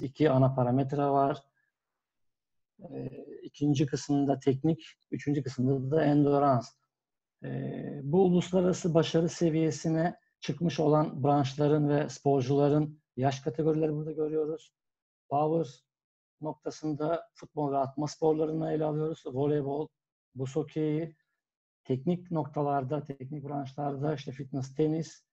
iki ana parametre var. E, ikinci kısımda teknik, üçüncü kısımda da endurance. E, bu uluslararası başarı seviyesine çıkmış olan branşların ve sporcuların yaş kategorileri burada görüyoruz. Power noktasında futbol ve atma sporlarını ele alıyoruz. Voleybol, buz hokeyi, teknik noktalarda, teknik branşlarda işte fitness, tenis,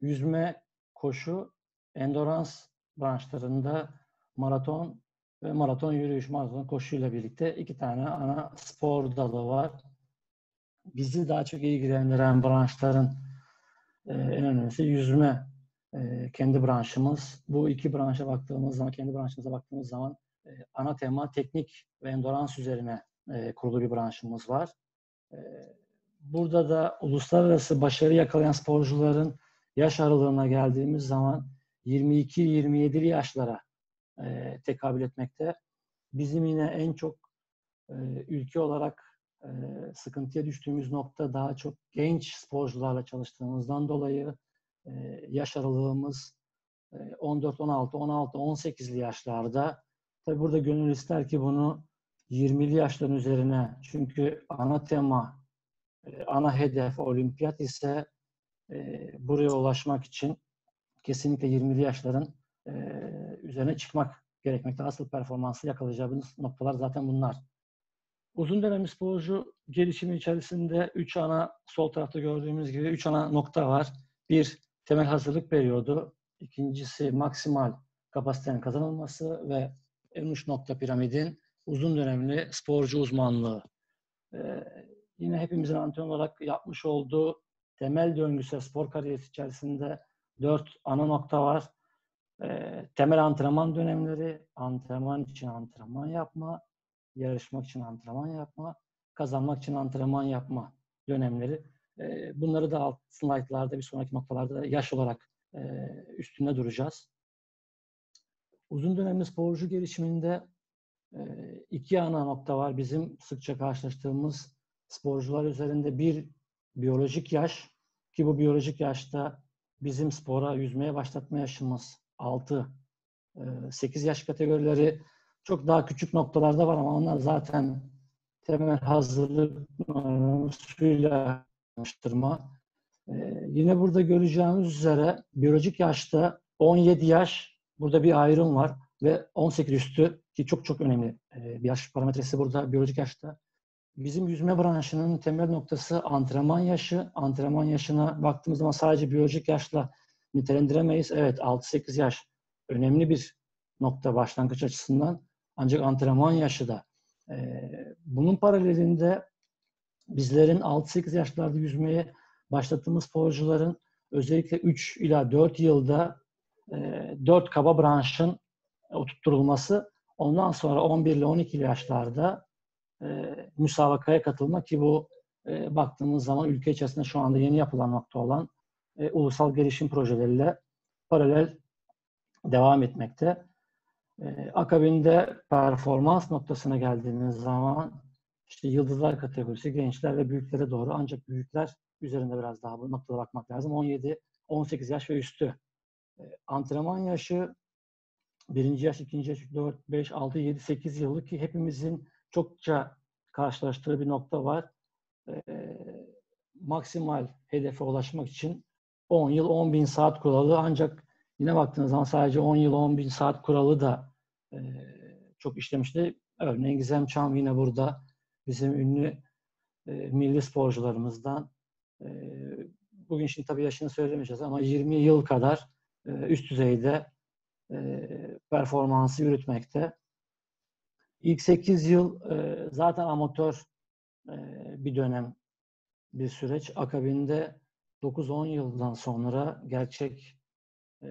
yüzme, koşu, endurance branşlarında maraton ve maraton yürüyüş, maraton koşuyla birlikte iki tane ana spor dalı var. Bizi daha çok ilgilendiren branşların e, en önemlisi yüzme. E, kendi branşımız. Bu iki branşa baktığımız zaman, kendi branşımıza baktığımız zaman e, ana tema teknik ve endurans üzerine e, kurulu bir branşımız var. E, burada da uluslararası başarı yakalayan sporcuların yaş aralığına geldiğimiz zaman 22-27 yaşlara e, tekabül etmekte. Bizim yine en çok e, ülke olarak e, sıkıntıya düştüğümüz nokta daha çok genç sporcularla çalıştığımızdan dolayı e, yaş aralığımız e, 14, 16, 16, 18'li yaşlarda. Tabi burada gönül ister ki bunu 20'li yaşların üzerine çünkü ana tema, e, ana hedef olimpiyat ise e, buraya ulaşmak için kesinlikle 20'li yaşların e, üzerine çıkmak gerekmekte. Asıl performansı yakalayacağımız noktalar zaten bunlar. Uzun dönemli sporcu gelişimi içerisinde üç ana, sol tarafta gördüğümüz gibi üç ana nokta var. Bir, temel hazırlık periyodu. İkincisi, maksimal kapasitenin kazanılması ve en uç nokta piramidin uzun dönemli sporcu uzmanlığı. Ee, yine hepimizin antrenör olarak yapmış olduğu temel döngüsel spor kariyeri içerisinde dört ana nokta var. Ee, temel antrenman dönemleri, antrenman için antrenman yapma, yarışmak için antrenman yapma, kazanmak için antrenman yapma dönemleri. Ee, bunları da alt slaytlarda bir sonraki noktalarda yaş olarak e, üstünde duracağız. Uzun dönemli sporcu gelişiminde e, iki ana nokta var bizim sıkça karşılaştığımız sporcular üzerinde bir biyolojik yaş ki bu biyolojik yaşta bizim spora yüzmeye başlatma yaşımız 6 8 e, yaş kategorileri çok daha küçük noktalarda var ama onlar zaten temel hazırlık suyla tanıştırma. Ee, yine burada göreceğimiz üzere biyolojik yaşta 17 yaş burada bir ayrım var ve 18 üstü ki çok çok önemli ee, bir yaş parametresi burada biyolojik yaşta. Bizim yüzme branşının temel noktası antrenman yaşı. Antrenman yaşına baktığımız zaman sadece biyolojik yaşla nitelendiremeyiz. Evet 6-8 yaş önemli bir nokta başlangıç açısından. Ancak antrenman yaşı da. E, bunun paralelinde bizlerin 6-8 yaşlarda yüzmeye başlattığımız sporcuların özellikle 3 ila 4 yılda e, 4 kaba branşın oturtturulması ondan sonra 11 ile 12 yaşlarda e, müsabakaya katılmak ki bu e, baktığımız zaman ülke içerisinde şu anda yeni yapılan nokta olan e, ulusal gelişim projeleriyle paralel devam etmekte. E, akabinde performans noktasına geldiğimiz zaman işte yıldızlar kategorisi gençler ve büyüklere doğru ancak büyükler üzerinde biraz daha bu noktada bakmak lazım. 17, 18 yaş ve üstü. E, antrenman yaşı birinci yaş, ikinci yaş, 4, 5, 6, 7, 8 yıllık ki hepimizin çokça karşılaştığı bir nokta var. E, maksimal hedefe ulaşmak için 10 yıl 10 bin saat kuralı ancak yine baktığınız zaman sadece 10 yıl 10 bin saat kuralı da e, çok işlemişti. Örneğin Gizem Çam yine burada bizim ünlü e, milli sporcularımızdan. E, bugün şimdi tabii yaşını söylemeyeceğiz ama 20 yıl kadar e, üst düzeyde e, performansı yürütmekte. İlk 8 yıl e, zaten amatör e, bir dönem bir süreç. Akabinde 9-10 yıldan sonra gerçek e,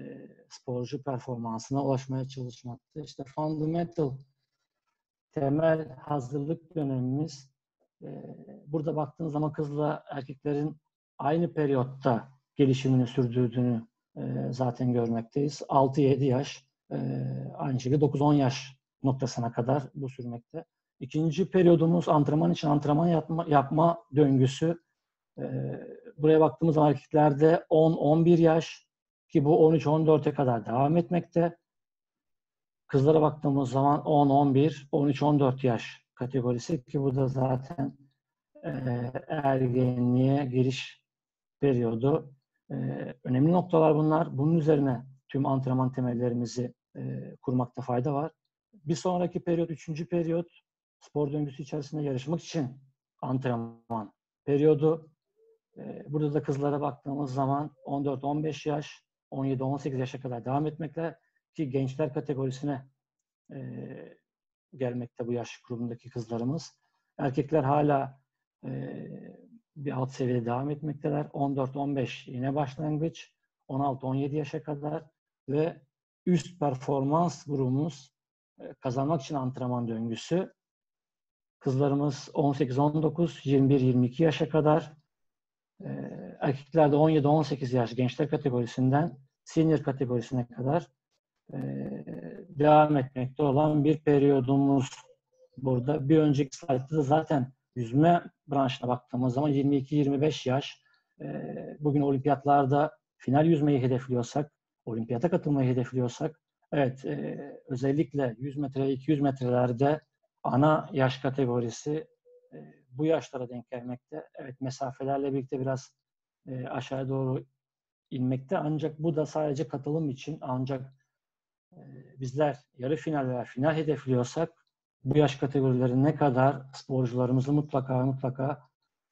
sporcu performansına ulaşmaya çalışmaktı. İşte fundamental temel hazırlık dönemimiz e, burada baktığınız zaman kızla erkeklerin aynı periyotta gelişimini sürdürdüğünü e, zaten görmekteyiz. 6-7 yaş e, aynı şekilde 9-10 yaş noktasına kadar bu sürmekte. İkinci periyodumuz antrenman için antrenman yapma, yapma döngüsü. E, buraya baktığımız zaman erkeklerde 10-11 yaş ki bu 13-14'e kadar devam etmekte. kızlara baktığımız zaman 10, 11, 13, 14 yaş kategorisi ki bu da zaten e, ergenliğe giriş periyodu. E, önemli noktalar bunlar. Bunun üzerine tüm antrenman temellerimizi e, kurmakta fayda var. Bir sonraki periyot, üçüncü periyot spor döngüsü içerisinde yarışmak için antrenman periyodu. E, burada da kızlara baktığımız zaman 14-15 yaş, 17-18 yaşa kadar devam etmekte ki gençler kategorisine e, gelmekte bu yaş grubundaki kızlarımız. Erkekler hala e, bir alt seviyede devam etmekteler. 14-15 yine başlangıç, 16-17 yaşa kadar ve üst performans grubumuz kazanmak için antrenman döngüsü. Kızlarımız 18-19, 21-22 yaşa kadar, e, erkekler de 17-18 yaş gençler kategorisinden senior kategorisine kadar e, devam etmekte olan bir periyodumuz burada. Bir önceki slaytta da zaten yüzme branşına baktığımız zaman 22-25 yaş bugün olimpiyatlarda final yüzmeyi hedefliyorsak olimpiyata katılmayı hedefliyorsak evet e, özellikle 100 metre 200 metrelerde ana yaş kategorisi e, bu yaşlara denk gelmekte. Evet mesafelerle birlikte biraz e, aşağı doğru inmekte ancak bu da sadece katılım için ancak e, bizler yarı final veya final hedefliyorsak bu yaş kategorileri ne kadar sporcularımızı mutlaka mutlaka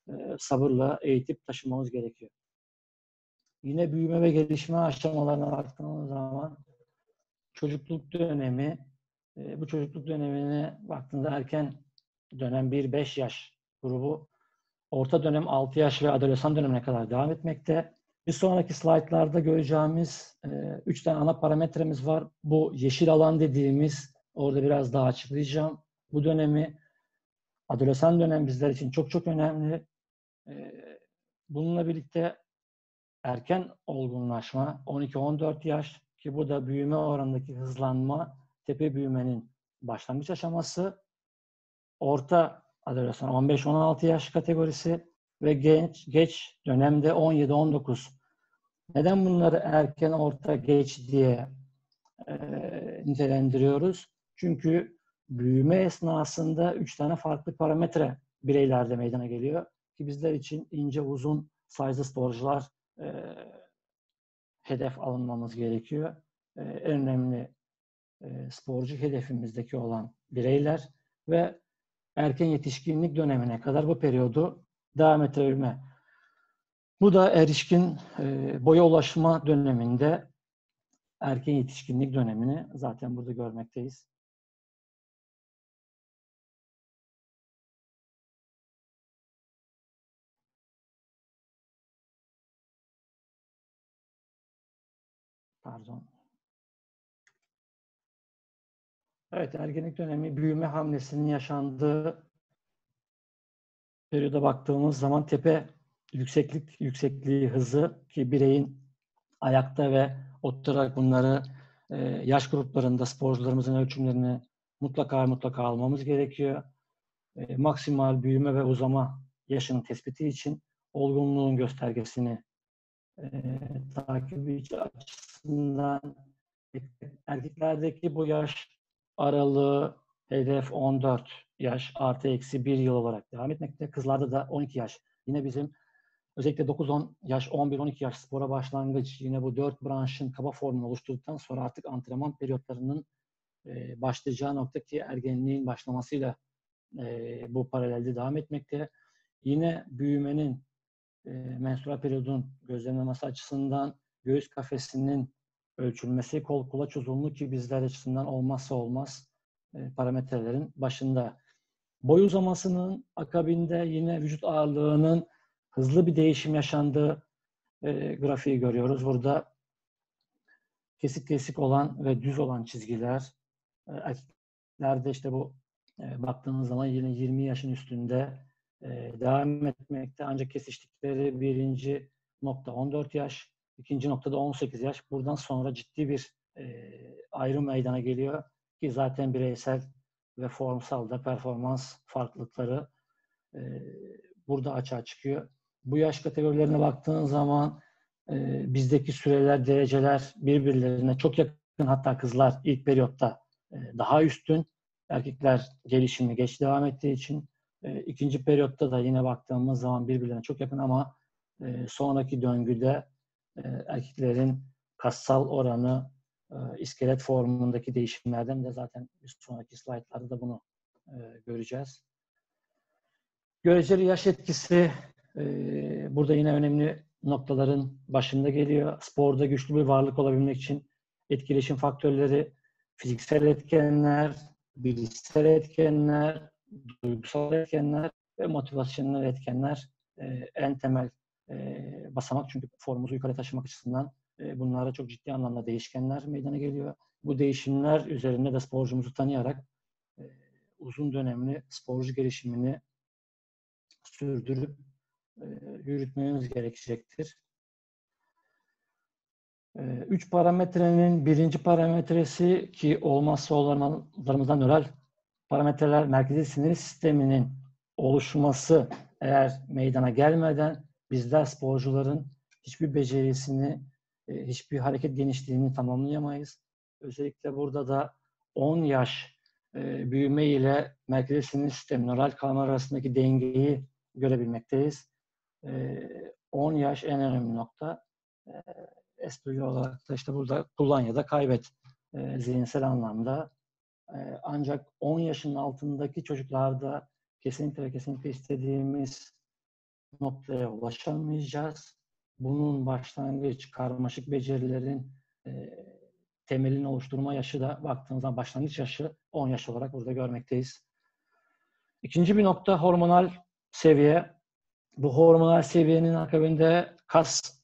e, sabırla eğitip taşımamız gerekiyor. Yine büyüme ve gelişme aşamalarına baktığımız zaman çocukluk dönemi, e, bu çocukluk dönemine baktığında erken dönem 1-5 yaş grubu, orta dönem 6 yaş ve adolesan dönemine kadar devam etmekte. Bir sonraki slaytlarda göreceğimiz 3 e, tane ana parametremiz var. Bu yeşil alan dediğimiz, orada biraz daha açıklayacağım. Bu dönemi, adolesan dönem bizler için çok çok önemli. E, bununla birlikte erken olgunlaşma 12-14 yaş ki bu da büyüme oranındaki hızlanma tepe büyümenin başlangıç aşaması orta adolasyon 15-16 yaş kategorisi ve genç geç dönemde 17-19. Neden bunları erken, orta, geç diye e, nitelendiriyoruz? Çünkü büyüme esnasında üç tane farklı parametre bireylerde meydana geliyor. Ki bizler için ince, uzun, size sporcular e, hedef alınmamız gerekiyor. E, en önemli e, sporcu hedefimizdeki olan bireyler ve erken yetişkinlik dönemine kadar bu periyodu devam ettirebilme. Bu da erişkin e, boya ulaşma döneminde erken yetişkinlik dönemini zaten burada görmekteyiz. Pardon. Evet, ergenlik dönemi büyüme hamlesinin yaşandığı periyoda baktığımız zaman tepe yükseklik yüksekliği hızı ki bireyin ayakta ve oturarak bunları e, yaş gruplarında sporcularımızın ölçümlerini mutlaka mutlaka almamız gerekiyor. E, maksimal büyüme ve uzama yaşının tespiti için olgunluğun göstergesini e, takip açısından erkeklerdeki bu yaş aralığı hedef 14 yaş artı eksi 1 yıl olarak devam etmekte. Kızlarda da 12 yaş. Yine bizim özellikle 9-10 yaş, 11-12 yaş spora başlangıç yine bu dört branşın kaba formunu oluşturduktan sonra artık antrenman periyotlarının e, başlayacağı nokta ki ergenliğin başlamasıyla e, bu paralelde devam etmekte. Yine büyümenin e, menstrual periyodun gözlemlemesi açısından göğüs kafesinin ölçülmesi, kol kulaç uzunluğu ki bizler açısından olmazsa olmaz e, parametrelerin başında. Boy uzamasının akabinde yine vücut ağırlığının hızlı bir değişim yaşandığı e, grafiği görüyoruz. Burada kesik kesik olan ve düz olan çizgiler e, erkeklerde işte bu e, baktığınız zaman yine 20 yaşın üstünde e, devam etmekte ancak kesiştikleri birinci nokta 14 yaş, ikinci noktada 18 yaş. Buradan sonra ciddi bir e, ayrım meydana geliyor ki zaten bireysel ve formsal da performans farklılıkları e, burada açığa çıkıyor. Bu yaş kategorilerine baktığın zaman e, bizdeki süreler, dereceler birbirlerine çok yakın hatta kızlar ilk periyotta daha üstün. Erkekler gelişimi geç devam ettiği için ikinci periyotta da yine baktığımız zaman birbirlerine çok yakın ama sonraki döngüde erkeklerin kassal oranı iskelet formundaki değişimlerden de zaten bir sonraki slaytlarda da bunu göreceğiz. Göreceli yaş etkisi burada yine önemli noktaların başında geliyor. Sporda güçlü bir varlık olabilmek için etkileşim faktörleri, fiziksel etkenler, bilişsel etkenler, duygusal etkenler ve motivasyonel etkenler en temel basamak. Çünkü formumuzu yukarı taşımak açısından bunlara çok ciddi anlamda değişkenler meydana geliyor. Bu değişimler üzerinde de sporcumuzu tanıyarak uzun dönemli sporcu gelişimini sürdürüp e, yürütmemiz gerekecektir. E, üç parametrenin birinci parametresi ki olmazsa olmazlarımızdan nöral parametreler merkezi sinir sisteminin oluşması eğer meydana gelmeden bizler sporcuların hiçbir becerisini, e, hiçbir hareket genişliğini tamamlayamayız. Özellikle burada da 10 yaş büyüme ile merkezi sinir sistemi, nöral kalma arasındaki dengeyi görebilmekteyiz. 10 yaş en önemli nokta. Espri olarak da işte burada kullan ya da kaybet zihinsel anlamda. Ancak 10 yaşın altındaki çocuklarda kesinlikle kesinlikle istediğimiz noktaya ulaşamayacağız. Bunun başlangıç, karmaşık becerilerin temelini oluşturma yaşı da baktığımızda başlangıç yaşı 10 yaş olarak burada görmekteyiz. İkinci bir nokta hormonal seviye. Bu hormonal seviyenin akabinde kas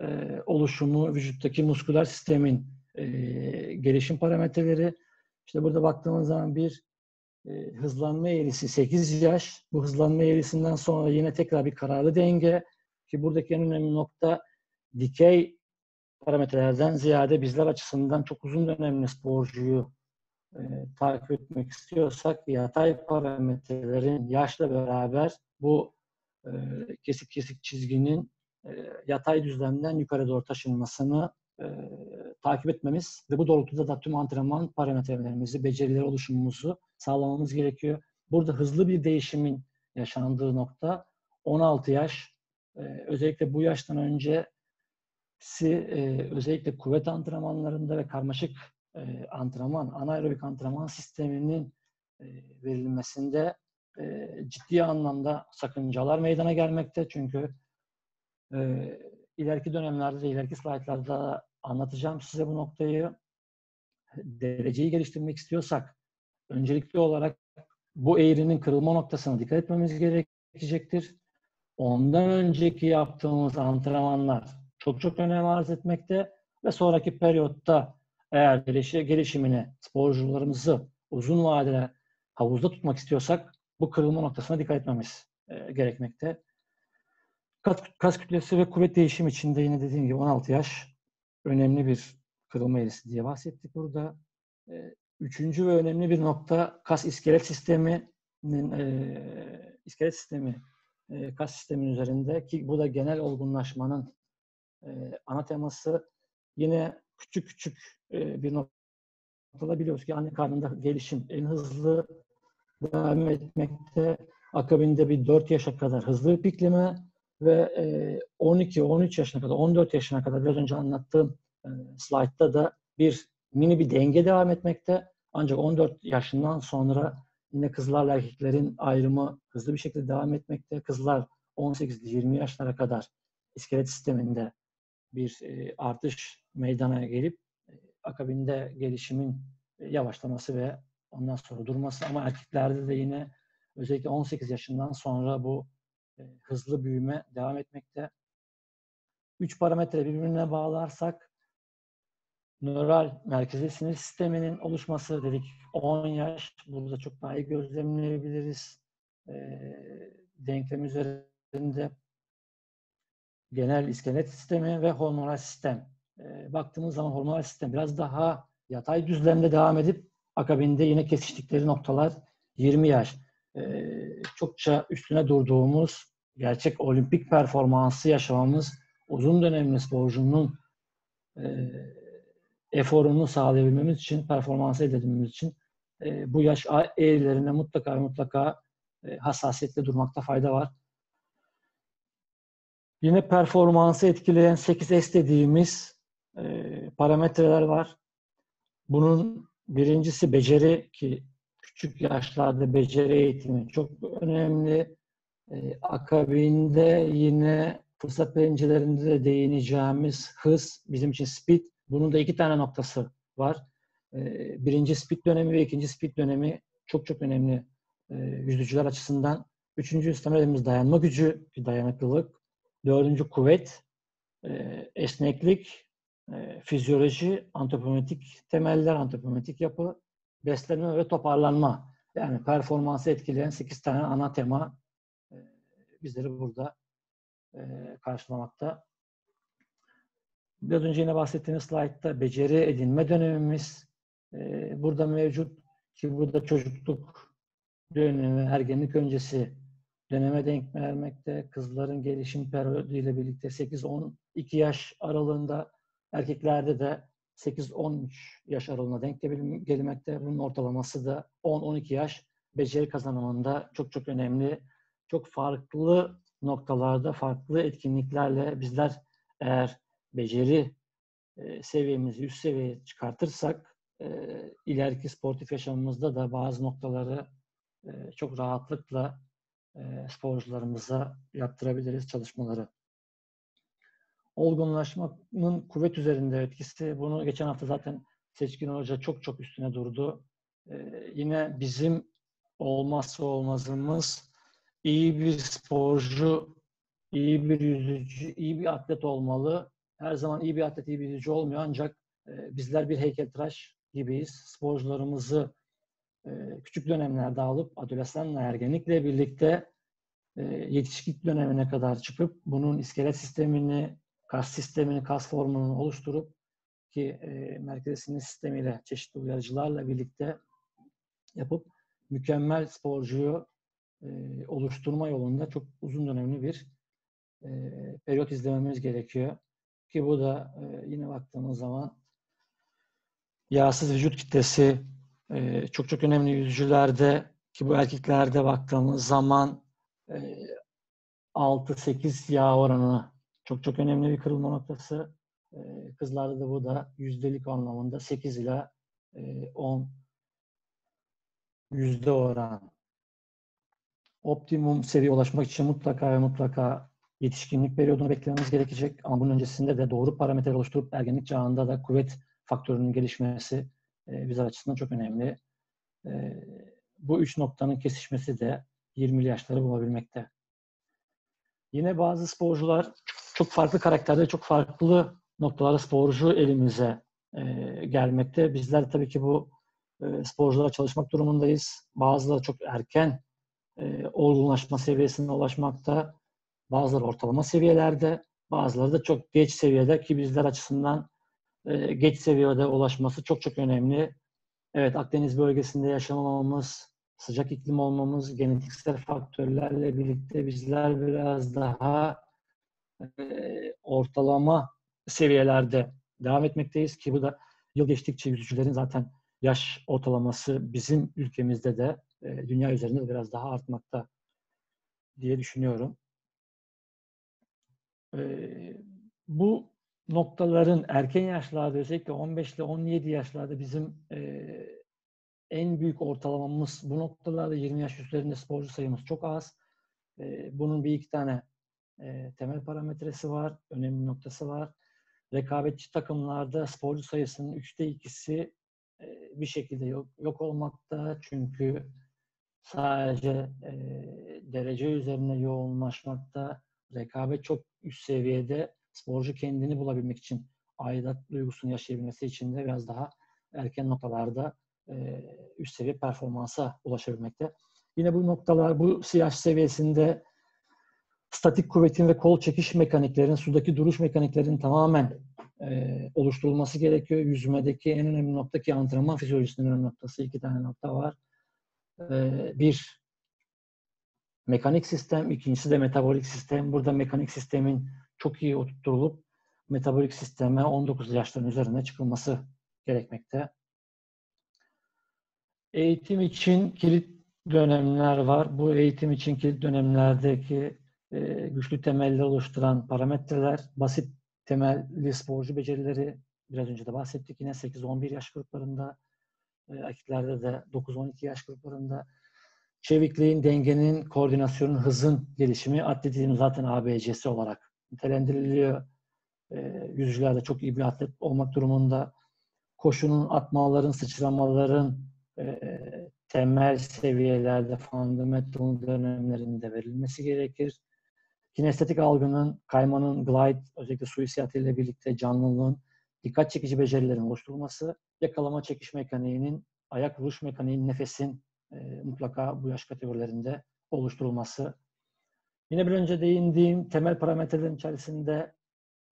e, oluşumu, vücuttaki musküler sistemin e, gelişim parametreleri. İşte burada baktığımız zaman bir e, hızlanma eğrisi 8 yaş. Bu hızlanma eğrisinden sonra yine tekrar bir kararlı denge. Ki buradaki en önemli nokta dikey parametrelerden ziyade bizler açısından çok uzun dönemli sporcuyu e, takip etmek istiyorsak yatay parametrelerin yaşla beraber bu e, kesik kesik çizginin e, yatay düzlemden yukarı doğru taşınmasını e, takip etmemiz ve bu doğrultuda da tüm antrenman parametrelerimizi, becerileri oluşumumuzu sağlamamız gerekiyor. Burada hızlı bir değişimin yaşandığı nokta 16 yaş. E, özellikle bu yaştan önce e, özellikle kuvvet antrenmanlarında ve karmaşık e, antrenman, anaerobik antrenman sisteminin e, verilmesinde ciddi anlamda sakıncalar meydana gelmekte. Çünkü ileriki dönemlerde de ileriki slaytlarda anlatacağım size bu noktayı. Dereceyi geliştirmek istiyorsak öncelikli olarak bu eğrinin kırılma noktasına dikkat etmemiz gerekecektir. Ondan önceki yaptığımız antrenmanlar çok çok önem arz etmekte ve sonraki periyotta eğer gelişimini, sporcularımızı uzun vadede havuzda tutmak istiyorsak bu kırılma noktasına dikkat etmemiz e, gerekmekte. Kas, kas kütlesi ve kuvvet değişimi içinde yine dediğim gibi 16 yaş önemli bir kırılma eğrisi diye bahsettik burada. E, üçüncü ve önemli bir nokta kas iskelet sisteminin e, iskelet sistemi e, kas sistemin üzerinde ki bu da genel olgunlaşmanın e, ana teması yine küçük küçük e, bir noktada biliyoruz ki anne karnında gelişim en hızlı devam etmekte. Akabinde bir 4 yaşa kadar hızlı pikleme ve 12-13 yaşına kadar, 14 yaşına kadar biraz önce anlattığım e, slaytta da bir mini bir denge devam etmekte. Ancak 14 yaşından sonra yine kızlarla erkeklerin ayrımı hızlı bir şekilde devam etmekte. Kızlar 18-20 yaşlara kadar iskelet sisteminde bir e, artış meydana gelip e, akabinde gelişimin yavaşlaması ve ondan sonra durması ama erkeklerde de yine özellikle 18 yaşından sonra bu e, hızlı büyüme devam etmekte. Üç parametre birbirine bağlarsak nöral merkezi sinir sisteminin oluşması dedik 10 yaş. Burada çok daha iyi gözlemleyebiliriz. E, denklem üzerinde genel iskelet sistemi ve hormonal sistem. E, baktığımız zaman hormonal sistem biraz daha yatay düzlemde devam edip Akabinde yine kesiştikleri noktalar 20 yaş. Ee, çokça üstüne durduğumuz gerçek olimpik performansı yaşamamız uzun dönemli sporcunun e, eforunu sağlayabilmemiz için, performans elde edebilmemiz için e, bu yaş eğrilerine mutlaka mutlaka e, hassasiyetle durmakta fayda var. Yine performansı etkileyen 8S dediğimiz e, parametreler var. Bunun birincisi beceri ki küçük yaşlarda beceri eğitimi çok önemli. E, akabinde yine fırsat pencerelerinde de değineceğimiz hız, bizim için speed. Bunun da iki tane noktası var. E, birinci speed dönemi ve ikinci speed dönemi çok çok önemli e, yüzücüler açısından. Üçüncü temel dayanma gücü, dayanıklılık. Dördüncü kuvvet, e, esneklik, e, fizyoloji, antropometrik temeller, antropometrik yapı, beslenme ve toparlanma. Yani performansı etkileyen 8 tane ana tema bizleri burada karşılamakta. Biraz önce yine bahsettiğiniz slaytta beceri edinme dönemimiz e, burada mevcut ki burada çocukluk dönemi, ergenlik öncesi döneme denk gelmekte. Kızların gelişim periyodu birlikte 8-12 yaş aralığında erkeklerde de 8-13 yaş aralığına denk gelmekte. Bunun ortalaması da 10-12 yaş beceri kazanımında çok çok önemli. Çok farklı noktalarda, farklı etkinliklerle bizler eğer beceri e, seviyemizi üst seviyeye çıkartırsak ileriki sportif yaşamımızda da bazı noktaları çok rahatlıkla e, sporcularımıza yaptırabiliriz çalışmaları. Olgunlaşmanın kuvvet üzerinde etkisi, bunu geçen hafta zaten Seçkin Hoca çok çok üstüne durdu. Yine bizim olmazsa olmazımız iyi bir sporcu, iyi bir yüzücü, iyi bir atlet olmalı. Her zaman iyi bir atlet, iyi bir yüzücü olmuyor ancak e, bizler bir heykeltıraş gibiyiz. Sporcularımızı e, küçük dönemlerde alıp adolesanla ergenlikle birlikte e, yetişkin dönemine kadar çıkıp bunun iskelet sistemini, kas sistemini, kas formunu oluşturup ki e, merkezi sinir sistemiyle çeşitli uyarıcılarla birlikte yapıp mükemmel sporcuyu e, oluşturma yolunda çok uzun dönemli bir e, periyot izlememiz gerekiyor. Ki bu da e, yine baktığımız zaman yağsız vücut kitlesi e, çok çok önemli yüzücülerde ki bu erkeklerde baktığımız zaman e, 6-8 yağ oranı çok çok önemli bir kırılma noktası. E, kızlarda da bu da yüzdelik anlamında 8 ila e, 10 yüzde oran. Optimum seviye ulaşmak için mutlaka ve mutlaka yetişkinlik periyodunu beklememiz gerekecek. Ama bunun öncesinde de doğru parametre oluşturup ergenlik çağında da kuvvet faktörünün gelişmesi e, bizler açısından çok önemli. E, bu üç noktanın kesişmesi de 20'li yaşları bulabilmekte. Yine bazı sporcular çok farklı karakterde, çok farklı noktalara sporcu elimize e, gelmekte. Bizler tabii ki bu e, sporculara çalışmak durumundayız. Bazıları çok erken e, olgunlaşma seviyesine ulaşmakta. Bazıları ortalama seviyelerde, bazıları da çok geç seviyede ki bizler açısından e, geç seviyede ulaşması çok çok önemli. Evet Akdeniz bölgesinde yaşamamamız, sıcak iklim olmamız, genetiksel faktörlerle birlikte bizler biraz daha e, ortalama seviyelerde devam etmekteyiz ki bu da yıl geçtikçe yüzücülerin zaten yaş ortalaması bizim ülkemizde de e, dünya üzerinde biraz daha artmakta diye düşünüyorum. E, bu noktaların erken yaşlarda özellikle 15 ile 17 yaşlarda bizim e, en büyük ortalamamız bu noktalarda 20 yaş üstlerinde sporcu sayımız çok az. E, bunun bir iki tane e, temel parametresi var, önemli noktası var. Rekabetçi takımlarda sporcu sayısının üçte ikisi e, bir şekilde yok, yok olmakta. Çünkü sadece derece üzerine yoğunlaşmakta. Rekabet çok üst seviyede sporcu kendini bulabilmek için aidat duygusunu yaşayabilmesi için de biraz daha erken noktalarda e, üst seviye performansa ulaşabilmekte. Yine bu noktalar bu siyah seviyesinde statik kuvvetin ve kol çekiş mekaniklerin, sudaki duruş mekaniklerin tamamen e, oluşturulması gerekiyor. Yüzmedeki en önemli nokta ki antrenman fizyolojisinin önemli noktası iki tane nokta var. E, bir mekanik sistem, ikincisi de metabolik sistem. Burada mekanik sistemin çok iyi oturtulup metabolik sisteme 19 yaşların üzerine çıkılması gerekmekte. Eğitim için kilit dönemler var. Bu eğitim için kilit dönemlerdeki e, güçlü temeller oluşturan parametreler, basit temelli sporcu becerileri, biraz önce de bahsettik yine 8-11 yaş gruplarında, e, erkeklerde de 9-12 yaş gruplarında çevikliğin, dengenin, koordinasyonun, hızın gelişimi atletizm zaten ABC'si olarak nitelendiriliyor. E, yüzücülerde çok iyi bir atlet olmak durumunda. Koşunun, atmaların, sıçramaların e, temel seviyelerde fundamental dönemlerinde verilmesi gerekir. Kinestetik algının, kaymanın, glide, özellikle su hissiyatıyla birlikte canlılığın, dikkat çekici becerilerin oluşturulması, yakalama çekiş mekaniğinin, ayak vuruş mekaniğinin, nefesin e, mutlaka bu yaş kategorilerinde oluşturulması. Yine bir önce değindiğim temel parametrelerin içerisinde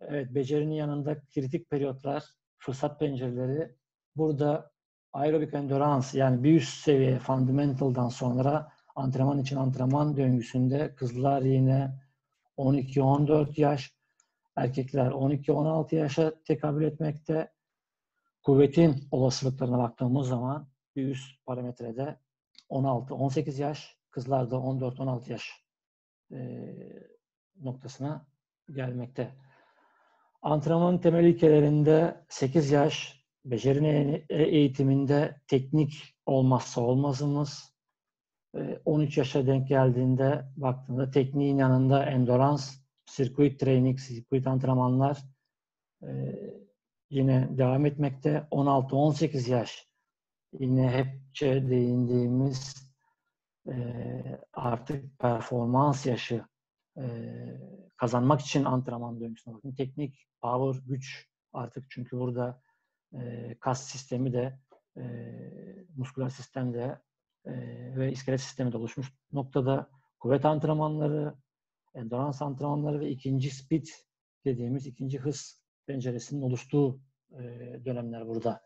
evet becerinin yanında kritik periyotlar, fırsat pencereleri. Burada aerobik endurance yani bir üst seviye fundamental'dan sonra antrenman için antrenman döngüsünde kızlar yine 12-14 yaş, erkekler 12-16 yaşa tekabül etmekte. Kuvvetin olasılıklarına baktığımız zaman bir üst parametrede 16-18 yaş, kızlarda 14-16 yaş e, noktasına gelmekte. Antrenman temel ilkelerinde 8 yaş, beceri eğitiminde teknik olmazsa olmazımız. 13 yaşa denk geldiğinde baktığında tekniğin yanında endurance, circuit training, circuit antrenmanlar yine devam etmekte. 16-18 yaş yine hepçe değindiğimiz e, artık performans yaşı e, kazanmak için antrenman döngüsüne bakın. Teknik, power, güç artık çünkü burada e, kas sistemi de e, musküler sistem de e, ve iskelet sistemi de oluşmuş noktada kuvvet antrenmanları, endurance antrenmanları ve ikinci speed dediğimiz ikinci hız penceresinin oluştuğu e, dönemler burada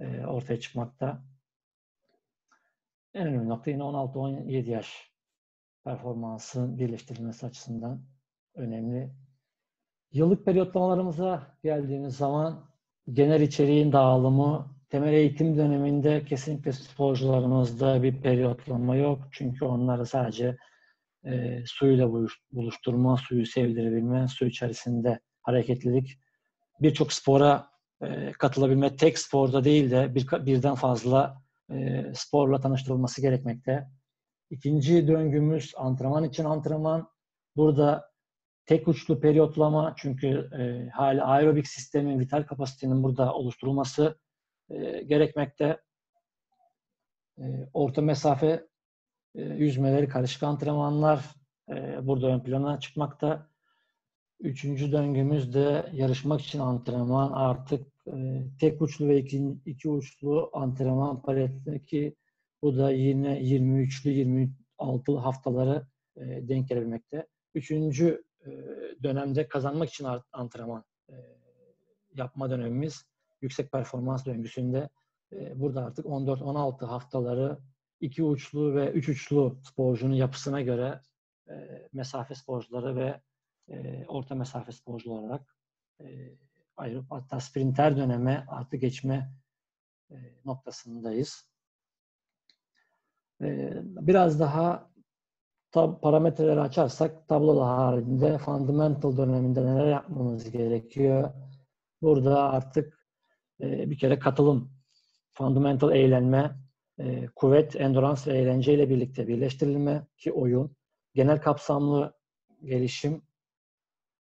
e, ortaya çıkmakta. En önemli nokta yine 16-17 yaş performansın birleştirilmesi açısından önemli. Yıllık periyotlamalarımıza geldiğimiz zaman genel içeriğin dağılımı temel eğitim döneminde kesinlikle sporcularımızda bir periyotlama yok. Çünkü onları sadece e, suyla buluşturma, suyu sevdirebilme, su içerisinde hareketlilik birçok spora e, katılabilme tek sporda değil de bir, birden fazla e, sporla tanıştırılması gerekmekte. İkinci döngümüz antrenman için antrenman. Burada tek uçlu periyotlama çünkü e, hali aerobik sistemin, vital kapasitenin burada oluşturulması e, gerekmekte. E, orta mesafe e, yüzmeleri, karışık antrenmanlar e, burada ön plana çıkmakta. Üçüncü döngümüz de yarışmak için antrenman artık e, tek uçlu ve iki, iki uçlu antrenman paletindeki bu da yine 23'lü 26 haftaları e, denk gelebilmekte. Üçüncü e, dönemde kazanmak için antrenman e, yapma dönemimiz yüksek performans döngüsünde e, burada artık 14-16 haftaları iki uçlu ve üç uçlu sporcunun yapısına göre e, mesafe sporcuları ve e, orta mesafe sporcu olarak e, ayırıp hatta sprinter döneme artı geçme e, noktasındayız. E, biraz daha tab parametreleri açarsak tablo halinde fundamental döneminde neler yapmamız gerekiyor? Burada artık e, bir kere katılım, fundamental eğlenme, e, kuvvet, endurance ve eğlence ile birlikte birleştirilme ki oyun, genel kapsamlı gelişim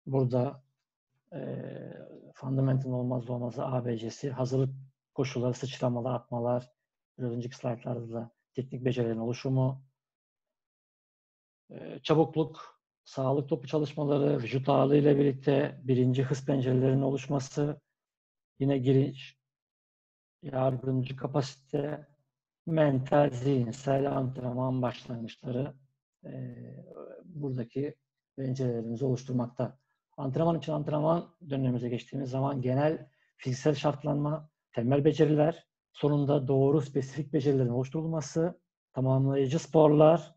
burada e, fundamental olmaz olmazı ABC'si, hazırlık koşulları, sıçramalar, atmalar, biraz önceki slaytlarda da teknik becerilerin oluşumu, e, çabukluk, sağlık topu çalışmaları, vücut ağırlığı ile birlikte birinci hız pencerelerinin oluşması, yine giriş, yardımcı kapasite, mental, zihinsel antrenman başlangıçları e, buradaki pencerelerimizi oluşturmakta. Antrenman için antrenman dönemimize geçtiğimiz zaman genel fiziksel şartlanma, temel beceriler, sonunda doğru spesifik becerilerin oluşturulması, tamamlayıcı sporlar,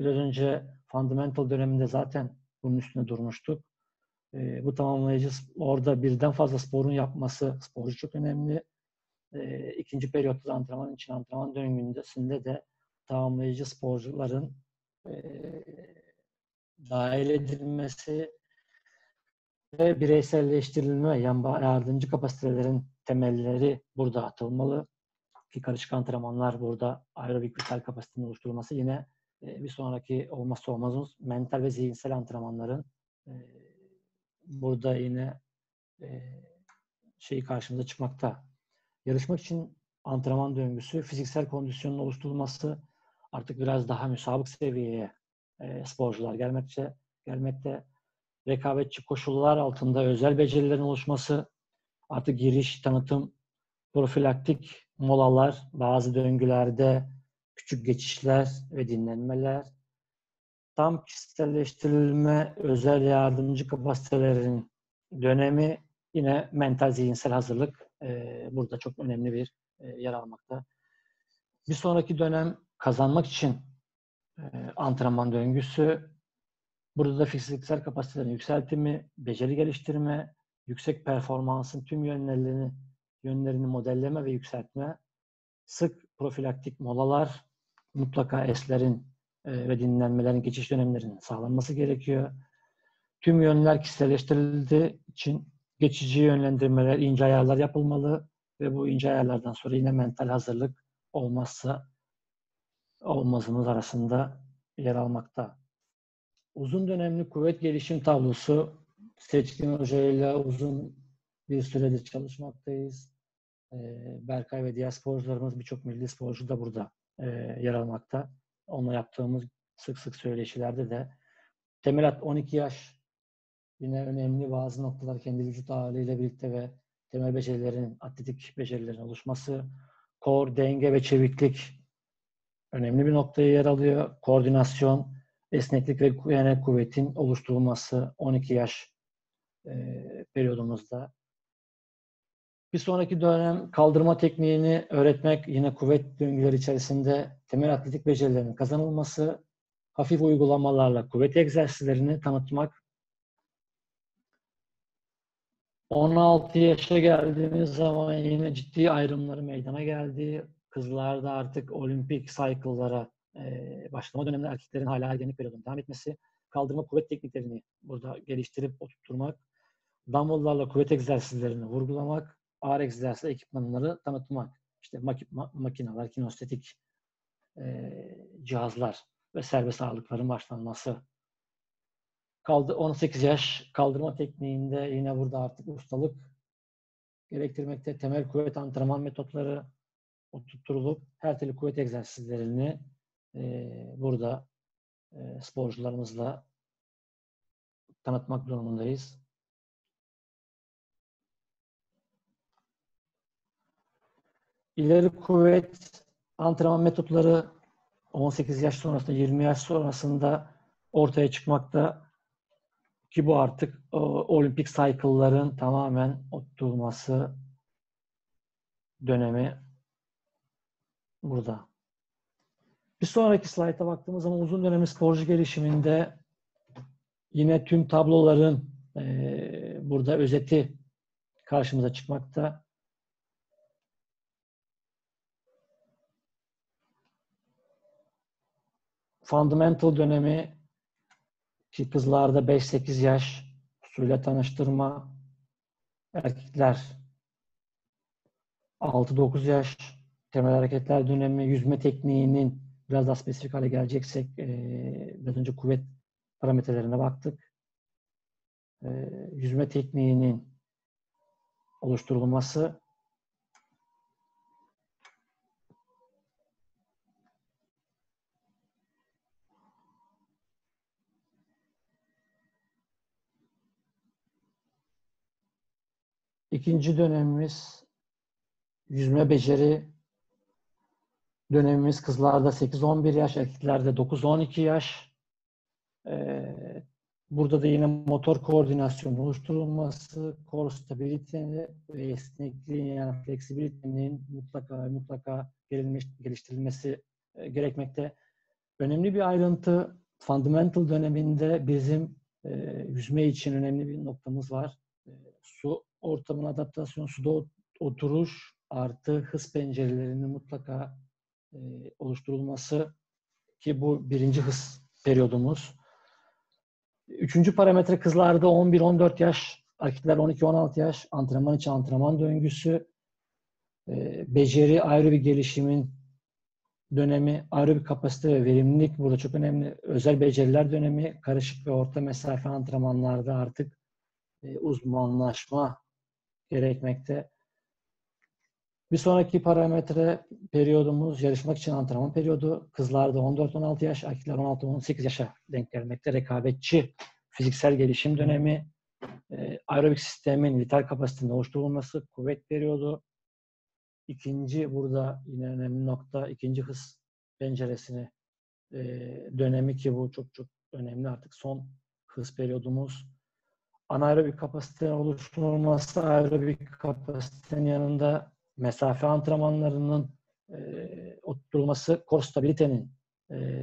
biraz önce fundamental döneminde zaten bunun üstüne durmuştuk. E, bu tamamlayıcı orada birden fazla sporun yapması sporcu çok önemli. e, ikinci periyotta antrenman için antrenman döngüsünde de tamamlayıcı sporcuların e, dahil edilmesi ve bireyselleştirilme, yardımcı kapasitelerin temelleri burada atılmalı. Ki karışık antrenmanlar burada aerobik vital kapasitenin oluşturulması yine e, bir sonraki olmazsa olmazımız mental ve zihinsel antrenmanların e, burada yine e, şeyi karşımıza çıkmakta. Yarışmak için antrenman döngüsü, fiziksel kondisyonun oluşturulması artık biraz daha müsabık seviyeye sporcular gelmekte, gelmekte. Rekabetçi koşullar altında özel becerilerin oluşması, artık giriş, tanıtım, profilaktik molalar, bazı döngülerde küçük geçişler ve dinlenmeler, tam kişiselleştirilme, özel yardımcı kapasitelerin dönemi yine mental zihinsel hazırlık e, burada çok önemli bir e, yer almakta. Bir sonraki dönem kazanmak için e, antrenman döngüsü, burada da fiziksel kapasitelerin yükseltimi, beceri geliştirme, yüksek performansın tüm yönlerini yönlerini modelleme ve yükseltme, sık profilaktik molalar, mutlaka eslerin e, ve dinlenmelerin geçiş dönemlerinin sağlanması gerekiyor. Tüm yönler kişiselleştirildiği için geçici yönlendirmeler, ince ayarlar yapılmalı ve bu ince ayarlardan sonra yine mental hazırlık olmazsa olmazımız arasında yer almakta. Uzun dönemli kuvvet gelişim tablosu Seçkin Hoca ile uzun bir süredir çalışmaktayız. Berkay ve diğer sporcularımız birçok milli sporcu da burada yer almakta. Onunla yaptığımız sık sık söyleşilerde de temel at 12 yaş yine önemli bazı noktalar kendi vücut ağırlığıyla birlikte ve temel becerilerin, atletik becerilerin oluşması, kor, denge ve çeviklik önemli bir noktaya yer alıyor. Koordinasyon, esneklik ve yani kuvvetin oluşturulması 12 yaş e, periyodumuzda. Bir sonraki dönem kaldırma tekniğini öğretmek, yine kuvvet döngüleri içerisinde temel atletik becerilerinin kazanılması, hafif uygulamalarla kuvvet egzersizlerini tanıtmak. 16 yaşa geldiğimiz zaman yine ciddi ayrımları meydana geldi. Kızlarda artık olimpik cycle'lara başlama döneminde erkeklerin hala ergenlik periyodunun devam etmesi, kaldırma kuvvet tekniklerini burada geliştirip oturtturmak, dumbbell'larla kuvvet egzersizlerini vurgulamak, ağır egzersiz ekipmanları tanıtmak. İşte mak- ma- makineler, kinestetik e, cihazlar ve serbest ağırlıkların başlanması. Kaldı 18 yaş kaldırma tekniğinde yine burada artık ustalık gerektirmekte. Temel kuvvet antrenman metotları oturtulup her türlü kuvvet egzersizlerini burada sporcularımızla tanıtmak durumundayız. İleri kuvvet antrenman metotları 18 yaş sonrasında, 20 yaş sonrasında ortaya çıkmakta ki bu artık o, olimpik cycle'ların tamamen oturması dönemi burada. Bir sonraki slayta baktığımız zaman uzun dönemli sporcu gelişiminde yine tüm tabloların e, burada özeti karşımıza çıkmakta. Fundamental dönemi ki kızlarda 5-8 yaş suyla tanıştırma, erkekler 6-9 yaş temel hareketler dönemi, yüzme tekniğinin biraz daha spesifik hale geleceksek e, biraz önce kuvvet parametrelerine baktık. E, yüzme tekniğinin oluşturulması İkinci dönemimiz yüzme beceri dönemimiz kızlarda 8-11 yaş, erkeklerde 9-12 yaş. Ee, burada da yine motor koordinasyonu oluşturulması, core stability ve esnekliğin yani fleksibilitenin mutlaka mutlaka geliştirilmesi e, gerekmekte. Önemli bir ayrıntı fundamental döneminde bizim e, yüzme için önemli bir noktamız var. E, su ortamına adaptasyon, suda oturuş, artı hız pencerelerinin mutlaka e, oluşturulması ki bu birinci hız periyodumuz. Üçüncü parametre kızlarda 11-14 yaş, erkekler 12-16 yaş, antrenman için antrenman döngüsü, e, beceri ayrı bir gelişimin dönemi, ayrı bir kapasite ve verimlilik burada çok önemli. Özel beceriler dönemi, karışık ve orta mesafe antrenmanlarda artık e, uzmanlaşma gerekmekte. Bir sonraki parametre periyodumuz yarışmak için antrenman periyodu. Kızlarda 14-16 yaş, erkekler 16-18 yaşa denk gelmekte. Rekabetçi fiziksel gelişim dönemi, e, aerobik sistemin vital kapasitenin oluşturulması, kuvvet periyodu. İkinci burada yine önemli nokta, ikinci hız penceresini e, dönemi ki bu çok çok önemli artık son hız periyodumuz. Anaerobik kapasitenin oluşturulması, aerobik kapasitenin yanında mesafe antrenmanlarının e, oturtulması, core stabilitenin e,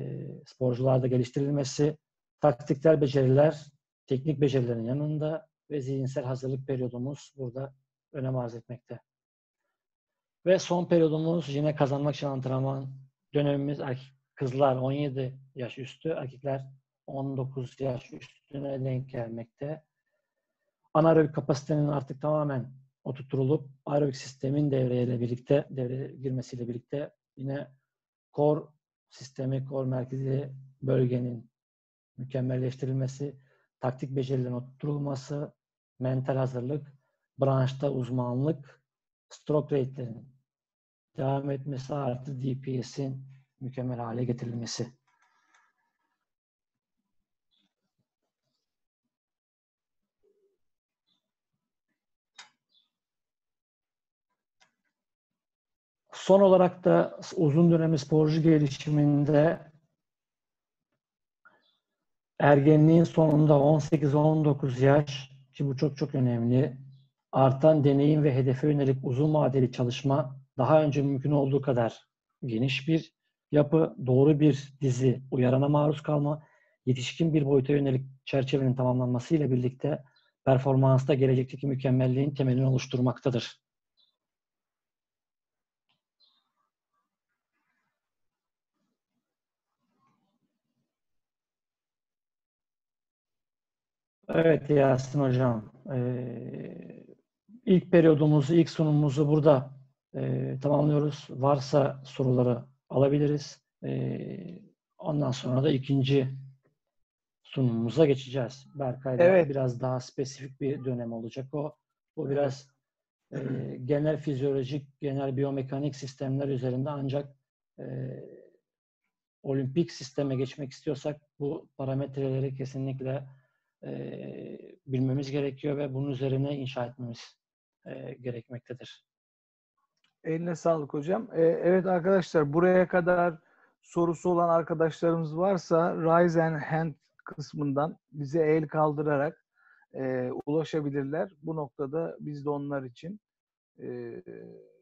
sporcularda geliştirilmesi, taktiksel beceriler, teknik becerilerin yanında ve zihinsel hazırlık periyodumuz burada önem arz etmekte. Ve son periyodumuz yine kazanmak için antrenman dönemimiz kızlar 17 yaş üstü, erkekler 19 yaş üstüne denk gelmekte. Anaerobik kapasitenin artık tamamen oturtulup aerobik sistemin devreyle birlikte devreye girmesiyle birlikte yine core sistemi, core merkezi bölgenin mükemmelleştirilmesi, taktik becerilerin oturtulması, mental hazırlık, branşta uzmanlık, stroke rate'lerin devam etmesi artı DPS'in mükemmel hale getirilmesi. Son olarak da uzun dönemli sporcu gelişiminde ergenliğin sonunda 18-19 yaş ki bu çok çok önemli. Artan deneyim ve hedefe yönelik uzun vadeli çalışma daha önce mümkün olduğu kadar geniş bir yapı, doğru bir dizi, uyarana maruz kalma, yetişkin bir boyuta yönelik çerçevenin tamamlanması ile birlikte performansta gelecekteki mükemmelliğin temelini oluşturmaktadır. Evet Yasin Hocam. Ee, ilk periyodumuzu, ilk sunumumuzu burada e, tamamlıyoruz. Varsa soruları alabiliriz. E, ondan sonra da ikinci sunumumuza geçeceğiz. Berkay'da evet. biraz daha spesifik bir dönem olacak o. Bu biraz e, genel fizyolojik, genel biyomekanik sistemler üzerinde ancak e, olimpik sisteme geçmek istiyorsak bu parametreleri kesinlikle e, bilmemiz gerekiyor ve bunun üzerine inşa etmemiz e, gerekmektedir. Eline sağlık hocam. E, evet arkadaşlar buraya kadar sorusu olan arkadaşlarımız varsa Rise and Hand kısmından bize el kaldırarak e, ulaşabilirler. Bu noktada biz de onlar için e,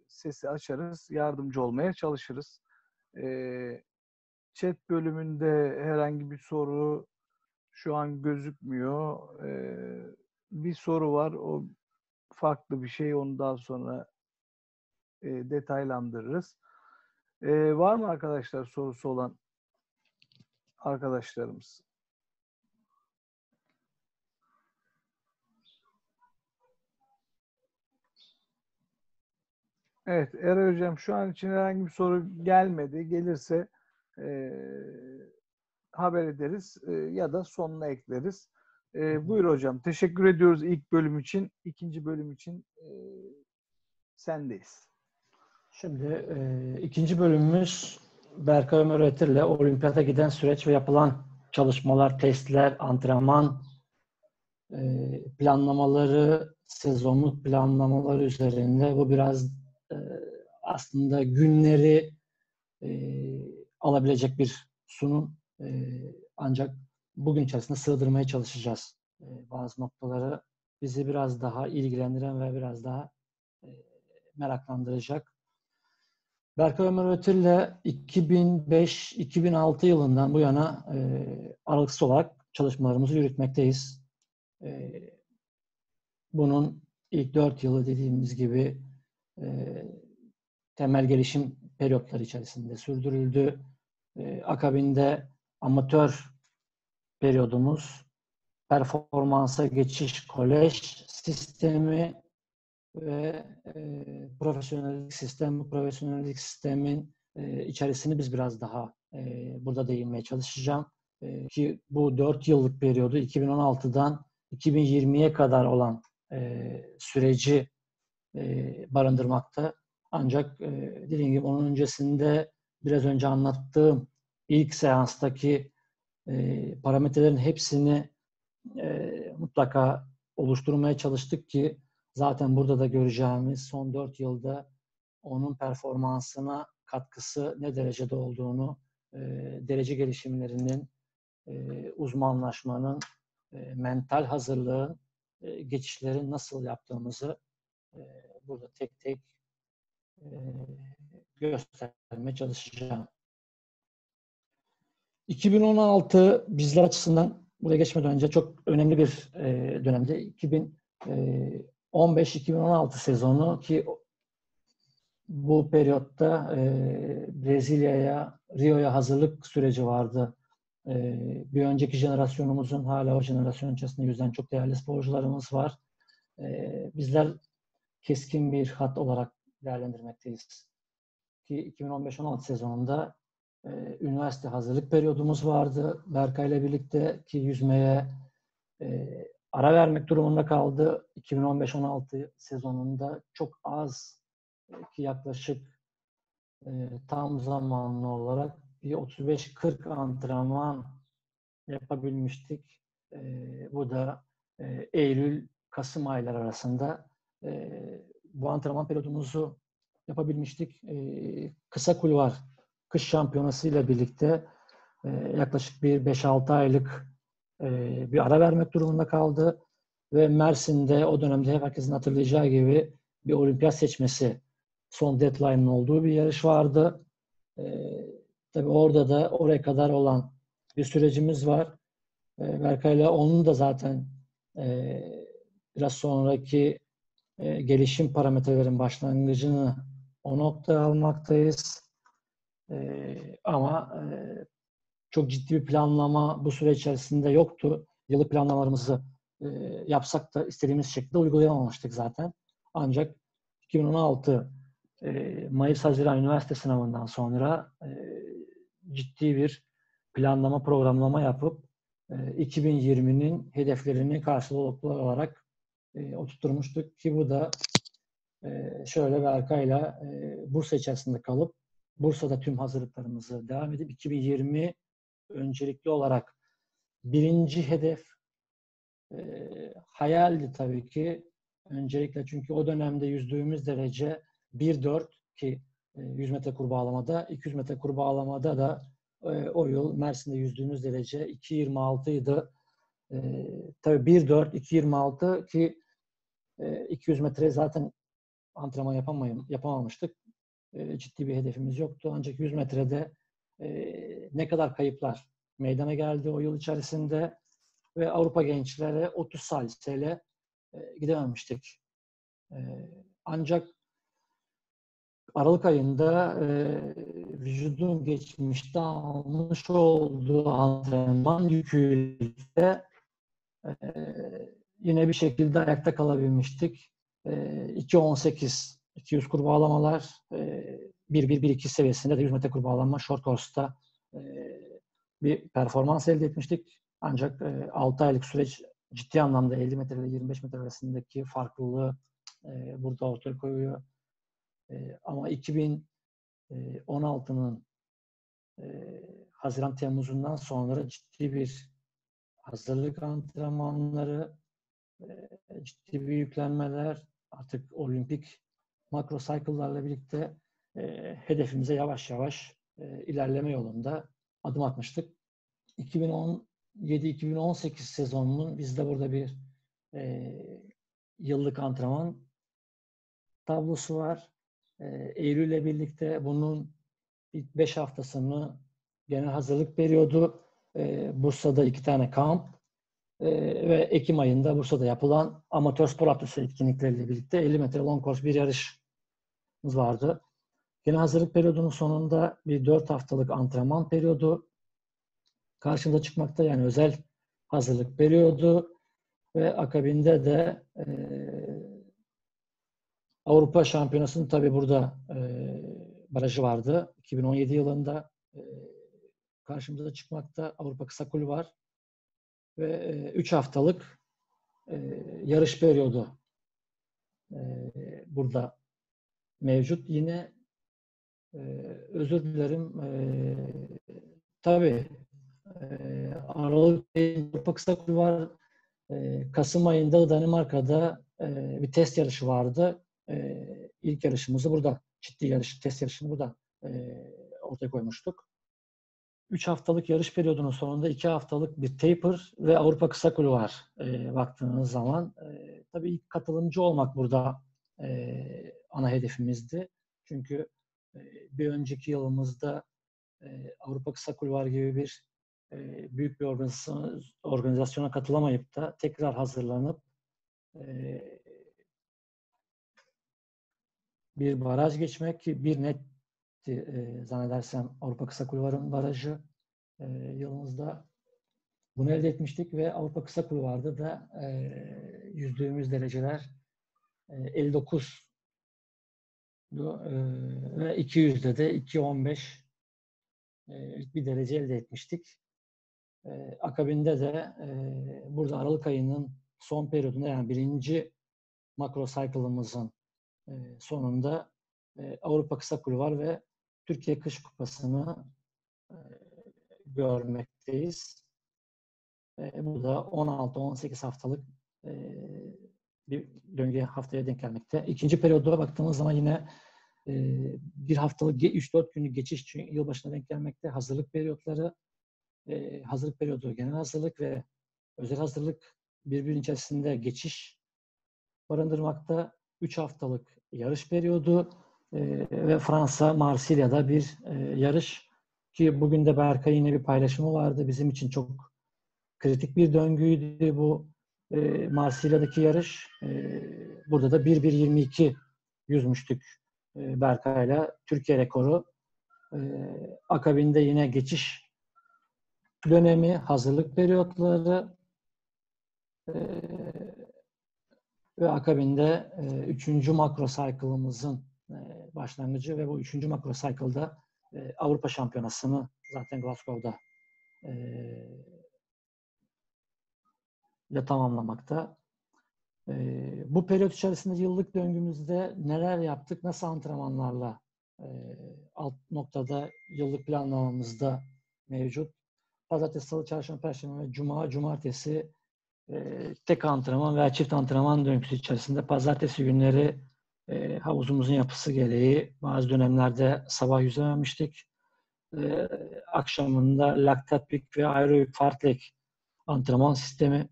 sesi açarız, yardımcı olmaya çalışırız. E, chat bölümünde herhangi bir soru şu an gözükmüyor. Ee, bir soru var. O farklı bir şey. Onu daha sonra e, detaylandırırız. Ee, var mı arkadaşlar sorusu olan arkadaşlarımız? Evet Eray Hocam şu an için herhangi bir soru gelmedi. Gelirse haber ederiz e, ya da sonuna ekleriz. E, buyur hocam. Teşekkür ediyoruz ilk bölüm için. İkinci bölüm için e, sendeyiz. Şimdi e, ikinci bölümümüz Berkay Ömer Öğretir'le olimpiyata giden süreç ve yapılan çalışmalar, testler, antrenman e, planlamaları, sezonluk planlamaları üzerinde. Bu biraz e, aslında günleri e, alabilecek bir sunum. Ee, ancak bugün içerisinde sığdırmaya çalışacağız. Ee, bazı noktaları bizi biraz daha ilgilendiren ve biraz daha e, meraklandıracak. Berkay Ömer Ötür'le 2005-2006 yılından bu yana e, aralıksız olarak çalışmalarımızı yürütmekteyiz. E, bunun ilk dört yılı dediğimiz gibi temel gelişim periyotları içerisinde sürdürüldü. Akabinde amatör periyodumuz performansa geçiş kolej sistemi ve e, profesyonellik sistemi, profesyonellik sistemin e, içerisini biz biraz daha e, burada değinmeye çalışacağım. E, ki bu 4 yıllık periyodu 2016'dan 2020'ye kadar olan e, süreci e, barındırmakta. Ancak e, dediğim gibi onun öncesinde biraz önce anlattığım ilk seanstaki e, parametrelerin hepsini e, mutlaka oluşturmaya çalıştık ki zaten burada da göreceğimiz son 4 yılda onun performansına katkısı ne derecede olduğunu, e, derece gelişimlerinin, e, uzmanlaşmanın, e, mental hazırlığın, e, geçişlerin nasıl yaptığımızı e, burada tek tek e, göstermeye çalışacağım. 2016 bizler açısından buraya geçmeden önce çok önemli bir e, dönemde. 2015-2016 sezonu ki bu periyotta e, Brezilya'ya, Rio'ya hazırlık süreci vardı. E, bir önceki jenerasyonumuzun hala o jenerasyon içerisinde yüzden çok değerli sporcularımız var. E, bizler keskin bir hat olarak değerlendirmekteyiz. Ki 2015-16 sezonunda e, üniversite hazırlık periyodumuz vardı. Berkay ile birlikte ki yüzmeye e, ara vermek durumunda kaldı. 2015-16 sezonunda çok az ki yaklaşık e, tam zamanlı olarak bir 35-40 antrenman yapabilmiştik. E, bu da e, Eylül-Kasım ayları arasında e, bu antrenman periyodumuzu yapabilmiştik. E, kısa kulvar kış şampiyonası ile birlikte e, yaklaşık bir 5-6 aylık e, bir ara vermek durumunda kaldı. Ve Mersin'de o dönemde herkesin hatırlayacağı gibi bir olimpiyat seçmesi son deadline'ın olduğu bir yarış vardı. E, tabii orada da oraya kadar olan bir sürecimiz var. E, Berkay'la onun da zaten biraz sonraki gelişim parametrelerin başlangıcını o noktaya almaktayız. E, ama e, çok ciddi bir planlama bu süre içerisinde yoktu. Yılı planlamalarımızı e, yapsak da istediğimiz şekilde uygulayamamıştık zaten. Ancak 2016 e, Mayıs-Haziran üniversite sınavından sonra e, ciddi bir planlama, programlama yapıp e, 2020'nin hedeflerini karşılıklı olarak e, oturtmuştuk ki bu da e, şöyle Berkay'la e, Bursa içerisinde kalıp Bursa'da tüm hazırlıklarımızı devam edip 2020 öncelikli olarak birinci hedef e, hayaldi tabii ki. Öncelikle çünkü o dönemde yüzdüğümüz derece 1.4 ki 100 metre kurbağalamada, 200 metre kurbağalamada da e, o yıl Mersin'de yüzdüğümüz derece 2.26 idi. E, tabii 1.4, 2.26 ki e, 200 metre zaten antrenman yapamayım, yapamamıştık. E, ciddi bir hedefimiz yoktu. Ancak 100 metrede e, ne kadar kayıplar meydana geldi o yıl içerisinde ve Avrupa gençlere 30 saliseyle e, gidememiştik. E, ancak Aralık ayında e, vücudun geçmişte almış olduğu antrenman yüküyle e, yine bir şekilde ayakta kalabilmiştik. E, 2.18 200 kurbağalamalar e, 1-1-1-2 seviyesinde de 100 metre kurbağalama short course'ta e, bir performans elde etmiştik. Ancak e, 6 aylık süreç ciddi anlamda 50 metre ile 25 metre arasındaki farklılığı e, burada ortaya koyuyor. E, ama 2016'nın e, Haziran Temmuz'undan sonra ciddi bir hazırlık antrenmanları, e, ciddi bir yüklenmeler, artık olimpik makro cycle'larla birlikte e, hedefimize yavaş yavaş e, ilerleme yolunda adım atmıştık. 2017-2018 sezonunun bizde burada bir e, yıllık antrenman tablosu var. E, Eylül ile birlikte bunun ilk 5 haftasını genel hazırlık periyodu e, Bursa'da iki tane kamp ve Ekim ayında Bursa'da yapılan amatör spor haftası etkinlikleriyle birlikte 50 metre long course bir yarışımız vardı. Yine hazırlık periyodunun sonunda bir 4 haftalık antrenman periyodu karşımıza çıkmakta. Yani özel hazırlık periyodu ve akabinde de e, Avrupa Şampiyonası'nın tabi burada e, barajı vardı. 2017 yılında e, karşımıza çıkmakta. Avrupa Kısa Kulü var. Ve 3 e, haftalık e, yarış periyodu e, burada mevcut. Yine özür dilerim tabii Aralık Avrupa Kısa Kulü var. E, Kasım ayında Danimarka'da bir test yarışı vardı. İlk yarışımızı burada, ciddi yarış, test yarışını burada ortaya koymuştuk. 3 haftalık yarış periyodunun sonunda 2 haftalık bir taper ve Avrupa Kısa Kulü var e, baktığınız zaman. E, tabii ilk katılımcı olmak burada e, ana hedefimizdi. Çünkü e, bir önceki yılımızda e, Avrupa Kısa Kulvar gibi bir e, büyük bir organizasyon, organizasyona katılamayıp da tekrar hazırlanıp e, bir baraj geçmek bir net e, zannedersem Avrupa Kısa Kulvar'ın barajı e, yılımızda bunu elde etmiştik ve Avrupa Kısa Kulvar'da da e, yüzdüğümüz dereceler e, 59 e, ve 200'de de 2.15 e, bir derece elde etmiştik. E, akabinde de e, burada Aralık ayının son periyodunda yani birinci makro cycle'ımızın e, sonunda e, Avrupa Kısa Kulvar ve Türkiye Kış Kupası'nı e, görmekteyiz. E, bu da 16-18 haftalık e, bir döngü haftaya denk gelmekte. İkinci periyoda baktığımız zaman yine e, bir haftalık 3-4 günlük geçiş için yılbaşına denk gelmekte. Hazırlık periyotları, e, hazırlık periyodu genel hazırlık ve özel hazırlık birbirinin içerisinde geçiş barındırmakta. 3 haftalık yarış periyodu e, ve Fransa, Marsilya'da bir e, yarış ki bugün de Berkay yine bir paylaşımı vardı. Bizim için çok kritik bir döngüydü bu e, Marsilya'daki yarış. E, burada da 1-1-22 yüzmüştük e, Berkay'la. Türkiye rekoru. Akabinde yine geçiş dönemi, hazırlık periyotları ve akabinde e, üçüncü makro cycle'ımızın başlangıcı ve bu üçüncü makro cycle'da e, Avrupa Şampiyonası'nı zaten Glasgow'da e, ile tamamlamakta. E, bu periyot içerisinde yıllık döngümüzde neler yaptık, nasıl antrenmanlarla e, alt noktada yıllık planlamamızda mevcut. Pazartesi, Salı, Çarşamba, Perşembe ve Cuma, Cumartesi e, tek antrenman veya çift antrenman döngüsü içerisinde pazartesi günleri e, havuzumuzun yapısı gereği bazı dönemlerde sabah yüzememiştik. E, akşamında laktat pik ve aerobik fartlek antrenman sistemi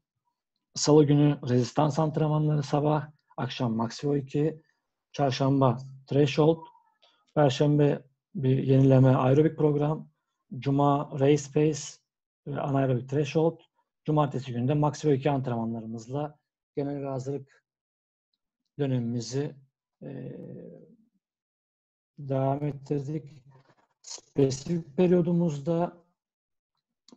Salı günü rezistans antrenmanları sabah, akşam Maxio 2, çarşamba threshold, perşembe bir yenileme aerobik program, cuma race pace ve anaerobik threshold, cumartesi günde Maxio 2 antrenmanlarımızla genel hazırlık dönemimizi e, devam ettirdik. Spesifik periyodumuzda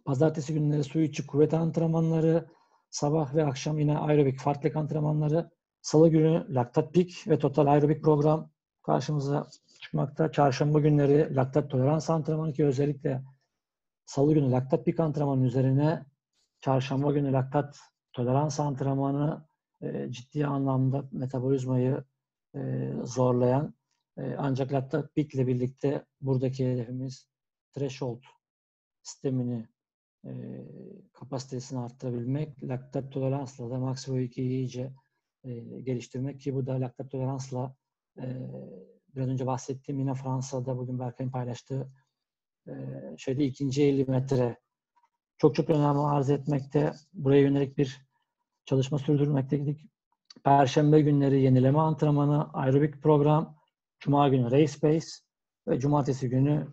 pazartesi günleri su içi kuvvet antrenmanları, Sabah ve akşam yine aerobik farklı antrenmanları. Salı günü laktat pik ve total aerobik program karşımıza çıkmakta. Çarşamba günleri laktat tolerans antrenmanı ki özellikle salı günü laktat pik antrenmanı üzerine çarşamba günü laktat tolerans antrenmanı e, ciddi anlamda metabolizmayı e, zorlayan e, ancak laktat pik ile birlikte buradaki hedefimiz threshold sistemini e, kapasitesini arttırabilmek, laktat toleransla da Max VO2'yi iyice e, geliştirmek ki bu da laktat toleransla e, biraz önce bahsettiğim yine Fransa'da bugün Berkay'ın paylaştığı e, şeyde ikinci 50 metre çok çok önemli arz etmekte. Buraya yönelik bir çalışma sürdürmekteydik. Perşembe günleri yenileme antrenmanı, aerobik program, Cuma günü race pace ve Cumartesi günü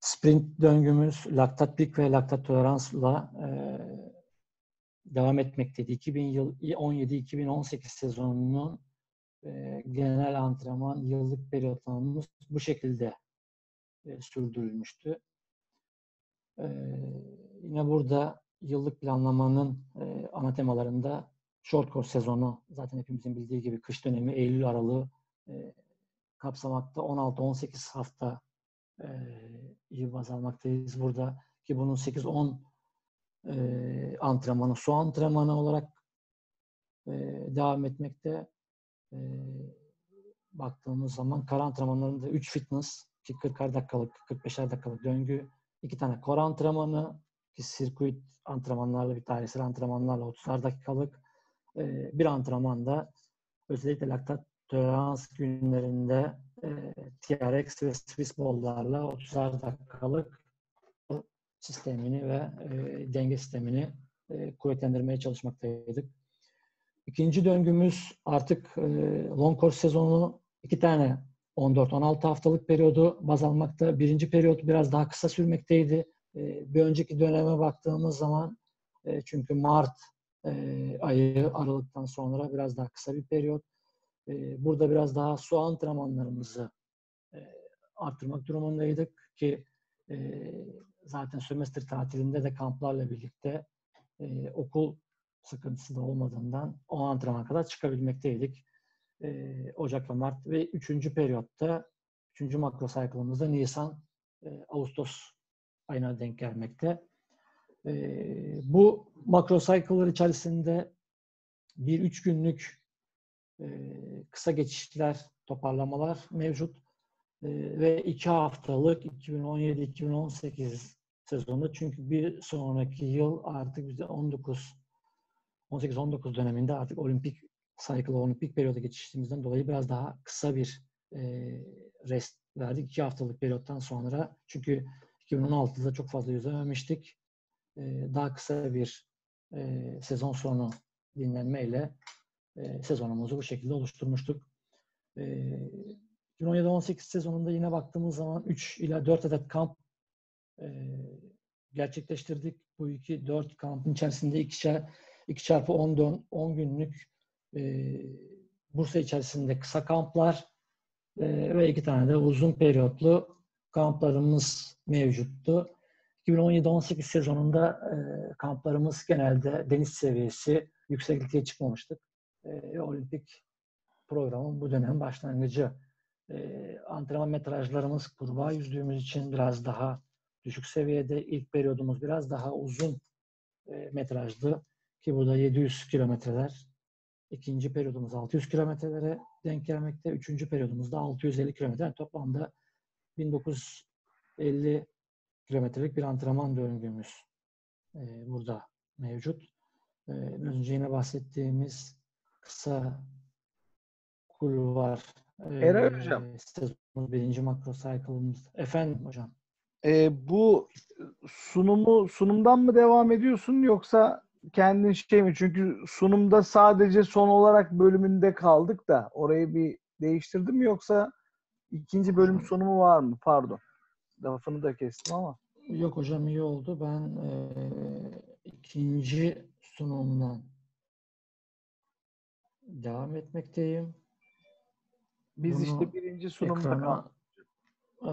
sprint döngümüz laktat pik ve laktat toleransla e, devam etmekteydi. 2017-2018 sezonunun e, genel antrenman yıllık periyotlamamız bu şekilde e, sürdürülmüştü. E, yine burada yıllık planlamanın e, ana temalarında short course sezonu zaten hepimizin bildiği gibi kış dönemi Eylül aralığı e, kapsamakta 16-18 hafta e, iyi baz almaktayız burada ki bunun 8-10 e, antrenmanı su antrenmanı olarak e, devam etmekte. E, baktığımız zaman kar antrenmanlarında 3 fitness ki 40'ar dakikalık, 45'er dakikalık döngü, iki tane core antrenmanı ki sirkuit antrenmanlarla bir tanesi antrenmanlarla 30'ar dakikalık e, bir antrenmanda özellikle laktat tolerans günlerinde e, TRX ve Swiss ball'larla 30'ar dakikalık sistemini ve e, denge sistemini e, kuvvetlendirmeye çalışmaktaydık. İkinci döngümüz artık long course sezonu iki tane 14-16 haftalık periyodu baz almakta. Birinci periyot biraz daha kısa sürmekteydi. Bir önceki döneme baktığımız zaman çünkü Mart e, ayı Aralık'tan sonra biraz daha kısa bir periyot. E, burada biraz daha su antrenmanlarımızı e, arttırmak durumundaydık ki e, zaten sömestr tatilinde de kamplarla birlikte e, okul sıkıntısı da olmadığından o antrenman kadar çıkabilmekteydik. E, Ocak ve Mart ve üçüncü periyotta üçüncü makro cycle'ımızda Nisan, e, Ağustos ayına denk gelmekte. E, bu makro cycle'lar içerisinde bir üç günlük e, kısa geçişler, toparlamalar mevcut. E, ve iki haftalık 2017-2018 sezonu çünkü bir sonraki yıl artık bize 19 18-19 döneminde artık olimpik cycle, olimpik periyoda geçiştiğimizden dolayı biraz daha kısa bir e, rest verdik. iki haftalık periyottan sonra. Çünkü 2016'da çok fazla yüzememiştik. Daha kısa bir sezon sonu dinlenmeyle e, sezonumuzu bu şekilde oluşturmuştuk. E, 2017-18 sezonunda yine baktığımız zaman 3 ila 4 adet kamp gerçekleştirdik. Bu iki 4 kampın içerisinde ikişer 2 çarpı 10, 10 günlük Bursa içerisinde kısa kamplar ve iki tane de uzun periyotlu kamplarımız mevcuttu. 2017-18 sezonunda e, kamplarımız genelde deniz seviyesi yüksekliğe çıkmamıştık. E, olimpik programın bu dönem başlangıcı. E, antrenman metrajlarımız kurbağa yüzdüğümüz için biraz daha düşük seviyede. İlk periyodumuz biraz daha uzun e, metrajlı. Ki burada 700 kilometreler. İkinci periyodumuz 600 kilometrelere denk gelmekte. Üçüncü periyodumuzda 650 kilometre. Yani toplamda 1950 kilometrelik bir antrenman döngümüz e, burada mevcut. E, önce yine bahsettiğimiz kısa kulvar e, Eray Hocam. sezonun birinci makro cycle'ımız. Efendim hocam. E, bu sunumu sunumdan mı devam ediyorsun yoksa kendin şey mi? Çünkü sunumda sadece son olarak bölümünde kaldık da orayı bir değiştirdim yoksa ikinci bölüm sunumu var mı? Pardon. Lafını da kestim ama. Yok hocam iyi oldu. Ben e, ikinci sunumdan devam etmekteyim. Biz Bunu işte birinci sunumda ekrana-. E,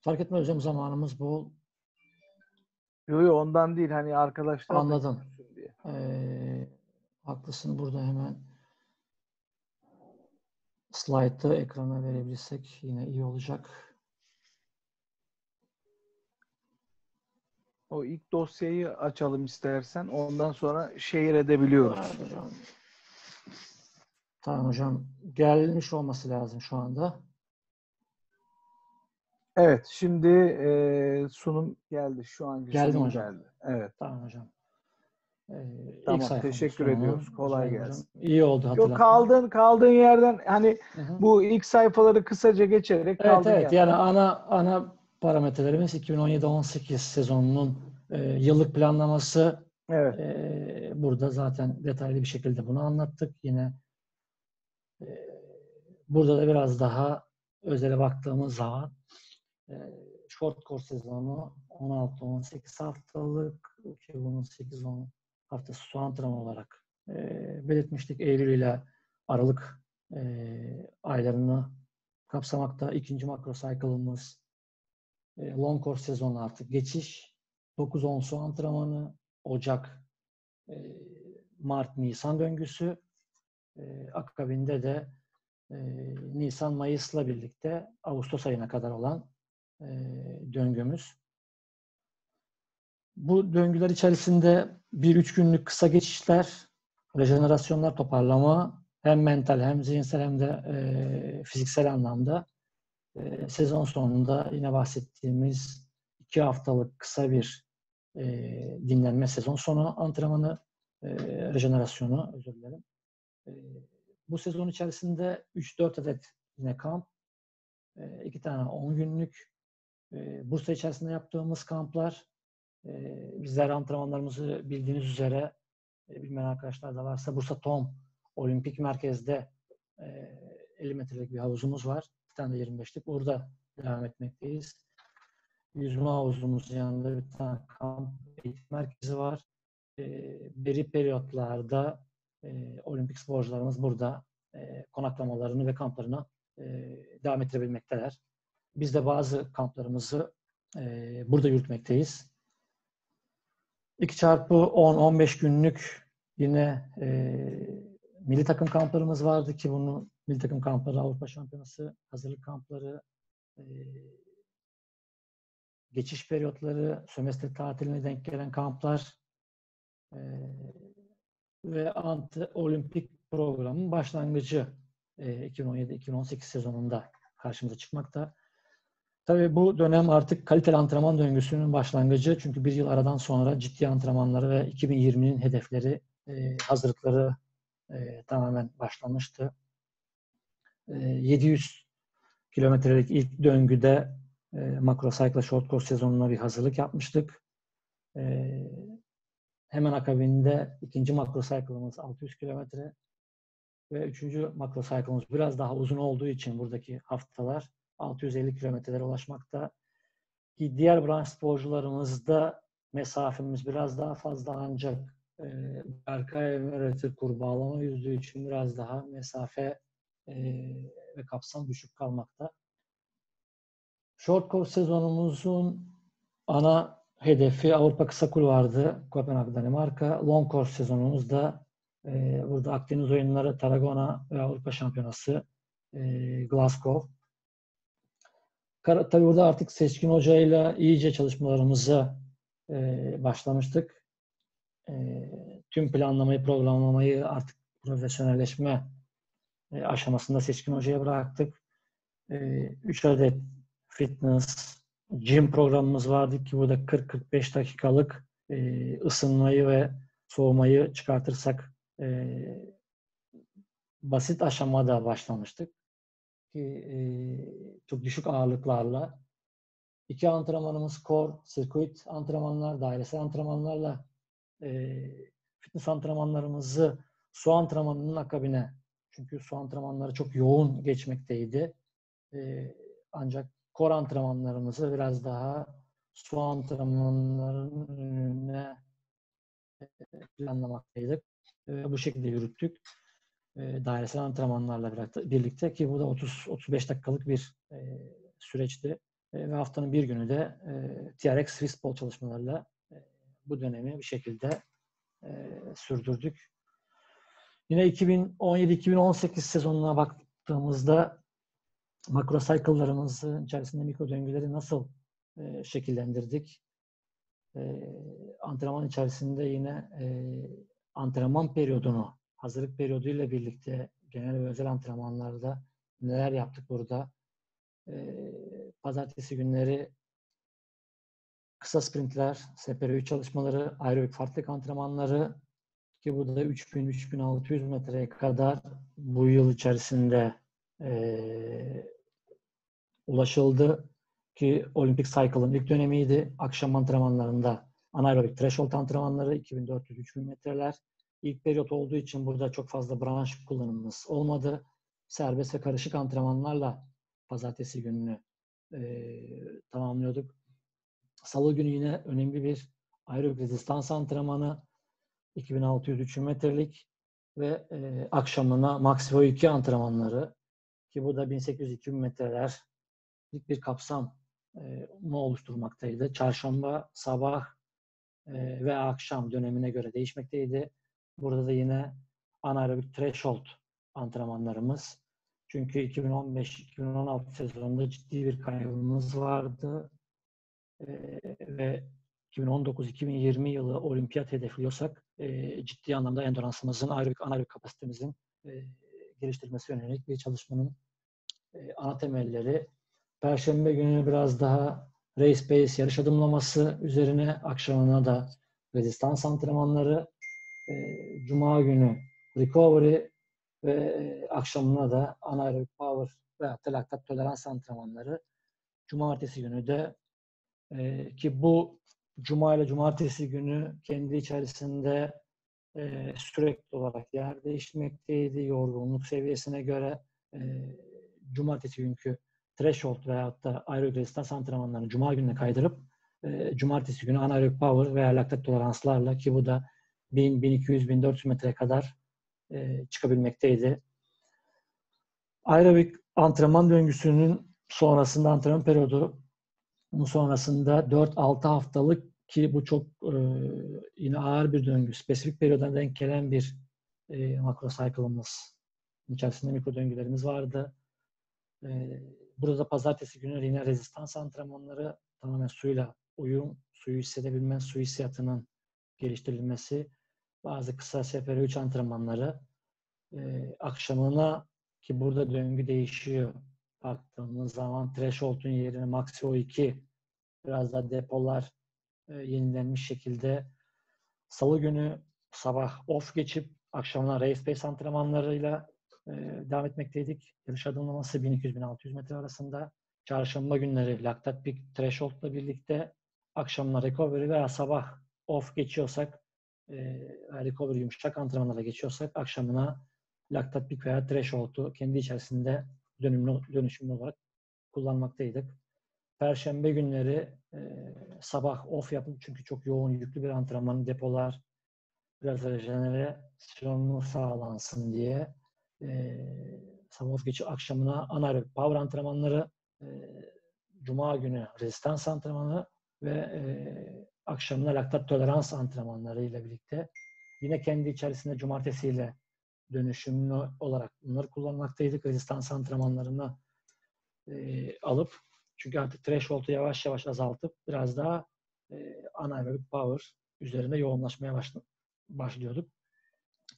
fark etmez hocam zamanımız bol. Yok yok ondan değil hani arkadaşlar da Anladım. diye. E, haklısın burada hemen slide'ı ekrana verebilirsek yine iyi olacak. O ilk dosyayı açalım istersen. Ondan sonra şehir edebiliyoruz. Evet hocam. Tamam hocam. Gelmiş olması lazım şu anda. Evet, şimdi e, sunum geldi. Şu anki Geldi mi hocam? geldi. Evet. Tamam hocam. Ee, ilk Tamam, sayfamız teşekkür ediyoruz. Kolay ederim gelsin. hocam. İyi oldu hatırlattın. Yok kaldığın kaldığın yerden hani Hı hı. bu ilk sayfaları kısaca geçerek Evet kaldığın evet yerden. yani ana ana parametrelerimiz 2017-18 sezonunun e, yıllık planlaması Evet. e, burada zaten detaylı bir şekilde bunu anlattık. Yine e, burada da biraz daha özele baktığımız zaman e, short course sezonu 16-18 haftalık ki bunun 8-10 haftası su antrenman olarak e, belirtmiştik. Eylül ile Aralık e, aylarını kapsamakta. İkinci makro cycle'ımız long course sezonu artık geçiş. 9-10 su antrenmanı, Ocak, e, Mart, Nisan döngüsü. E, akabinde de e, Nisan, Mayıs'la birlikte Ağustos ayına kadar olan e, döngümüz. Bu döngüler içerisinde bir üç günlük kısa geçişler, rejenerasyonlar, toparlama hem mental hem zihinsel hem de e, fiziksel anlamda sezon sonunda yine bahsettiğimiz iki haftalık kısa bir e, dinlenme sezon sonu antrenmanı e, rejenerasyonu özür dilerim. E, bu sezon içerisinde 3-4 adet yine kamp, e, iki tane 10 günlük e, Bursa içerisinde yaptığımız kamplar e, bizler antrenmanlarımızı bildiğiniz üzere e, bilmeyen arkadaşlar da varsa Bursa Tom Olimpik Merkez'de e, 50 metrelik bir havuzumuz var. Tane de 25'lik. Orada devam etmekteyiz. Yüzme havuzumuzun yanında bir tane kamp eğitim merkezi var. E, beri periyotlarda e, olimpik sporcularımız burada e, konaklamalarını ve kamplarını e, devam ettirebilmekteler. Biz de bazı kamplarımızı e, burada yürütmekteyiz. 2 çarpı 10-15 günlük yine e, milli takım kamplarımız vardı ki bunu milli takım kampları, Avrupa Şampiyonası, hazırlık kampları, e, geçiş periyotları, sömestr tatiline denk gelen kamplar e, ve anti olimpik programın başlangıcı e, 2017-2018 sezonunda karşımıza çıkmakta. Tabii bu dönem artık kaliteli antrenman döngüsünün başlangıcı. Çünkü bir yıl aradan sonra ciddi antrenmanları ve 2020'nin hedefleri, e, hazırlıkları e, tamamen başlamıştı. E, 700 kilometrelik ilk döngüde e, makro cycle short course sezonuna bir hazırlık yapmıştık. E, hemen akabinde ikinci makro cycle'ımız 600 kilometre ve üçüncü makro cycle'ımız biraz daha uzun olduğu için buradaki haftalar 650 kilometrelere ulaşmakta. Ki diğer branş sporcularımızda mesafemiz biraz daha fazla ancak e, Berkay Öğreti kurbağalama yüzdüğü için biraz daha mesafe e, ve kapsam düşük kalmakta. Short course sezonumuzun ana hedefi Avrupa Kısa Kulvardı, Kopenhag, Danimarka. Long course sezonumuzda e, burada Akdeniz oyunları, Tarragona ve Avrupa Şampiyonası e, Glasgow. Tabii burada artık Seçkin Hoca ile iyice çalışmalarımıza e, başlamıştık. E, tüm planlamayı, programlamayı artık profesyonelleşme e, aşamasında Seçkin Hoca'ya bıraktık. E, üç adet fitness, gym programımız vardı ki burada 40-45 dakikalık e, ısınmayı ve soğumayı çıkartırsak e, basit aşamada başlamıştık ki e, çok düşük ağırlıklarla. İki antrenmanımız core, circuit antrenmanlar, dairesel antrenmanlarla e, fitness antrenmanlarımızı su antrenmanının akabine çünkü su antrenmanları çok yoğun geçmekteydi. E, ancak core antrenmanlarımızı biraz daha su antrenmanlarının önüne planlamaktaydık. E, bu şekilde yürüttük e, dairesel antrenmanlarla birlikte ki bu da 30-35 dakikalık bir e, süreçti. E, ve haftanın bir günü de e, TRX Free çalışmalarıyla e, bu dönemi bir şekilde e, sürdürdük. Yine 2017-2018 sezonuna baktığımızda makro cycle'larımızın içerisinde mikro döngüleri nasıl e, şekillendirdik? E, antrenman içerisinde yine e, antrenman periyodunu hazırlık periyoduyla birlikte genel ve özel antrenmanlarda neler yaptık burada? Ee, pazartesi günleri kısa sprintler, SPR3 çalışmaları, aerobik farklılık antrenmanları ki burada 3000 3600 metreye kadar bu yıl içerisinde e, ulaşıldı ki Olympic Cycle'ın ilk dönemiydi. Akşam antrenmanlarında anaerobik threshold antrenmanları 2400-3000 metreler İlk periyot olduğu için burada çok fazla branş kullanımımız olmadı. Serbest ve karışık antrenmanlarla pazartesi gününü e, tamamlıyorduk. Salı günü yine önemli bir aerobik rezistans antrenmanı 2603 metrelik ve e, akşamına Max VO2 antrenmanları ki bu da 1800-2000 metreler bir kapsam e, oluşturmaktaydı. Çarşamba, sabah e, ve akşam dönemine göre değişmekteydi. Burada da yine anaerobik threshold antrenmanlarımız. Çünkü 2015-2016 sezonunda ciddi bir kaybımız vardı. E, ve 2019-2020 yılı olimpiyat hedefliyorsak e, ciddi anlamda enduransımızın, aerobik anaerobik kapasitemizin e, geliştirilmesi yönelik bir çalışmanın e, ana temelleri. Perşembe günü biraz daha race pace yarış adımlaması üzerine akşamına da rezistans antrenmanları, e, cuma günü recovery ve akşamına da anaerobik power ve laktat tolerans antrenmanları. Cumartesi günü de e, ki bu cuma ile cumartesi günü kendi içerisinde e, sürekli olarak yer değişmekteydi yorgunluk seviyesine göre. E, cumartesi günkü threshold veyahut da aerobik rezistans antrenmanlarını cuma gününe kaydırıp e, cumartesi günü anaerobik power veya laktat toleranslarla ki bu da 1000, 1200, 1400 metreye kadar e, çıkabilmekteydi. Aerobik antrenman döngüsünün sonrasında antrenman periyodu sonrasında 4-6 haftalık ki bu çok e, yine ağır bir döngü. Spesifik periyodan denk gelen bir e, makro cycle'ımız. İçerisinde mikro döngülerimiz vardı. E, burada pazartesi günü yine rezistans antrenmanları tamamen suyla uyum, suyu hissedebilme, su hissiyatının geliştirilmesi, bazı kısa SPR3 antrenmanları, e, akşamına ki burada döngü değişiyor. Baktığımız zaman threshold'un yerine max O2 biraz da depolar e, yenilenmiş şekilde salı günü sabah off geçip akşamlar race pace antrenmanlarıyla e, devam etmekteydik. Yarış adımlaması 1200-1600 metre arasında. Çarşamba günleri laktat peak threshold'la birlikte akşamlar recovery veya sabah off geçiyorsak e, recovery yumuşak antrenmanlara geçiyorsak akşamına laktat peak veya threshold'u kendi içerisinde dönümlü, dönüşümlü olarak kullanmaktaydık. Perşembe günleri e, sabah off yapıp çünkü çok yoğun yüklü bir antrenman depolar biraz rejenerasyonu sağlansın diye e, sabah off geçip akşamına anaerobik power antrenmanları e, cuma günü rezistans antrenmanı ve e, akşamına laktat tolerans antrenmanları ile birlikte yine kendi içerisinde cumartesiyle dönüşümlü olarak bunları kullanmaktaydık. Rezistans antrenmanlarını e, alıp çünkü artık threshold'u yavaş yavaş azaltıp biraz daha e, anaerobik power üzerinde yoğunlaşmaya başlıyorduk.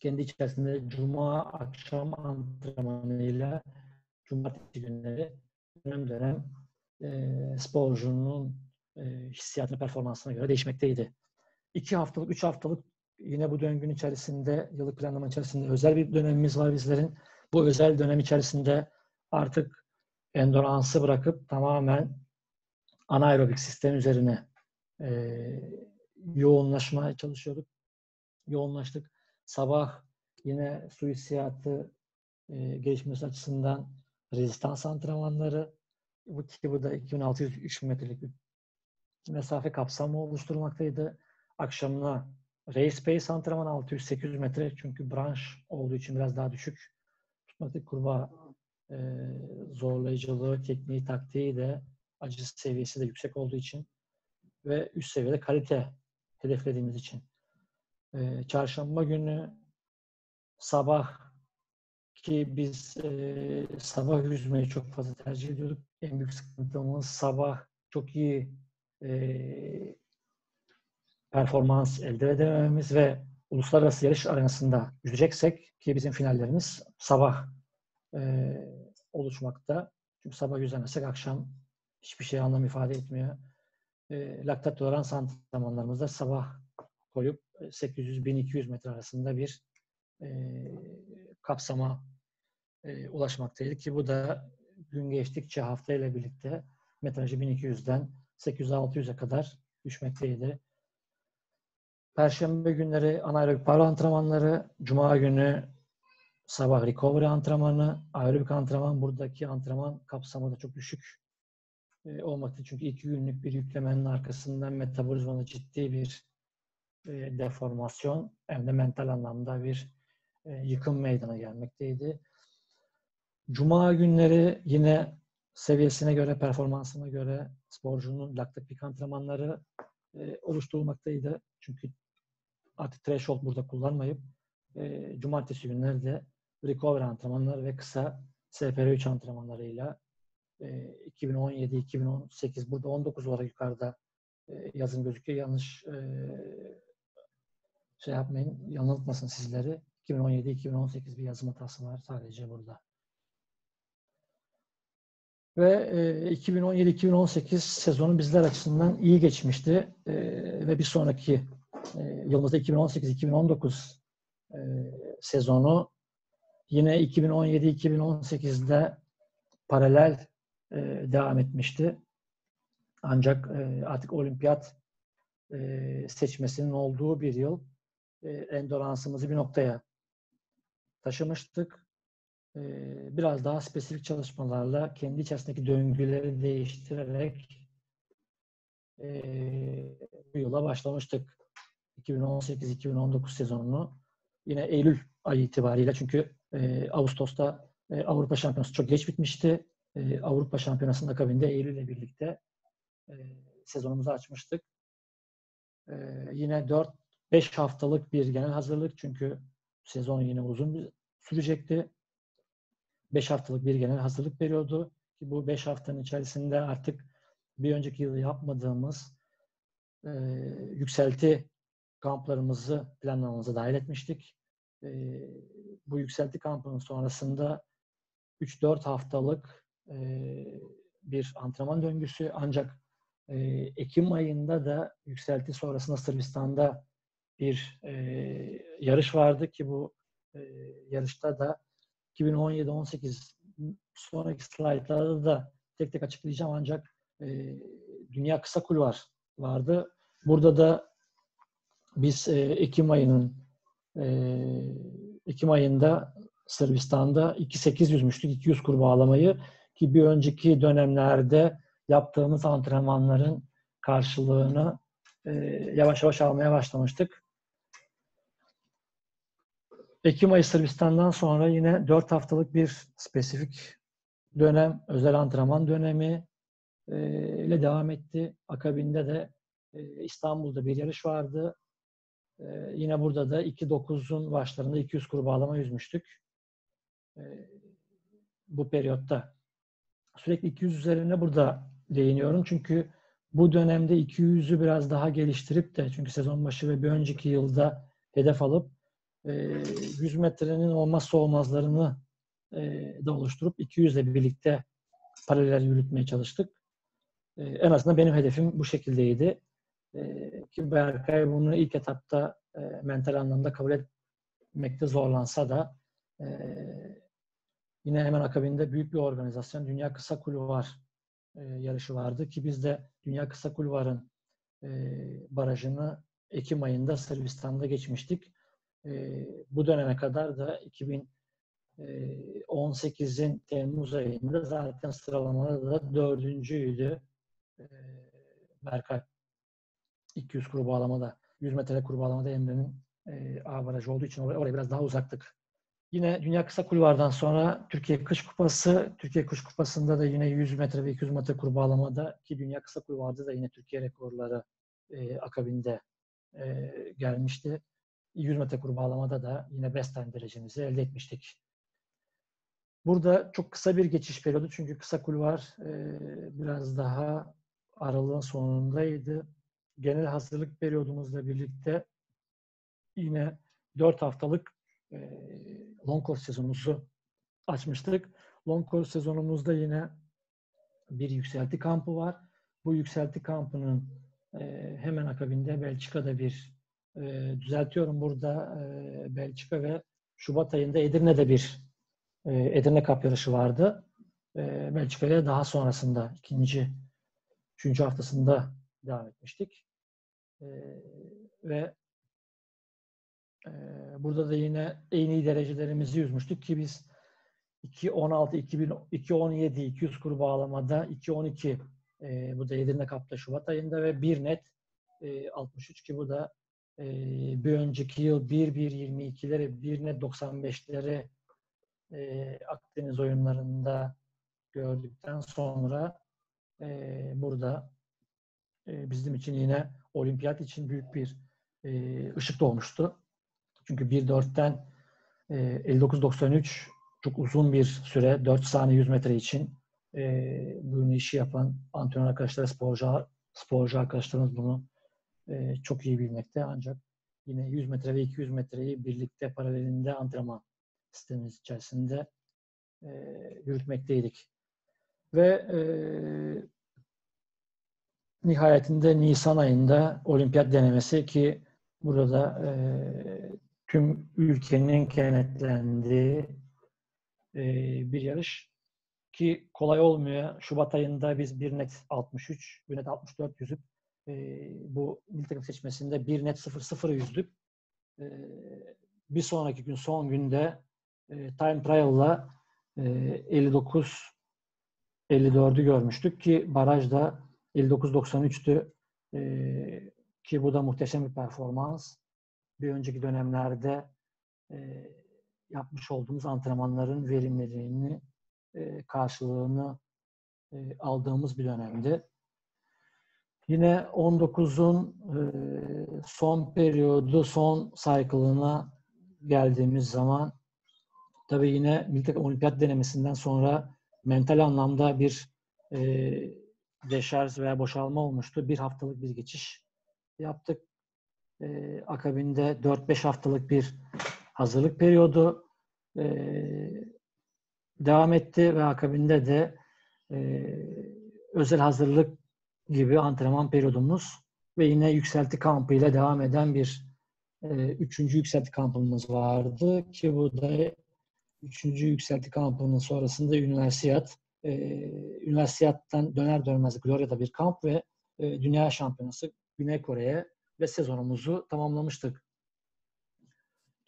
Kendi içerisinde cuma akşam antrenmanıyla cumartesi günleri dönem dönem e, sporcunun e, hissiyatına, performansına göre değişmekteydi. İki haftalık, üç haftalık yine bu döngünün içerisinde, yıllık planlama içerisinde özel bir dönemimiz var bizlerin. Bu özel dönem içerisinde artık endurance'ı bırakıp tamamen anaerobik sistem üzerine e, yoğunlaşmaya çalışıyorduk. Yoğunlaştık. Sabah yine su hissiyatı e, gelişmesi açısından rezistans antrenmanları bu ki bu da 2600-3000 metrelik bir mesafe kapsamı oluşturmaktaydı. Akşamına race pace antrenman 600-800 metre çünkü branş olduğu için biraz daha düşük. Tutmatik kurbağa e, zorlayıcılığı, tekniği, taktiği de acı seviyesi de yüksek olduğu için ve üst seviyede kalite hedeflediğimiz için. E, çarşamba günü sabah ki biz e, sabah yüzmeyi çok fazla tercih ediyorduk. En büyük sıkıntımız sabah çok iyi e, performans elde edemememiz ve uluslararası yarış arenasında yüzeceksek ki bizim finallerimiz sabah e, oluşmakta. Çünkü sabah yüzemezsek akşam hiçbir şey anlam ifade etmiyor. E, laktat tolerans antrenmanlarımızda sabah koyup 800-1200 metre arasında bir e, kapsama e, ulaşmaktaydı ki bu da gün geçtikçe haftayla birlikte metrajı 1200'den 800-600'e kadar düşmekteydi. Perşembe günleri anaerobik para antrenmanları, Cuma günü sabah recovery antrenmanı, aerobik antrenman buradaki antrenman kapsamı da çok düşük e, olmakta. Çünkü iki günlük bir yüklemenin arkasından metabolizmada ciddi bir e, deformasyon hem de mental anlamda bir e, yıkım meydana gelmekteydi. Cuma günleri yine seviyesine göre, performansına göre sporcunun laktik antrenmanları e, oluşturulmaktaydı. Çünkü artık threshold burada kullanmayıp e, cumartesi günleri de recovery antrenmanları ve kısa SPR3 antrenmanlarıyla e, 2017-2018 burada 19 olarak yukarıda e, yazın gözüküyor. Yanlış e, şey yapmayın, yanıltmasın sizleri. 2017-2018 bir yazım hatası var sadece burada. Ve e, 2017-2018 sezonu bizler açısından iyi geçmişti. E, ve bir sonraki e, yılımızda 2018-2019 e, sezonu yine 2017-2018'de paralel e, devam etmişti. Ancak e, artık olimpiyat e, seçmesinin olduğu bir yıl e, endoransımızı bir noktaya taşımıştık. E, biraz daha spesifik çalışmalarla kendi içerisindeki döngüleri değiştirerek e, bu yıla başlamıştık. 2018-2019 sezonunu. Yine Eylül ayı itibariyle çünkü e, Ağustos'ta e, Avrupa Şampiyonası çok geç bitmişti. E, Avrupa Şampiyonası'nın akabinde Eylül ile birlikte e, sezonumuzu açmıştık. E, yine 4-5 haftalık bir genel hazırlık çünkü sezon yine uzun sürecekti. 5 haftalık bir genel hazırlık periyodu ki bu 5 haftanın içerisinde artık bir önceki yıl yapmadığımız e, yükselti kamplarımızı planlamamıza dahil etmiştik. E, bu yükselti kampının sonrasında 3-4 haftalık e, bir antrenman döngüsü ancak e, Ekim ayında da yükselti sonrasında Sırbistan'da bir e, yarış vardı ki bu e, yarışta da 2017-18 sonraki slaytlarda da tek tek açıklayacağım ancak e, Dünya Kısa Kulvar vardı. Burada da biz e, Ekim ayının Ekim ayında Sırbistan'da 2.8 yüzmüştük. 200 kur bağlamayı ki bir önceki dönemlerde yaptığımız antrenmanların karşılığını e, yavaş yavaş almaya başlamıştık. Ekim ayı Sırbistan'dan sonra yine 4 haftalık bir spesifik dönem, özel antrenman dönemi e, ile devam etti. Akabinde de e, İstanbul'da bir yarış vardı. E, yine burada da 2.9'un başlarında 200 kur bağlama yüzmüştük. E, bu periyotta. Sürekli 200 üzerine burada değiniyorum. Çünkü bu dönemde 200'ü biraz daha geliştirip de çünkü sezon başı ve bir önceki yılda hedef alıp 100 metrenin olmazsa olmazlarını da oluşturup 200 ile birlikte paralel yürütmeye çalıştık. En azından benim hedefim bu şekildeydi. Ki Berkay bunu ilk etapta mental anlamda kabul etmekte zorlansa da yine hemen akabinde büyük bir organizasyon Dünya Kısa Kulvar yarışı vardı ki biz de Dünya Kısa Kulvar'ın barajını Ekim ayında Sırbistan'da geçmiştik e, bu döneme kadar da 2018'in Temmuz ayında zaten sıralamada da dördüncüydü e, Berkay. 200 kuru bağlamada, 100 metre kuru bağlamada Emre'nin e, A barajı olduğu için oraya, oraya biraz daha uzaktık. Yine Dünya Kısa Kulvar'dan sonra Türkiye Kış Kupası. Türkiye Kış Kupası'nda da yine 100 metre ve 200 metre kuru bağlamada ki Dünya Kısa Kulvar'da da yine Türkiye rekorları e, akabinde e, gelmişti. 100 metre kuru bağlamada da yine best time derecemizi elde etmiştik. Burada çok kısa bir geçiş periyodu çünkü kısa kulvar e, biraz daha aralığın sonundaydı. Genel hazırlık periyodumuzla birlikte yine 4 haftalık e, long course sezonumuzu açmıştık. Long course sezonumuzda yine bir yükselti kampı var. Bu yükselti kampının e, hemen akabinde Belçika'da bir e, düzeltiyorum burada e, Belçika ve Şubat ayında Edirne'de bir e, Edirne Cup yarışı vardı. E, Belçika'ya daha sonrasında ikinci, üçüncü haftasında devam etmiştik. Ve e, burada da yine en iyi derecelerimizi yüzmüştük ki biz 2.16, 2.17, 200 kuru bağlamada 2.12 e, bu da Edirne Cup'ta Şubat ayında ve bir net e, 63 ki bu da e, bir önceki yıl 1-1-22'lere 1-95'lere e, Akdeniz oyunlarında gördükten sonra e, burada e, bizim için yine olimpiyat için büyük bir e, ışık doğmuştu. Çünkü 1.4'ten e, 59.93 çok uzun bir süre 4 saniye 100 metre için e, bu işi yapan antrenör arkadaşlar, sporcu, sporcu arkadaşlarımız bunu e, çok iyi bilmekte. Ancak yine 100 metre ve 200 metreyi birlikte paralelinde antrenman sistemimiz içerisinde e, yürütmekteydik. Ve e, nihayetinde Nisan ayında olimpiyat denemesi ki burada e, tüm ülkenin kenetlendiği e, bir yarış ki kolay olmuyor. Şubat ayında biz 1 net 63, 1 net 64 yüzüp e, bu milli takım seçmesinde 1 net 0-0 yüzdük. E, bir sonraki gün son günde e, time trial'la e, 59 54'ü görmüştük ki barajda 59-93'tü e, ki bu da muhteşem bir performans. Bir önceki dönemlerde e, yapmış olduğumuz antrenmanların verimliliğini e, karşılığını e, aldığımız bir dönemdi. Yine 19'un e, son periyodu, son cycle'ına geldiğimiz zaman tabii yine milli olimpiyat denemesinden sonra mental anlamda bir e, deşarj veya boşalma olmuştu. Bir haftalık bir geçiş yaptık. E, akabinde 4-5 haftalık bir hazırlık periyodu e, devam etti ve akabinde de e, özel hazırlık gibi antrenman periyodumuz ve yine yükselti kampı ile devam eden bir e, üçüncü yükselti kampımız vardı ki bu da üçüncü yükselti kampının sonrasında üniversiyat e, üniversiyattan döner dönmez Gloria'da bir kamp ve e, dünya şampiyonası Güney Kore'ye ve sezonumuzu tamamlamıştık.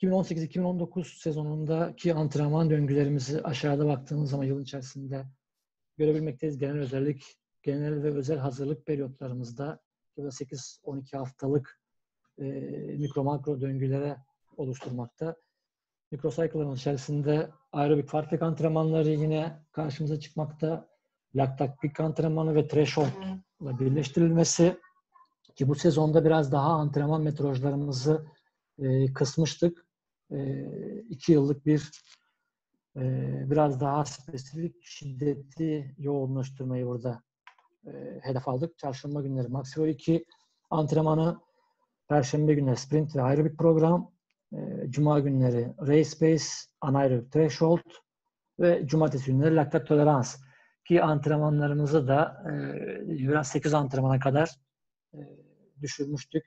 2018-2019 sezonundaki antrenman döngülerimizi aşağıda baktığımız zaman yılın içerisinde görebilmekteyiz. Genel özellik, genel ve özel hazırlık periyotlarımızda ya da 8-12 haftalık e, mikro makro döngülere oluşturmakta. Mikrocycle'ların içerisinde aerobik farklılık antrenmanları yine karşımıza çıkmakta. Laktat pik antrenmanı ve threshold'la birleştirilmesi ki bu sezonda biraz daha antrenman metrajlarımızı e, kısmıştık. E, iki yıllık bir e, biraz daha spesifik şiddeti yoğunlaştırmayı burada e, hedef aldık. Çarşamba günleri Maximo 2 antrenmanı, Perşembe günleri sprint ve aerobik program, Cuma günleri race pace, anaerobik threshold ve Cumartesi günleri laktat tolerans ki antrenmanlarımızı da e, biraz 8 antrenmana kadar e, düşürmüştük.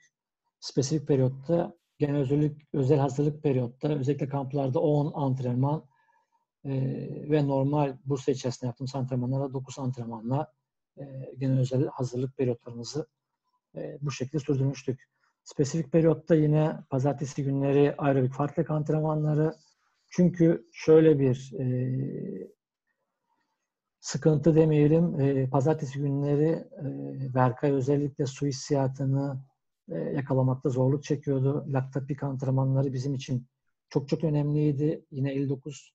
Spesifik periyotta genel özellik, özel hazırlık periyotta özellikle kamplarda 10 antrenman e, ve normal Bursa içerisinde yaptığımız antrenmanlara 9 antrenmanla genel özel hazırlık periyotlarımızı bu şekilde sürdürmüştük. Spesifik periyotta yine pazartesi günleri aerobik farklılık antrenmanları. Çünkü şöyle bir e, sıkıntı demeyelim. E, pazartesi günleri e, Berkay özellikle su hissiyatını e, yakalamakta zorluk çekiyordu. Laktapik antrenmanları bizim için çok çok önemliydi. Yine 59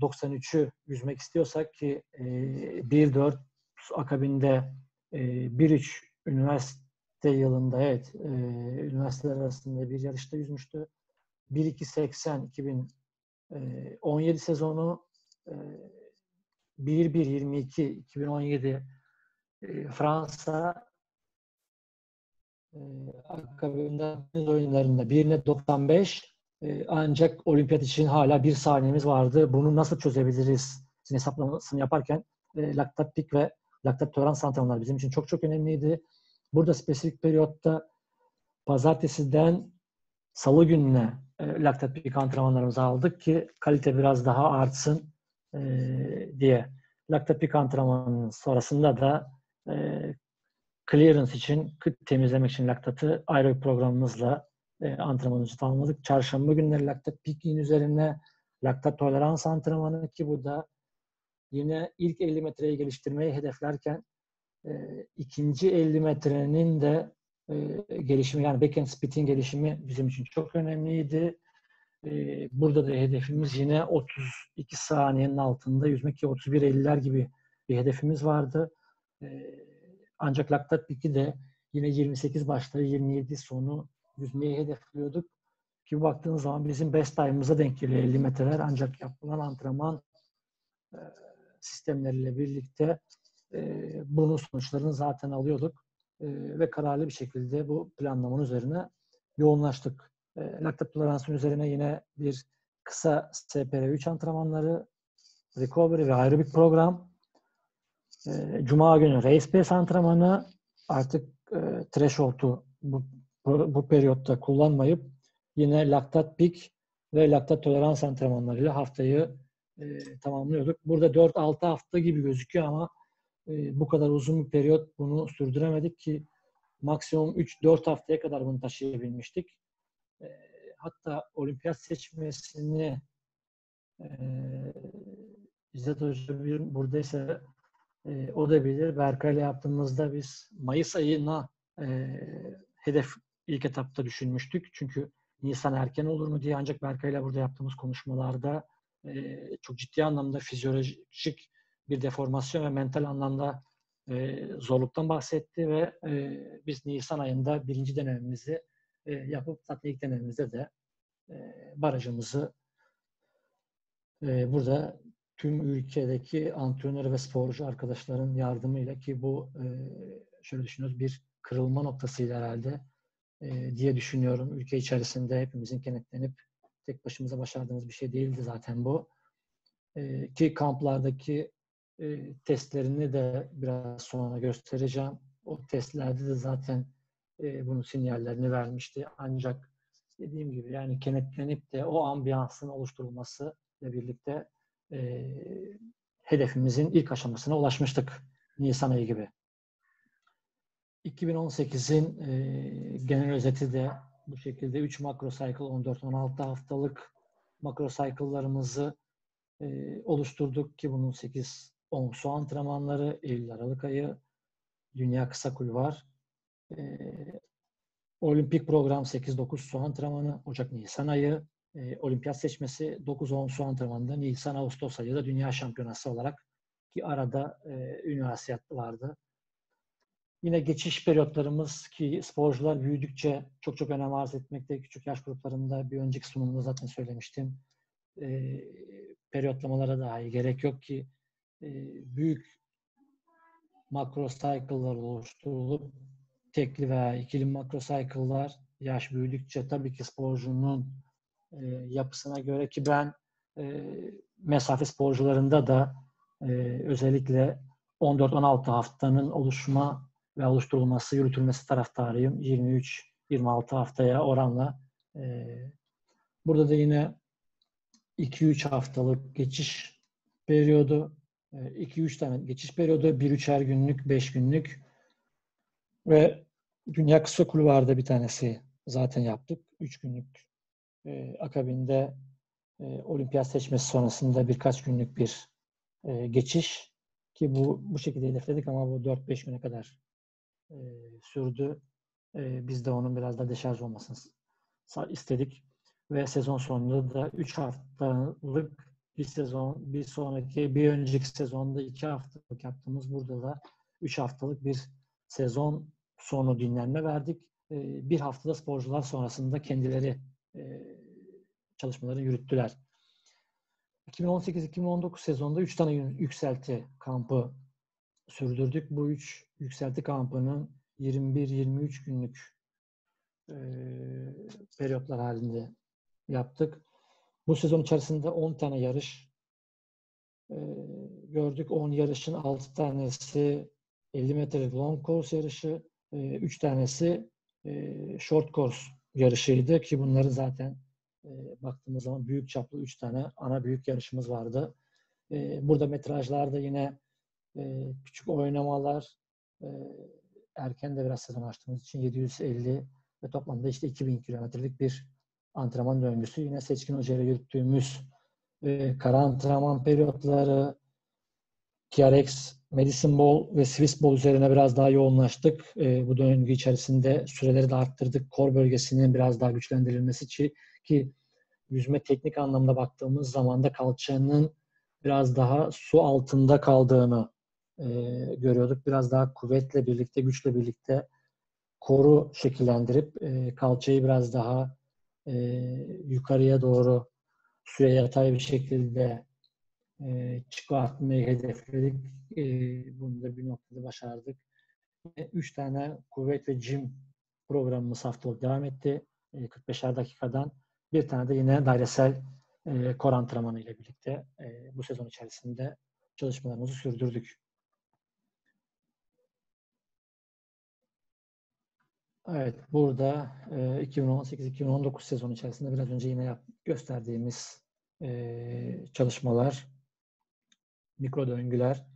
93'ü yüzmek istiyorsak ki e, 1-4 akabinde e, 1-3 üniversite yılında evet e, üniversiteler arasında bir yarışta yüzmüştü. 1-2-80 2017 sezonu e, 1-1-22 2017 e, Fransa akabinde oyunlarında 1 95 e, ancak olimpiyat için hala bir saniyemiz vardı. Bunu nasıl çözebiliriz? Sizin hesaplamasını yaparken e, laktat pik ve laktat tolerans antrenmanlar bizim için çok çok önemliydi. Burada spesifik periyotta pazartesiden salı gününe e, laktat pik antrenmanlarımızı aldık ki kalite biraz daha artsın e, diye. Laktat pik antrenmanının sonrasında da e, clearance için, temizlemek için laktatı aerobik programımızla e, antrenmanımızı tamamladık. Çarşamba günleri laktat pikin üzerine laktat tolerans antrenmanı ki bu da yine ilk 50 metreyi geliştirmeyi hedeflerken ikinci 50 metrenin de e, gelişimi yani backend speed'in gelişimi bizim için çok önemliydi. E, burada da hedefimiz yine 32 saniyenin altında yüzmek ki 31.50'ler gibi bir hedefimiz vardı. E, ancak Laktat 2 de yine 28 başları 27 sonu yüzmeyi hedefliyorduk. Ki baktığınız zaman bizim best time'ımıza denk geliyor 50 metreler ancak yapılan antrenman e, sistemleriyle birlikte e, bunun sonuçlarını zaten alıyorduk e, ve kararlı bir şekilde bu planlamanın üzerine yoğunlaştık. E, laktat toleransın üzerine yine bir kısa SPR3 antrenmanları, recovery ve ayrı bir program. E, Cuma günü race pace antrenmanı artık e, threshold'u bu, bu periyotta kullanmayıp yine laktat pik ve laktat tolerans antrenmanlarıyla haftayı e, tamamlıyorduk. Burada 4-6 hafta gibi gözüküyor ama e, bu kadar uzun bir periyot bunu sürdüremedik ki maksimum 3-4 haftaya kadar bunu taşıyabilmiştik. E, hatta olimpiyat seçmesini e, İzzet Hoca bir, buradaysa e, o da bilir. Berkay'la yaptığımızda biz Mayıs ayına e, hedef ilk etapta düşünmüştük. Çünkü Nisan erken olur mu diye ancak Berkay'la burada yaptığımız konuşmalarda e, çok ciddi anlamda fizyolojik bir deformasyon ve mental anlamda e, zorluktan bahsetti ve e, biz Nisan ayında birinci denememizi e, yapıp zaten ilk denememizde de e, barajımızı e, burada tüm ülkedeki antrenör ve sporcu arkadaşların yardımıyla ki bu e, şöyle düşünüyoruz bir kırılma noktasıyla herhalde e, diye düşünüyorum. Ülke içerisinde hepimizin kenetlenip tek başımıza başardığımız bir şey değildi zaten bu. E, ki kamplardaki e, testlerini de biraz sonra göstereceğim. O testlerde de zaten e, bunun sinyallerini vermişti. Ancak dediğim gibi yani kenetlenip de o ambiyansın oluşturulması ile birlikte e, hedefimizin ilk aşamasına ulaşmıştık Nisan ayı gibi. 2018'in e, genel özeti de bu şekilde 3 makro cycle 14-16 haftalık makro cycle'larımızı e, oluşturduk ki bunun 8 10 su antrenmanları Eylül Aralık ayı Dünya Kısa Kulvar e, Olimpik program 8-9 su antrenmanı Ocak Nisan ayı e, olimpiyat seçmesi 9-10 su antrenmanında Nisan Ağustos ayı da Dünya Şampiyonası olarak ki arada e, üniversite vardı. Yine geçiş periyotlarımız ki sporcular büyüdükçe çok çok önem arz etmekte. Küçük yaş gruplarında bir önceki sunumda zaten söylemiştim. E, periyotlamalara dahi gerek yok ki e, büyük makro cycle'lar oluşturulup tekli veya ikili makro cycle'lar yaş büyüdükçe tabii ki sporcunun e, yapısına göre ki ben e, mesafe sporcularında da e, özellikle 14-16 haftanın oluşma ve oluşturulması, yürütülmesi taraftarıyım. 23-26 haftaya oranla. Burada da yine 2-3 haftalık geçiş periyodu 2-3 ee, tane geçiş periyodu, 1-3'er günlük, 5 günlük ve Dünya Kısa Kulvar'da bir tanesi zaten yaptık. 3 günlük. E, akabinde e, olimpiyat seçmesi sonrasında birkaç günlük bir e, geçiş ki bu bu şekilde hedefledik ama bu 4-5 güne kadar e, sürdü. E, biz de onun biraz da deşarj olmasını istedik. Ve sezon sonunda da 3 haftalık bir sezon, bir sonraki, bir önceki sezonda iki haftalık yaptığımız burada da üç haftalık bir sezon sonu dinlenme verdik. Ee, bir haftada sporcular sonrasında kendileri e, çalışmaları yürüttüler. 2018-2019 sezonda üç tane yükselti kampı sürdürdük. Bu üç yükselti kampının 21-23 günlük e, periyotlar halinde yaptık. Bu sezon içerisinde 10 tane yarış e, gördük. 10 yarışın 6 tanesi 50 metrelik long course yarışı, e, 3 tanesi e, short course yarışıydı ki bunları zaten e, baktığımız zaman büyük çaplı 3 tane ana büyük yarışımız vardı. E, burada metrajlarda yine e, küçük oynamalar e, erken de biraz sezon açtığımız için 750 ve toplamda işte 2000 kilometrelik bir antrenman döngüsü. Yine Seçkin Hoca ile yürüttüğümüz e, kara antrenman periyotları, TRX Medicine Ball ve Swiss Ball üzerine biraz daha yoğunlaştık. E, bu döngü içerisinde süreleri de arttırdık. Kor bölgesinin biraz daha güçlendirilmesi için ki yüzme teknik anlamda baktığımız zaman da kalçanın biraz daha su altında kaldığını e, görüyorduk. Biraz daha kuvvetle birlikte, güçle birlikte koru şekillendirip e, kalçayı biraz daha e, yukarıya doğru suya yatay bir şekilde e, çıkartmayı hedefledik. E, bunu da bir noktada başardık. E, üç tane kuvvet ve jim programımız haftalık devam etti. E, 45'er dakikadan. Bir tane de yine dairesel e, kor antrenmanı ile birlikte e, bu sezon içerisinde çalışmalarımızı sürdürdük. Evet, burada e, 2018-2019 sezonu içerisinde biraz önce yine yap, gösterdiğimiz e, çalışmalar, mikro döngüler,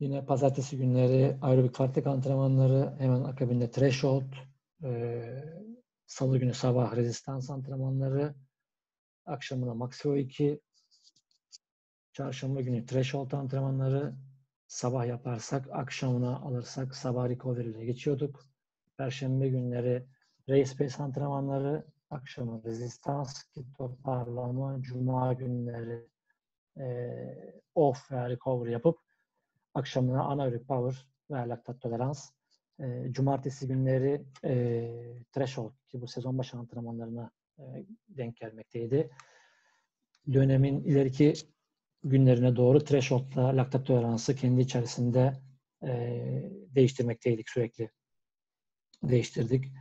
yine pazartesi günleri aerobik fartlek antrenmanları, hemen akabinde threshold, e, salı günü sabah rezistans antrenmanları, akşamına Maxio 2, çarşamba günü threshold antrenmanları, sabah yaparsak, akşamına alırsak sabah recovery geçiyorduk. Perşembe günleri race pace antrenmanları, akşamı rezistans, toparlama, cuma günleri e, off veya recovery yapıp akşamına anaerobik power veya laktat tolerans. E, cumartesi günleri e, threshold ki bu sezon başı antrenmanlarına e, denk gelmekteydi. Dönemin ileriki günlerine doğru threshold'la laktat toleransı kendi içerisinde e, değiştirmekteydik sürekli. Değiştirdik.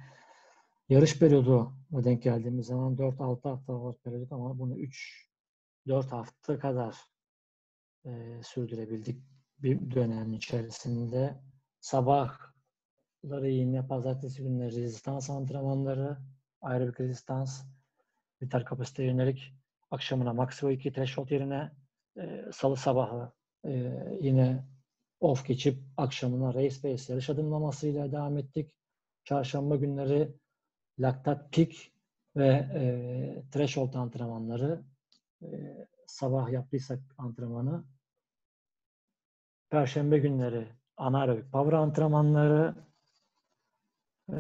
Yarış periyodu denk geldiğimiz zaman 4-6 hafta var periyoduk ama bunu 3-4 hafta kadar e, sürdürebildik bir dönem içerisinde. Sabahları yine pazartesi günleri rezistans antrenmanları, aerobik rezistans, vital kapasite yönelik akşamına Maximo 2 threshold yerine e, salı sabahı e, yine off geçip akşamına race pace yarış adımlamasıyla devam ettik. Çarşamba günleri laktat peak ve e, threshold antrenmanları e, sabah yaptıysak antrenmanı Perşembe günleri anaerobik power antrenmanları e,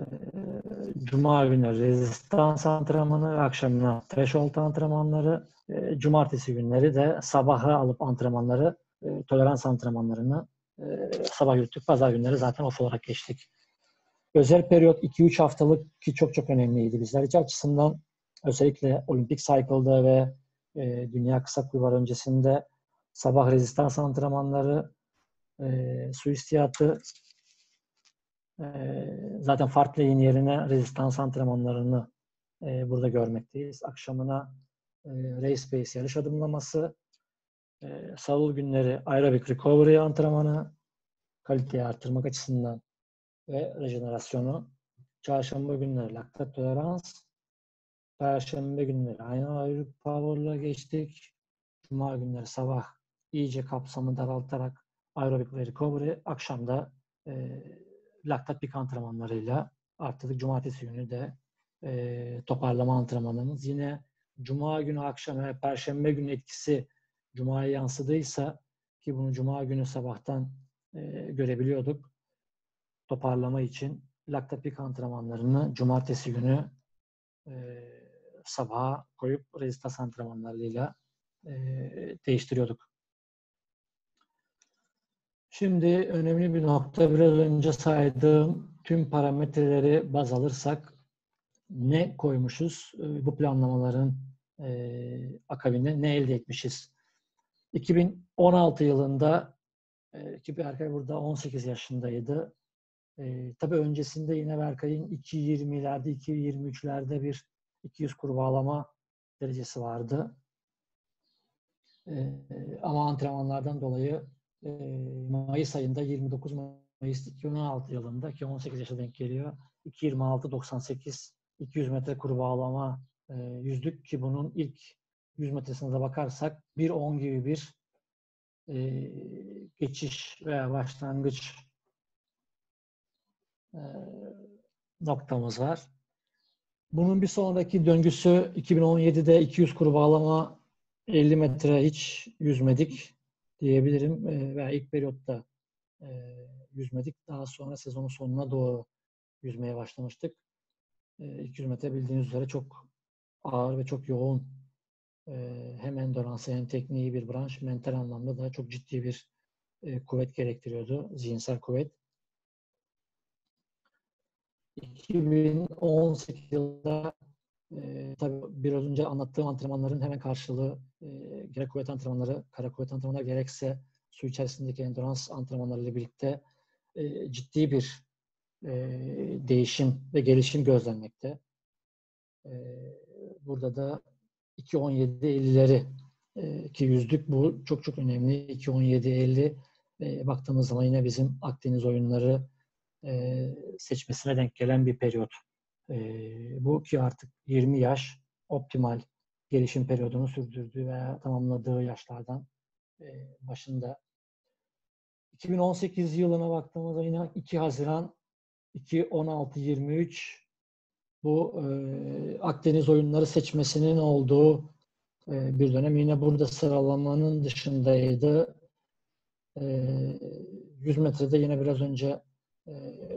Cuma günü rezistans antrenmanı, akşamına threshold antrenmanları, e, cumartesi günleri de sabahı alıp antrenmanları, e, tolerans antrenmanlarını e, sabah yürüttük. Pazar günleri zaten off olarak geçtik. Özel periyot 2-3 haftalık ki çok çok önemliydi bizler için açısından. Özellikle olimpik cycle'da ve e, dünya kısa kulvar öncesinde sabah rezistans antrenmanları, e, su istiyatı, e, zaten farklı yayın yerine rezistans antrenmanlarını e, burada görmekteyiz. Akşamına e, race pace yarış adımlaması, e, salı günleri aerobik recovery antrenmanı, kaliteyi arttırmak açısından ve rejenerasyonu. Çarşamba günleri laktat tolerans. Perşembe günleri aynı ayrı power'la geçtik. Cuma günleri sabah iyice kapsamı daraltarak aerobik ve recovery. Akşamda e, laktat pik antrenmanlarıyla arttırdık. Cumartesi günü de e, toparlama antrenmanımız. Yine Cuma günü akşam ve Perşembe günü etkisi Cuma'ya yansıdıysa ki bunu Cuma günü sabahtan e, görebiliyorduk toparlama için laktapik antrenmanlarını cumartesi günü e, sabaha koyup rezistans antrenmanlarıyla e, değiştiriyorduk. Şimdi önemli bir nokta biraz önce saydığım tüm parametreleri baz alırsak ne koymuşuz? E, bu planlamaların e, akabinde ne elde etmişiz? 2016 yılında e, ki Berkay burada 18 yaşındaydı. E, tabii öncesinde yine Berkay'ın 2.20'lerde, 2.23'lerde bir 200 kurbağalama derecesi vardı. E, ama antrenmanlardan dolayı e, Mayıs ayında 29 Mayıs 2016 yılında ki 18 yaşa denk geliyor. 2.26-98 200 metre kurbağalama e, yüzdük ki bunun ilk 100 metresine de bakarsak 1.10 gibi bir e, geçiş veya başlangıç noktamız var. Bunun bir sonraki döngüsü 2017'de 200 kuru bağlama 50 metre hiç yüzmedik. diyebilirim. E, veya ilk periyotta e, yüzmedik. Daha sonra sezonun sonuna doğru yüzmeye başlamıştık. E, ilk yüzmede bildiğiniz üzere çok ağır ve çok yoğun e, hem endurance hem tekniği bir branş. Mental anlamda da çok ciddi bir e, kuvvet gerektiriyordu. Zihinsel kuvvet. 2018 yılında e, tabii biraz önce anlattığım antrenmanların hemen karşılığı e, gerek kuvvet antrenmanları, kara kuvvet antrenmanları gerekse su içerisindeki endurance antrenmanları ile birlikte e, ciddi bir e, değişim ve gelişim gözlenmekte. E, burada da 2.17.50'leri e, ki yüzdük. Bu çok çok önemli. 2.17.50 e, baktığımız zaman yine bizim Akdeniz oyunları e, seçmesine denk gelen bir periyot. E, bu ki artık 20 yaş optimal gelişim periyodunu sürdürdüğü veya tamamladığı yaşlardan e, başında. 2018 yılına baktığımızda yine 2 Haziran 2.16.23 bu e, Akdeniz oyunları seçmesinin olduğu e, bir dönem. Yine burada sıralamanın dışındaydı. E, 100 metrede yine biraz önce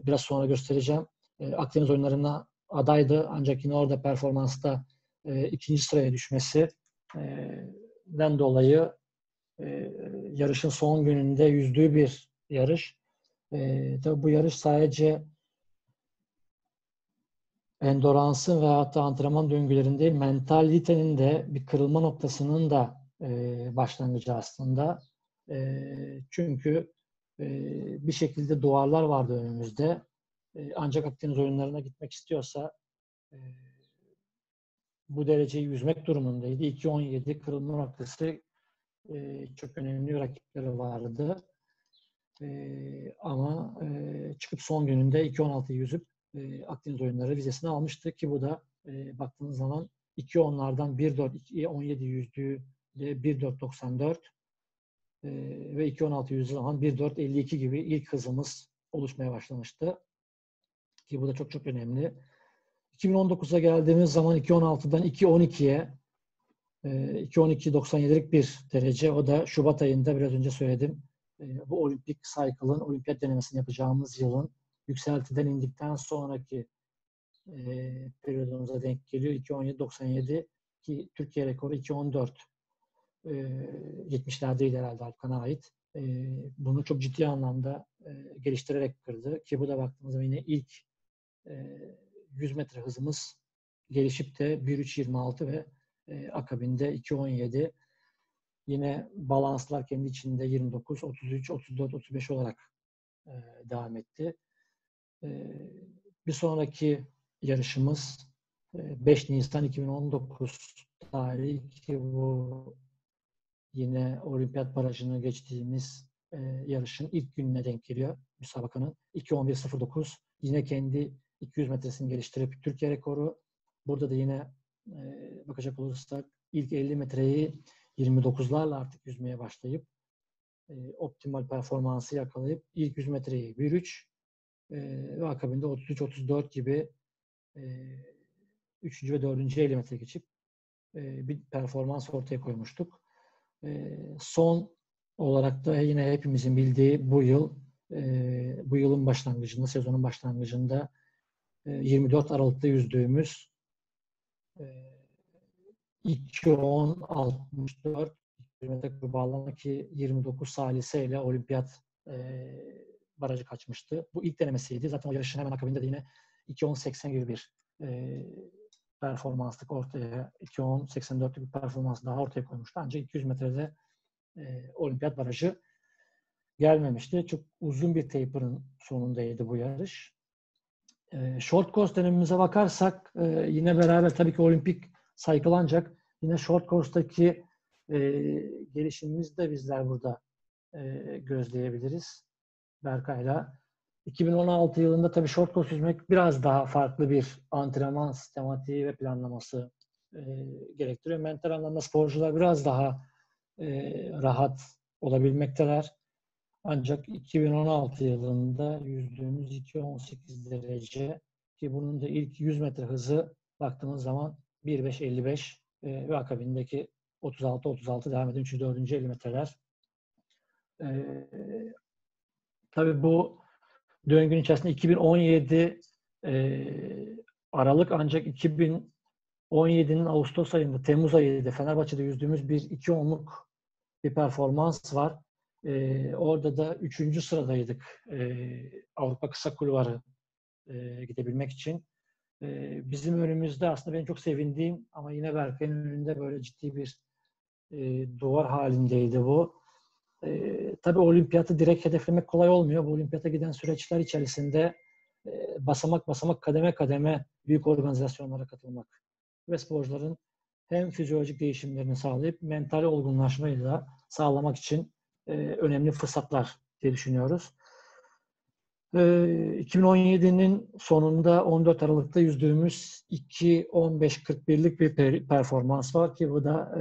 biraz sonra göstereceğim. E, Akdeniz oyunlarına adaydı ancak yine orada performansta e, ikinci sıraya düşmesi e, den dolayı e, yarışın son gününde yüzdüğü bir yarış. E, tabii bu yarış sadece endoransın ve hatta antrenman döngülerinde değil, mentalitenin de bir kırılma noktasının da başlangıcı aslında. Çünkü bir şekilde duvarlar vardı önümüzde. E, ancak Akdeniz oyunlarına gitmek istiyorsa e, bu dereceyi yüzmek durumundaydı. 2-17 kırılma noktası e, çok önemli rakipleri vardı. E, ama çıkıp son gününde 2-16 yüzüp Akdeniz oyunları vizesini almıştı ki bu da baktığınız zaman 2-10'lardan 1-4, 2-17 yüzdüğü de 1-4-94 e, ve 2-16 yüzdüğü zaman 1-4-52 gibi ilk hızımız oluşmaya başlamıştı. Ki bu da çok çok önemli. 2019'a geldiğimiz zaman 2.16'dan 2.12'ye 2.12.97'lik bir derece. O da Şubat ayında biraz önce söyledim. E, bu olimpik cycle'ın, olimpiyat denemesini yapacağımız yılın yükseltiden indikten sonraki e, periyodumuza denk geliyor. 2.17.97 ki Türkiye rekoru 2.14 e, 70'lerdeydi herhalde Alkan'a ait. E, bunu çok ciddi anlamda e, geliştirerek kırdı. Ki bu da baktığımızda yine ilk e, 100 metre hızımız gelişip de 1.3.26 ve e, akabinde 2.17 yine balanslar kendi içinde 29, 33, 34, 35 olarak e, devam etti. E, bir sonraki yarışımız e, 5 Nisan 2019 tarihi ki bu yine olimpiyat barajını geçtiğimiz e, yarışın ilk gününe denk geliyor müsabakanın. 2.11.09 yine kendi 200 metresini geliştirip Türkiye rekoru. Burada da yine e, bakacak olursak ilk 50 metreyi 29'larla artık yüzmeye başlayıp e, optimal performansı yakalayıp ilk 100 metreyi 1.3 e, ve akabinde 33-34 gibi e, 3. ve 4. 50 metre geçip e, bir performans ortaya koymuştuk. E, son olarak da yine hepimizin bildiği bu yıl e, bu yılın başlangıcında, sezonun başlangıcında 24 Aralık'ta yüzdüğümüz 2.10.64 metre bağlama ki 29 salise ile olimpiyat e, barajı kaçmıştı. Bu ilk denemesiydi. Zaten o yarışın hemen akabinde de yine 2.10.80 gibi bir e, performanslık ortaya 2.10.84'lük bir performans daha ortaya koymuştu. Ancak 200 metrede e, olimpiyat barajı gelmemişti. Çok uzun bir taper'ın sonundaydı bu yarış. E, short course dönemimize bakarsak e, yine beraber tabii ki olimpik cycle ancak yine short course'daki e, gelişimimizi de bizler burada e, gözleyebiliriz. Berkay'la. 2016 yılında tabii short course yüzmek biraz daha farklı bir antrenman sistematiği ve planlaması e, gerektiriyor. Mental anlamda sporcular biraz daha e, rahat olabilmekteler. Ancak 2016 yılında yüzdüğümüz 2.18 derece ki bunun da ilk 100 metre hızı baktığımız zaman 1.5.55 e, ve akabindeki 36-36 devam eden 3. 4. 50 metreler E, tabii bu döngünün içerisinde 2017 e, Aralık ancak 2017'nin Ağustos ayında, Temmuz ayında Fenerbahçe'de yüzdüğümüz bir iki onluk bir performans var. E, orada da üçüncü sıradaydık e, Avrupa Kısa Kulvarı e, gidebilmek için. E, bizim önümüzde aslında benim çok sevindiğim ama yine Berkay'ın önünde böyle ciddi bir e, duvar halindeydi bu. E, tabii olimpiyatı direkt hedeflemek kolay olmuyor. Bu olimpiyata giden süreçler içerisinde e, basamak basamak kademe kademe büyük organizasyonlara katılmak ve sporcuların hem fizyolojik değişimlerini sağlayıp mental olgunlaşmayı da sağlamak için e, önemli fırsatlar diye düşünüyoruz. 2017'nin sonunda 14 Aralık'ta yüzdüğümüz 2.15.41'lik bir performans var ki bu da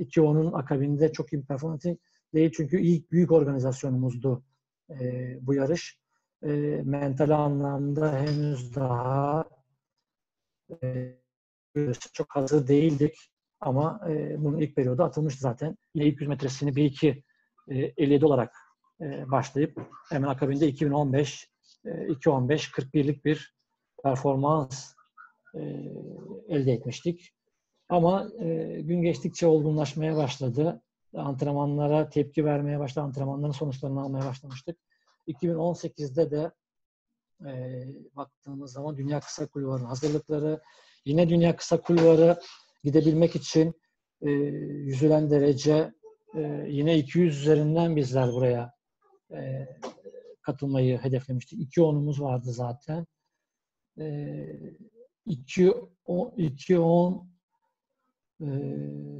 2.10'un akabinde çok iyi bir performans değil çünkü ilk büyük organizasyonumuzdu bu yarış. Mental anlamda henüz daha çok hazır değildik ama bunun ilk periyodu atılmıştı zaten. Yine ilk 100 metresini 1-2 57 olarak başlayıp hemen akabinde 2015 2.15 41'lik bir performans elde etmiştik. Ama gün geçtikçe olgunlaşmaya başladı. Antrenmanlara tepki vermeye başladı. Antrenmanların sonuçlarını almaya başlamıştık. 2018'de de e, baktığımız zaman Dünya Kısa Kulvarı hazırlıkları, yine Dünya Kısa Kulvarı gidebilmek için e, yüzülen derece e, yine 200 üzerinden bizler buraya e, katılmayı hedeflemiştik. İki onumuz vardı zaten. E, iki, on, iki on e,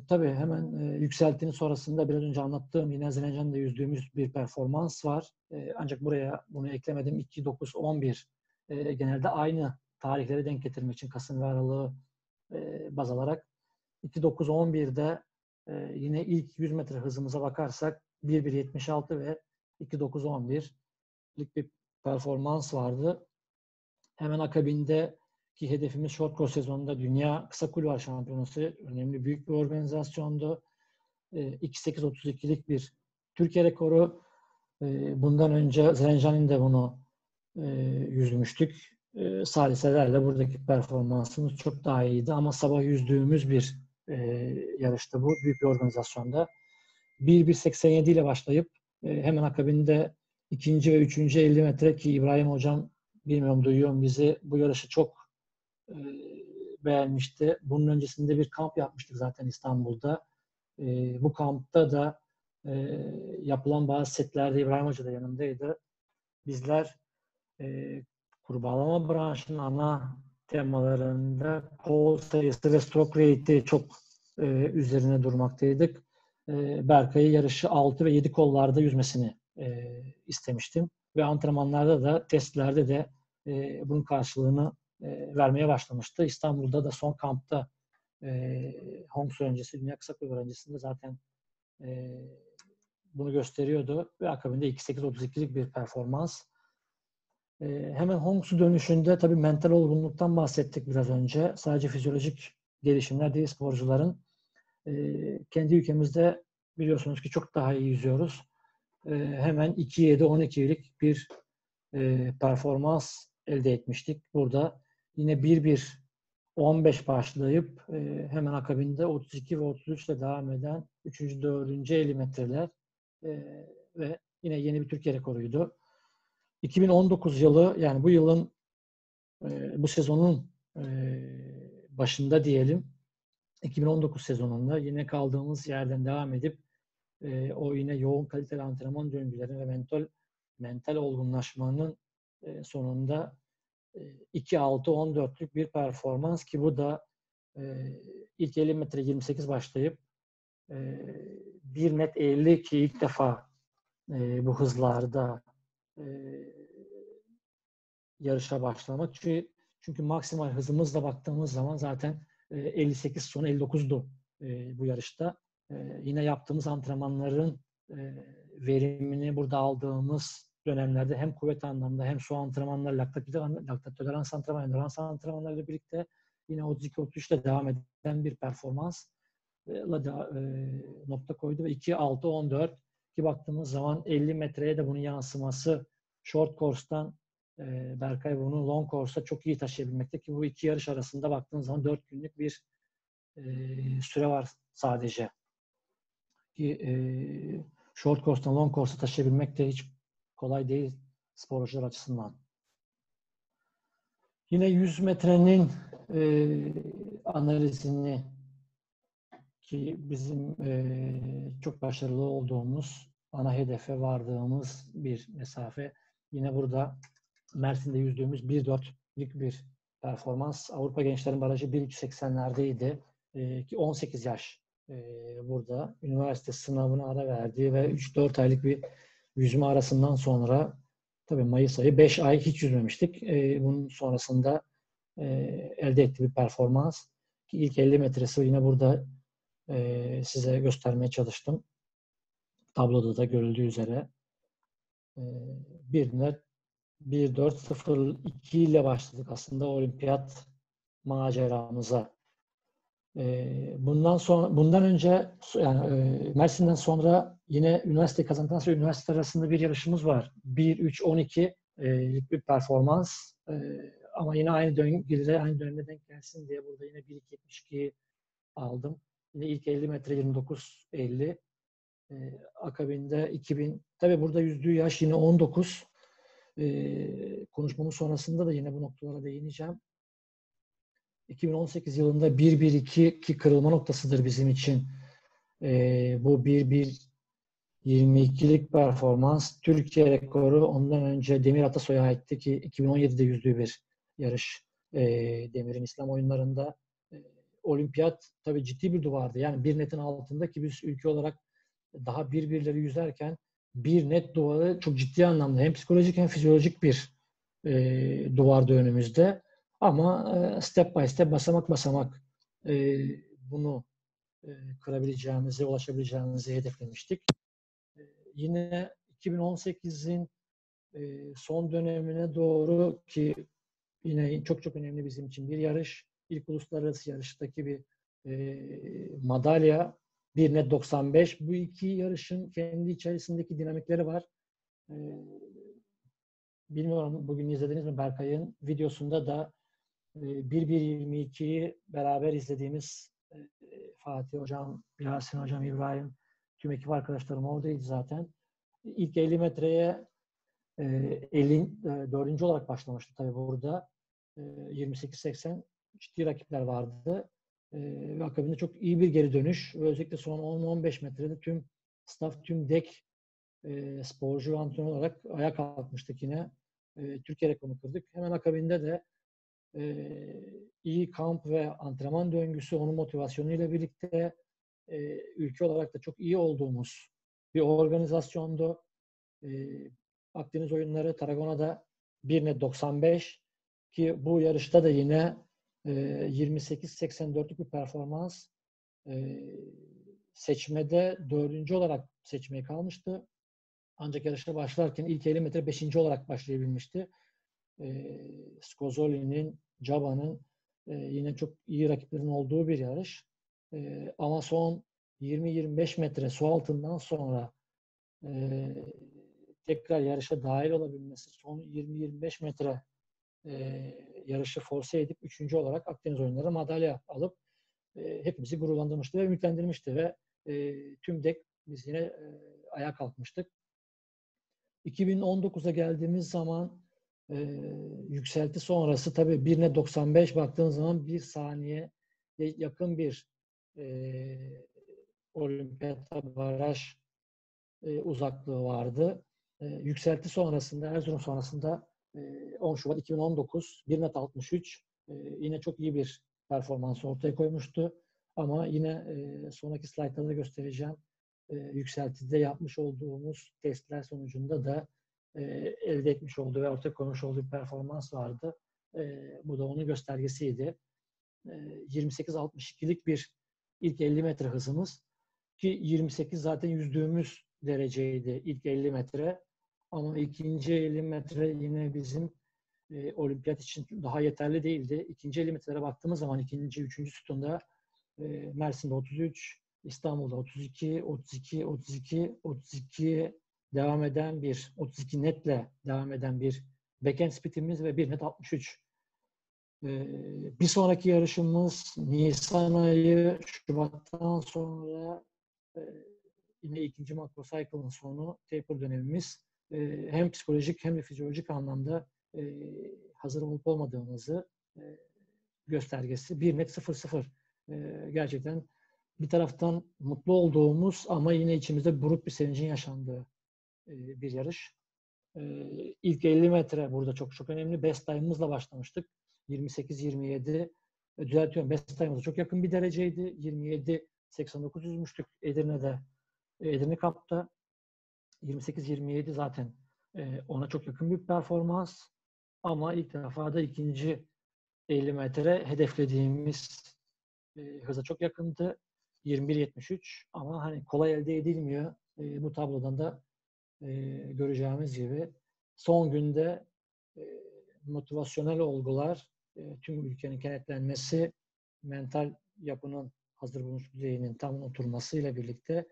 tabii hemen e, yükseltinin sonrasında biraz önce anlattığım yine Azerbaycan'da yüzdüğümüz bir performans var. E, ancak buraya bunu eklemedim. 2, 9, 11 e, genelde aynı tarihleri denk getirmek için Kasım ve Aralık'ı e, baz alarak 2, 9, 11'de e, yine ilk 100 metre hızımıza bakarsak 1.1.76 ve 2.9.11'lik bir performans vardı. Hemen akabinde ki hedefimiz short course sezonunda Dünya Kısa Kulvar Şampiyonası önemli büyük bir organizasyondu. 2.8.32'lik bir Türkiye rekoru. Bundan önce Zerencan'ın de bunu yüzmüştük. Saliselerle buradaki performansımız çok daha iyiydi ama sabah yüzdüğümüz bir yarıştı bu. Büyük bir organizasyonda. 1.1.87 ile başlayıp hemen akabinde ikinci ve üçüncü 50 metre ki İbrahim Hocam bilmiyorum duyuyor bizi bu yarışı çok e, beğenmişti. Bunun öncesinde bir kamp yapmıştık zaten İstanbul'da. E, bu kampta da e, yapılan bazı setlerde İbrahim Hoca da yanındaydı. Bizler e, kurbağalama branşının ana temalarında kol sayısı ve stroke rate'i çok üzerine durmaktaydık. E, Berkay'ı yarışı 6 ve 7 kollarda yüzmesini istemiştim. Ve antrenmanlarda da, testlerde de bunun karşılığını e, vermeye başlamıştı. İstanbul'da da son kampta e, Hongsu öncesi, Dünya Kısa Kulvar öncesinde zaten e, bunu gösteriyordu ve akabinde 2.8.32'lik bir performans. E, hemen Hongsu dönüşünde tabii mental olgunluktan bahsettik biraz önce. Sadece fizyolojik gelişimler değil sporcuların. E, kendi ülkemizde biliyorsunuz ki çok daha iyi yüzüyoruz. E, hemen 2.7-12'lik bir e, performans elde etmiştik. Burada yine 1-1 15 başlayıp e, hemen akabinde 32 ve 33 ile devam eden 3. 4. 50 metreler e, ve yine yeni bir Türkiye rekoruydu. 2019 yılı yani bu yılın e, bu sezonun e, başında diyelim 2019 sezonunda yine kaldığımız yerden devam edip e, o yine yoğun kaliteli antrenman döngüleri ve mental mental olgunlaşmanın e, sonunda 2-6-14'lük bir performans ki bu da ilk 50 metre 28 başlayıp 1 net 50 ki ilk defa bu hızlarda yarışa başlamak. Çünkü, çünkü maksimal hızımızla baktığımız zaman zaten 58 son 59'du bu yarışta. Yine yaptığımız antrenmanların verimini burada aldığımız dönemlerde hem kuvvet anlamda hem su antrenmanları, laktat, laktat tolerans antrenmanı, endurans antrenmanlarıyla birlikte yine 32-33 ile devam eden bir performansla da, e, nokta koydu ve 2-6-14 Ki baktığımız zaman 50 metreye de bunun yansıması short course'tan e, Berkay bunu long course'a çok iyi taşıyabilmekte ki bu iki yarış arasında baktığınız zaman 4 günlük bir e, süre var sadece. Ki e, short course'tan long course'a taşıyabilmek de hiç kolay değil sporcular açısından. Yine 100 metrenin e, analizini ki bizim e, çok başarılı olduğumuz, ana hedefe vardığımız bir mesafe. Yine burada Mersin'de yüzdüğümüz 1.4'lük bir performans. Avrupa Gençlerin Barajı 1.380'lerdeydi. E, ki 18 yaş e, burada. Üniversite sınavına ara verdi ve 3-4 aylık bir yüzme arasından sonra tabii Mayıs ayı 5 ay hiç yüzmemiştik. E, bunun sonrasında e, elde ettiği bir performans. Ki ilk 50 metresi yine burada e, size göstermeye çalıştım. Tabloda da görüldüğü üzere e, bir net 1.4.02 ile başladık aslında olimpiyat maceramıza. E, bundan sonra bundan önce yani e, Mersin'den sonra yine üniversite kazandıktan sonra üniversite arasında bir yarışımız var. 1-3-12 lik bir performans. E, ama yine aynı döngüde aynı dönemde denk gelsin diye burada yine 1.2.72 aldım. Yine ilk 50 metre 29.50. E, akabinde 2000. Tabi burada yüzdüğü yaş yine 19. E, konuşmamın sonrasında da yine bu noktalara değineceğim. 2018 yılında 1-1-2 ki kırılma noktasıdır bizim için. E, bu 1-1-22'lik performans Türkiye rekoru ondan önce Demir Atasoy'a aitti ki 2017'de yüzdüğü bir yarış e, Demir'in İslam oyunlarında. E, olimpiyat tabii ciddi bir duvardı. Yani bir netin altında ki biz ülke olarak daha birbirleri yüzerken bir net duvarı çok ciddi anlamda hem psikolojik hem fizyolojik bir e, duvardı önümüzde. Ama e, step by step, basamak basamak e, bunu e, kırabileceğimizi, ulaşabileceğimizi hedeflemiştik. E, yine 2018'in e, son dönemine doğru ki yine çok çok önemli bizim için bir yarış. İlk uluslararası yarıştaki bir e, madalya 1 net 95. Bu iki yarışın kendi içerisindeki dinamikleri var. E, bilmiyorum bugün izlediniz mi Berkay'ın videosunda da 1-1-22'yi beraber izlediğimiz Fatih Hocam, Yasin Hocam, İbrahim, tüm ekip arkadaşlarım oradaydı zaten. İlk 50 metreye 50, 4. olarak başlamıştı tabii burada. 28-80 ciddi rakipler vardı. Ve akabinde çok iyi bir geri dönüş. Ve özellikle son 10-15 metrede tüm staff, tüm dek sporcu antrenör olarak ayağa kalkmıştık yine. Türkiye rekorunu kırdık. Hemen akabinde de e, iyi kamp ve antrenman döngüsü, onun motivasyonuyla birlikte e, ülke olarak da çok iyi olduğumuz bir organizasyondu. E, Akdeniz oyunları Tarragona'da 1 net 95 ki bu yarışta da yine e, 28-84'lük bir performans e, seçmede dördüncü olarak seçmeye kalmıştı. Ancak yarışa başlarken ilk 50 metre beşinci olarak başlayabilmişti e, Scozzoli'nin, Caba'nın e, yine çok iyi rakiplerin olduğu bir yarış. E, ama son 20-25 metre su altından sonra e, tekrar yarışa dahil olabilmesi, son 20-25 metre e, yarışı force edip üçüncü olarak Akdeniz oyunları madalya alıp e, hepimizi gururlandırmıştı ve ümitlendirmişti ve e, tüm dek biz yine e, ayağa kalkmıştık. 2019'a geldiğimiz zaman e, yükselti sonrası tabii 1'ne 95 baktığın zaman bir saniye yakın bir e, olimpiyat baraj e, uzaklığı vardı. E, yükselti sonrasında, Erzurum sonrasında e, 10 Şubat 2019 1 net 63 e, yine çok iyi bir performans ortaya koymuştu. Ama yine e, sonraki slaytlarda göstereceğim e, yükseltide yapmış olduğumuz testler sonucunda da e, elde etmiş olduğu ve ortaya koymuş olduğu bir performans vardı. E, bu da onun göstergesiydi. E, 28-62'lik bir ilk 50 metre hızımız ki 28 zaten yüzdüğümüz dereceydi ilk 50 metre. Ama ikinci 50 metre yine bizim e, olimpiyat için daha yeterli değildi. İkinci 50 metrelere baktığımız zaman ikinci, üçüncü sütunda e, Mersin'de 33, İstanbul'da 32, 32, 32, 32 devam eden bir, 32 netle devam eden bir backend speedimiz ve bir net 63. Ee, bir sonraki yarışımız Nisan ayı Şubat'tan sonra e, yine ikinci makro cycle'ın sonu taper dönemimiz e, hem psikolojik hem de fizyolojik anlamda e, hazır olup olmadığımızı e, göstergesi. 1 net 0-0. E, gerçekten bir taraftan mutlu olduğumuz ama yine içimizde buruk bir sevincin yaşandığı bir yarış. İlk 50 metre burada çok çok önemli. Best time'ımızla başlamıştık. 28-27 e, düzeltiyorum. Best time'ımıza çok yakın bir dereceydi. 27-89 yüzmüştük Edirne'de. Edirne Cup'ta 28-27 zaten ona çok yakın bir performans. Ama ilk defa da ikinci 50 metre hedeflediğimiz hıza çok yakındı. 21-73 ama hani kolay elde edilmiyor. E, bu tablodan da e, göreceğimiz gibi son günde e, motivasyonel olgular, e, tüm ülkenin kenetlenmesi, mental yapının hazır bulunmuş düzeyinin tam oturmasıyla birlikte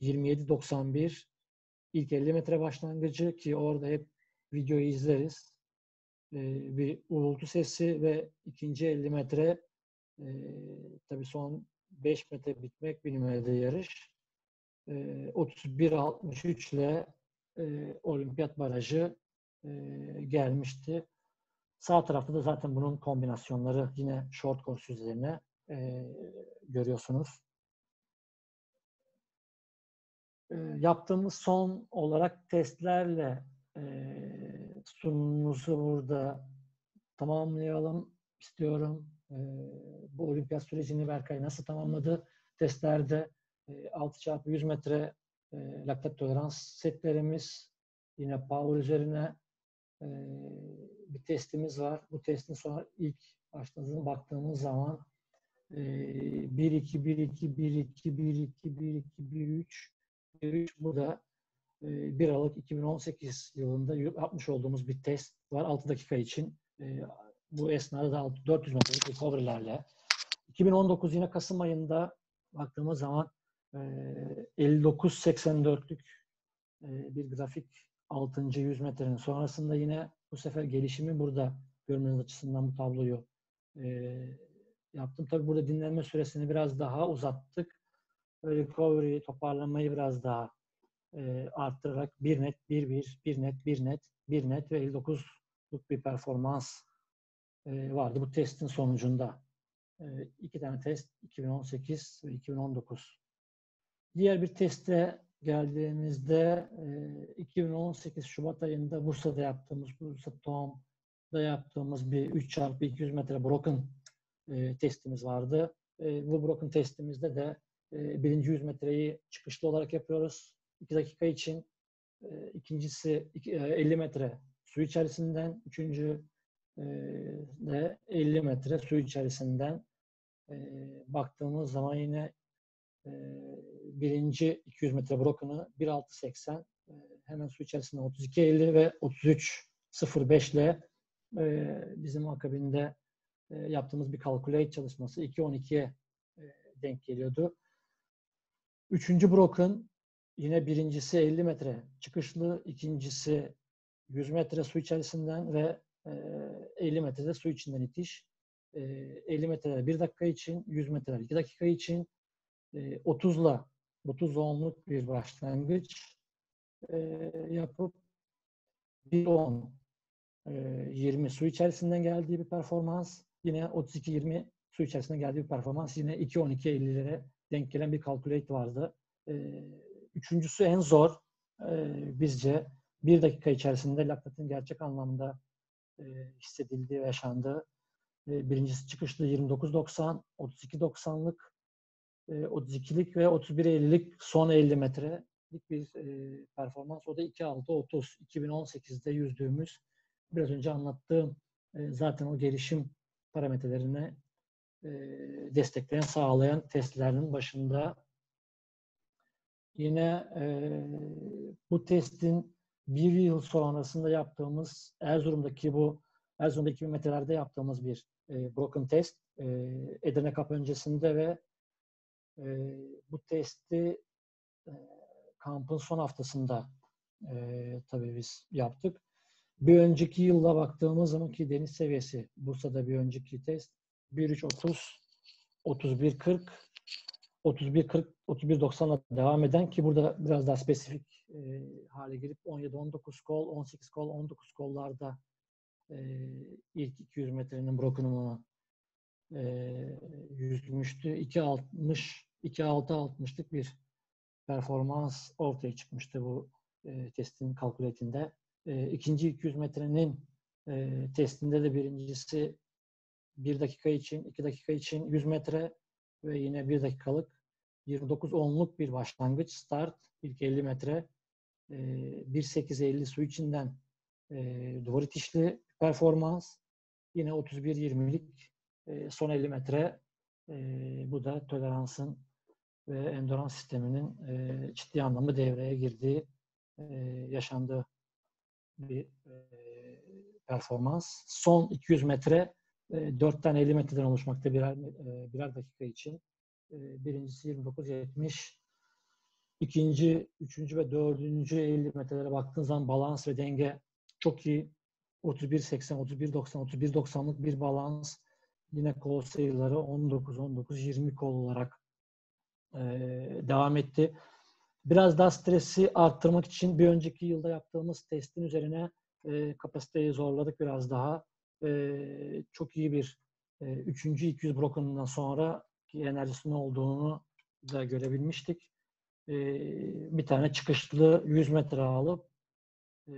27-91 ilk 50 metre başlangıcı ki orada hep videoyu izleriz. E, bir uğultu sesi ve ikinci 50 metre e, tabii son 5 metre bitmek numarada yarış. E, 31-63 ile e, olimpiyat barajı gelmişti. Sağ tarafta da zaten bunun kombinasyonları yine short course üzerine e, görüyorsunuz. E, yaptığımız son olarak testlerle e, sunumumuzu burada tamamlayalım istiyorum. E, bu olimpiyat sürecini Berkay nasıl tamamladı? Testlerde e, 6 çarpı 100 metre e, laktat tolerans setlerimiz yine power üzerine e, bir testimiz var. Bu testin sonra ilk başladığımız baktığımız zaman e, 1 2 1 2 1 2 1 2 1 2 1 3 1 3 bu da e, 1 Aralık 2018 yılında yapmış olduğumuz bir test var 6 dakika için. E, bu esnada da 400 metrelik recovery'lerle 2019 yine Kasım ayında baktığımız zaman 59-84'lük bir grafik 6. 100 metrenin sonrasında yine bu sefer gelişimi burada görmeniz açısından bu tabloyu yaptım. Tabi burada dinlenme süresini biraz daha uzattık. Recovery, toparlanmayı biraz daha arttırarak bir net, bir bir, bir net, bir net, bir net ve 59'luk bir performans vardı bu testin sonucunda. iki tane test 2018 ve 2019. Diğer bir teste geldiğimizde 2018 Şubat ayında Bursa'da yaptığımız, Bursa Tom'da yaptığımız bir 3 çarpı 200 metre broken testimiz vardı. Bu broken testimizde de birinci 100 metreyi çıkışlı olarak yapıyoruz. 2 dakika için. ikincisi 50 metre su içerisinden. Üçüncü de 50 metre su içerisinden baktığımız zaman yine birinci 200 metre brokanı 1.6.80 hemen su içerisinde 32.50 ve 33.05 ile bizim akabinde yaptığımız bir calculate çalışması 2.12'ye denk geliyordu. Üçüncü broken yine birincisi 50 metre çıkışlı, ikincisi 100 metre su içerisinden ve 50 metrede su içinden itiş. 50 metreler 1 dakika için, 100 metreler 2 dakika için 30'la 30 onluk bir başlangıç yapıp 1.10 20 su içerisinden geldiği bir performans. Yine 32-20 su içerisinden geldiği bir performans. Yine 2-12-50'lere denk gelen bir calculate vardı. Üçüncüsü en zor bizce bir dakika içerisinde laktatın gerçek anlamda hissedildiği ve yaşandığı. birincisi çıkışlı 29.90, 32.90'lık, 32'lik ve 31.50'lik son 50 metrelik bir performans. O da 2.6.30. 2018'de yüzdüğümüz biraz önce anlattığım zaten o gelişim parametrelerine destekleyen, sağlayan testlerin başında. Yine bu testin bir yıl sonrasında yaptığımız Erzurum'daki bu Erzurum'da 2000 metrelerde yaptığımız bir broken test Edirne Cup öncesinde ve E, bu testi e, kampın son haftasında e, tabii biz yaptık. Bir önceki yılla baktığımız zaman ki deniz seviyesi Bursa'da bir önceki test 1.3.30 31.40 31.40 31.90'la devam eden ki burada biraz daha spesifik e, hale girip 17-19 kol, 18 kol, 19 kollarda e, ilk 200 metrenin brokunumunu yüzmüştü. 2.60 2.6-60'lık bir performans ortaya çıkmıştı bu e, testin kalkülatinde. E, ikinci 200 metrenin e, testinde de birincisi 1 dakika için, 2 dakika için 100 metre ve yine 1 dakikalık 29-10'luk bir başlangıç start ilk 50 metre e, 1.8.50 su içinden e, duvar itişli performans yine 31-20'lik e, son 50 metre e, bu da toleransın ve endurans sisteminin e, ciddi anlamda devreye girdiği e, yaşandığı bir performans. Son 200 metre e, 4 tane 50 metreden oluşmakta birer, birer dakika için. Birincisi 29.70. İkinci, üçüncü ve dördüncü 50 metrelere baktığın zaman balans ve denge çok iyi. 31.80, 31.90, 31.90'lık bir balans. Yine kol sayıları 19, 19, 20 kol olarak e, devam etti. Biraz daha stresi arttırmak için bir önceki yılda yaptığımız testin üzerine e, kapasiteyi zorladık biraz daha. E, çok iyi bir e, üçüncü 200 brokonundan sonra enerjisinin olduğunu da görebilmiştik. E, bir tane çıkışlı 100 metre alıp e,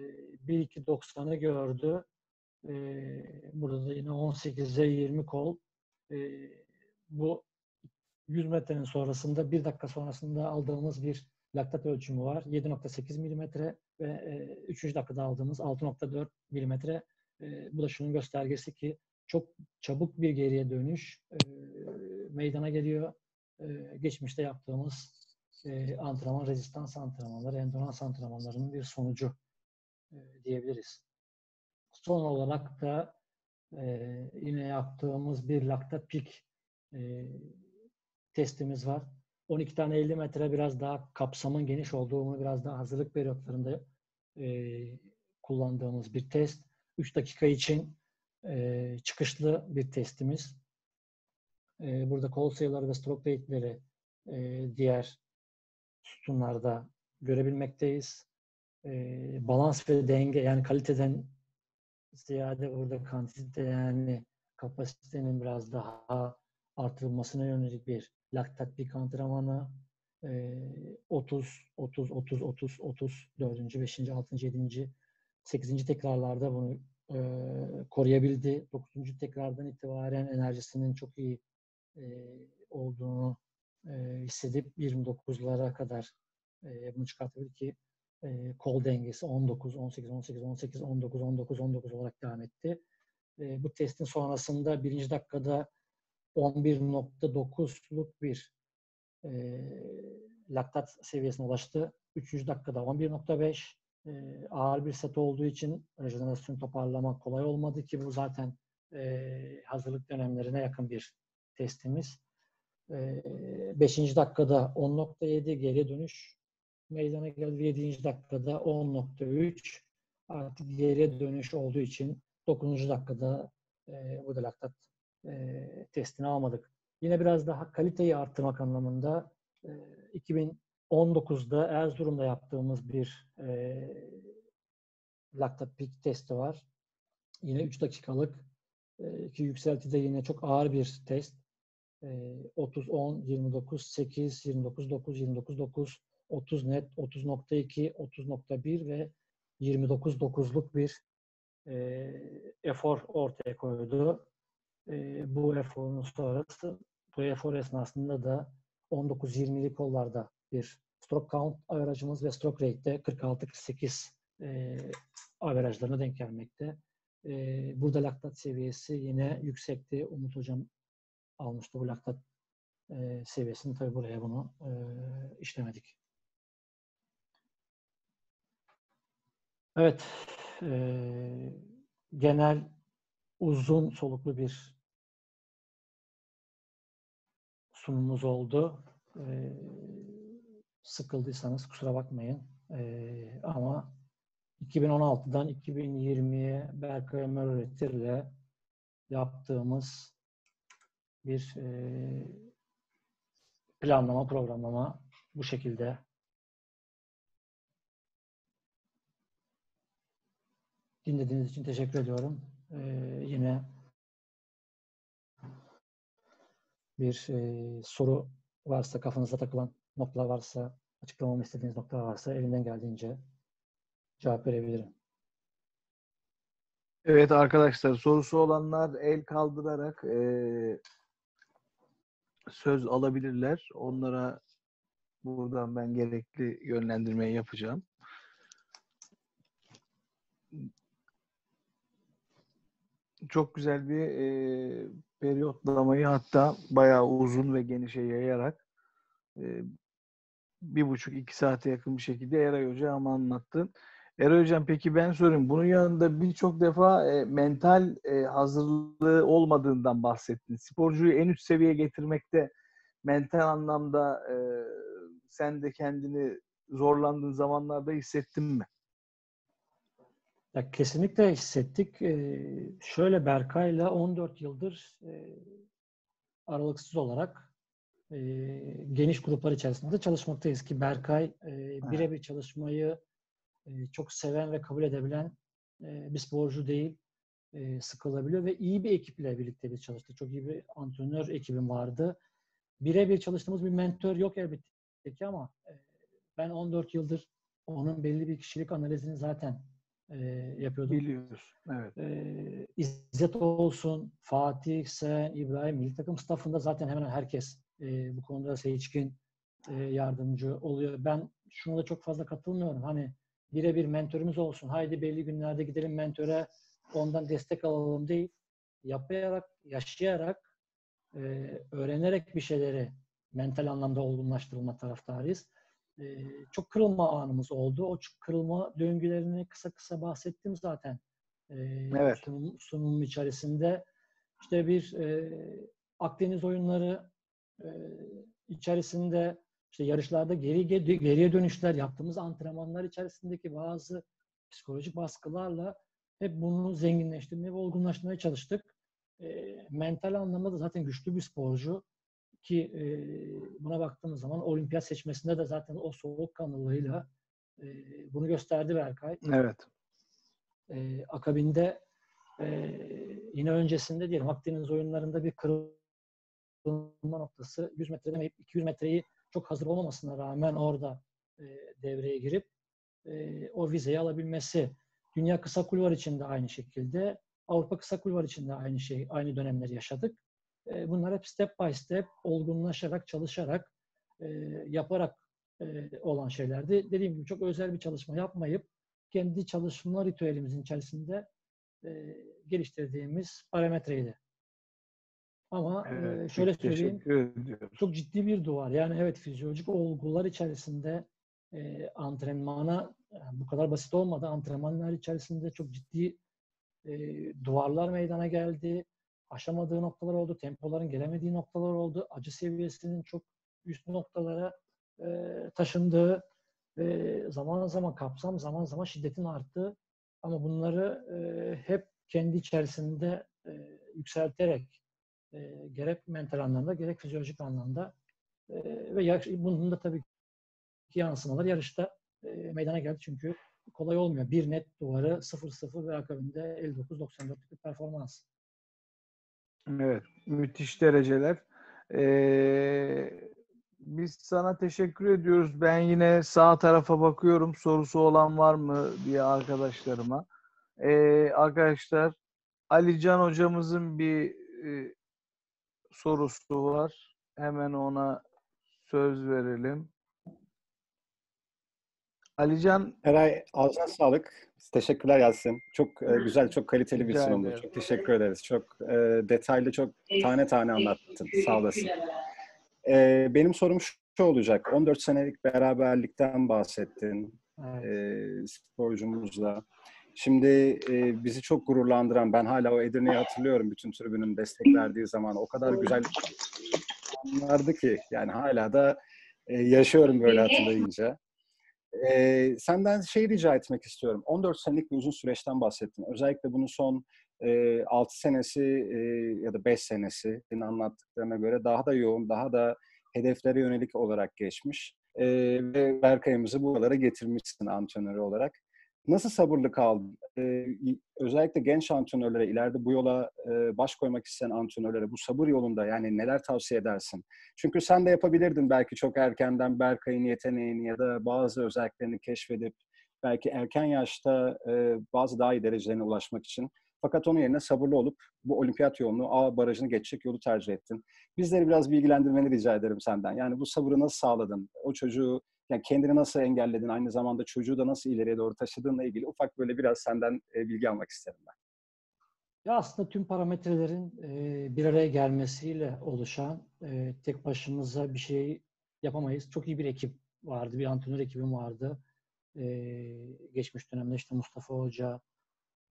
1-2-90'ı gördü. E, burada da yine 18'e 20 kol. E, bu 100 metrenin sonrasında bir dakika sonrasında aldığımız bir laktat ölçümü var. 7.8 milimetre ve e, 3. dakikada aldığımız 6.4 milimetre. E, bu da şunun göstergesi ki çok çabuk bir geriye dönüş e, meydana geliyor. E, geçmişte yaptığımız e, antrenman, rezistans antrenmanları, endurans antrenmanlarının bir sonucu e, diyebiliriz. Son olarak da e, yine yaptığımız bir laktat pik e, testimiz var. 12 tane 50 metre biraz daha kapsamın geniş olduğunu biraz daha hazırlık periyotlarında e, kullandığımız bir test. 3 dakika için e, çıkışlı bir testimiz. E, burada kol sayıları ve stroke rate'leri e, diğer sütunlarda görebilmekteyiz. E, balans ve denge yani kaliteden ziyade burada kantite yani kapasitenin biraz daha artırılmasına yönelik bir laktat bir antrenmanı 30, 30, 30, 30, 30, 4. 5. 6. 7. 8. tekrarlarda bunu e, koruyabildi. 9. tekrardan itibaren enerjisinin çok iyi e, olduğunu e, hissedip 29'lara kadar e, bunu çıkartabildi ki e, kol dengesi 19, 18, 18, 18, 19, 19, 19 olarak devam etti. E, bu testin sonrasında birinci dakikada 11.9'luk bir e, laktat seviyesine ulaştı. Üçüncü dakikada 11.5 e, ağır bir set olduğu için rejenerasyon toparlamak kolay olmadı ki bu zaten e, hazırlık dönemlerine yakın bir testimiz. E, beşinci dakikada 10.7 geri dönüş meydana geldi. Yedinci dakikada 10.3 artık geriye dönüş olduğu için 9. dakikada e, bu da laktat e, testini almadık. Yine biraz daha kaliteyi arttırmak anlamında e, 2019'da Erzurum'da yaptığımız bir e, laktat peak testi var. Yine 3 dakikalık e, ki yükseltide yine çok ağır bir test. E, 30 10 29 8 29 9 29 9 30 net 30.2 30.1 ve 29 9'luk bir e, efor ortaya koydu e, bu eforun sonrası bu efor esnasında da 19-20'li kollarda bir stroke count averajımız ve stroke rate'de 46-48 e, averajlarına denk gelmekte. E, burada laktat seviyesi yine yüksekti. Umut Hocam almıştı bu laktat e, seviyesini. Tabi buraya bunu e, işlemedik. Evet. E, genel uzun soluklu bir sunumumuz oldu. E, sıkıldıysanız kusura bakmayın. E, ama 2016'dan 2020'ye Berkay Ömer Öğretir'le yaptığımız bir e, planlama, programlama bu şekilde. Dinlediğiniz için teşekkür ediyorum. E, yine bir e, soru varsa, kafanızda takılan noktalar varsa, açıklamamı istediğiniz noktalar varsa elimden geldiğince cevap verebilirim. Evet arkadaşlar sorusu olanlar el kaldırarak e, söz alabilirler. Onlara buradan ben gerekli yönlendirmeyi yapacağım. Çok güzel bir e, periyotlamayı hatta bayağı uzun ve genişe yayarak e, bir buçuk iki saate yakın bir şekilde Eray Hoca ama anlattı. Eray Hocam peki ben sorayım. Bunun yanında birçok defa e, mental e, hazırlığı olmadığından bahsettin. Sporcuyu en üst seviyeye getirmekte mental anlamda e, sen de kendini zorlandığın zamanlarda hissettin mi? Ya kesinlikle hissettik. Ee, şöyle Berkay'la 14 yıldır e, aralıksız olarak e, geniş gruplar içerisinde çalışmaktayız ki Berkay e, birebir çalışmayı e, çok seven ve kabul edebilen e, bir sporcu değil. E, sıkılabiliyor ve iyi bir ekiple birlikte biz çalıştık. Çok iyi bir antrenör ekibim vardı. Birebir çalıştığımız bir mentor yok elbette ki ama e, ben 14 yıldır onun belli bir kişilik analizini zaten e, yapıyordum. Biliyoruz. Evet. E, İzzet olsun, Fatih, Sen, İbrahim, milli takım staffında zaten hemen herkes e, bu konuda seçkin e, yardımcı oluyor. Ben şuna da çok fazla katılmıyorum. Hani birebir mentorumuz olsun. Haydi belli günlerde gidelim mentöre ondan destek alalım değil. Yapayarak, yaşayarak, e, öğrenerek bir şeyleri mental anlamda olgunlaştırılma taraftarıyız. E, çok kırılma anımız oldu. O kırılma döngülerini kısa kısa bahsettim zaten. E, evet. sunum, sunumum içerisinde. İşte bir e, Akdeniz oyunları e, içerisinde işte yarışlarda geri geriye dönüşler, yaptığımız antrenmanlar içerisindeki bazı psikolojik baskılarla hep bunu zenginleştirmeye ve olgunlaştırmaya çalıştık. E, mental anlamda da zaten güçlü bir sporcu ki e, buna baktığımız zaman olimpiyat seçmesinde de zaten o soğukkanlılığıyla e, bunu gösterdi Berkay. Evet. E, akabinde e, yine öncesinde diyelim Akdeniz oyunlarında bir kırılma noktası 100 metrede 200 metreyi çok hazır olmamasına rağmen orada e, devreye girip e, o vizeyi alabilmesi. Dünya Kısa Kulvar için de aynı şekilde, Avrupa Kısa Kulvar için de aynı şey, aynı dönemleri yaşadık. E, bunlar hep step by step, olgunlaşarak, çalışarak, e, yaparak e, olan şeylerdi. Dediğim gibi çok özel bir çalışma yapmayıp, kendi çalışma ritüelimizin içerisinde e, geliştirdiğimiz parametreydi. Ama evet, şöyle söyleyeyim, çok ciddi bir duvar. Yani evet fizyolojik olgular içerisinde e, antrenmana yani bu kadar basit olmadı. Antrenmanlar içerisinde çok ciddi e, duvarlar meydana geldi. Aşamadığı noktalar oldu. Tempoların gelemediği noktalar oldu. Acı seviyesinin çok üst noktalara e, taşındığı ve zaman zaman kapsam, zaman zaman şiddetin arttığı ama bunları e, hep kendi içerisinde e, yükselterek e, gerek mental anlamda gerek fizyolojik anlamda e, ve bunun da tabii ki yansımalar yarışta e, meydana geldi çünkü kolay olmuyor. Bir net duvarı 0-0 ve akabinde 59-94'lük bir performans. Evet, müthiş dereceler. Ee, biz sana teşekkür ediyoruz. Ben yine sağ tarafa bakıyorum. Sorusu olan var mı diye arkadaşlarıma. Ee, arkadaşlar Ali Can hocamızın bir e, sorusu var. Hemen ona söz verelim. Alican Eray ağzına sağlık. Teşekkürler Yasin. Çok e, güzel, çok kaliteli bir sunumdu. Çok teşekkür ederiz. Çok e, detaylı, çok tane tane anlattın. Sağ olasın. E, benim sorum şu olacak. 14 senelik beraberlikten bahsettin evet. e, sporcumuzla. Şimdi e, bizi çok gururlandıran, ben hala o Edirne'yi hatırlıyorum bütün tribünün destek verdiği zaman. O kadar güzel zamanlardı ki yani hala da e, yaşıyorum böyle hatırlayınca. E, senden şey rica etmek istiyorum. 14 senelik bir uzun süreçten bahsettin. Özellikle bunun son e, 6 senesi e, ya da 5 senesi senin anlattıklarına göre daha da yoğun, daha da hedeflere yönelik olarak geçmiş. E, ve Berkay'ımızı buralara getirmişsin antrenörü olarak. Nasıl sabırlı kaldın? Ee, özellikle genç antrenörlere, ileride bu yola e, baş koymak isteyen antrenörlere bu sabır yolunda yani neler tavsiye edersin? Çünkü sen de yapabilirdin belki çok erkenden Berkay'ın yeteneğini ya da bazı özelliklerini keşfedip belki erken yaşta e, bazı daha iyi derecelerine ulaşmak için. Fakat onun yerine sabırlı olup bu olimpiyat yolunu, A barajını geçecek yolu tercih ettin. Bizleri biraz bilgilendirmeni rica ederim senden. Yani bu sabrı nasıl sağladın? O çocuğu yani kendini nasıl engelledin, aynı zamanda çocuğu da nasıl ileriye doğru taşıdığınla ilgili ufak böyle biraz senden e, bilgi almak isterim ben. Ya aslında tüm parametrelerin e, bir araya gelmesiyle oluşan e, tek başımıza bir şey yapamayız. Çok iyi bir ekip vardı, bir antrenör ekibim vardı. E, geçmiş dönemde işte Mustafa Hoca,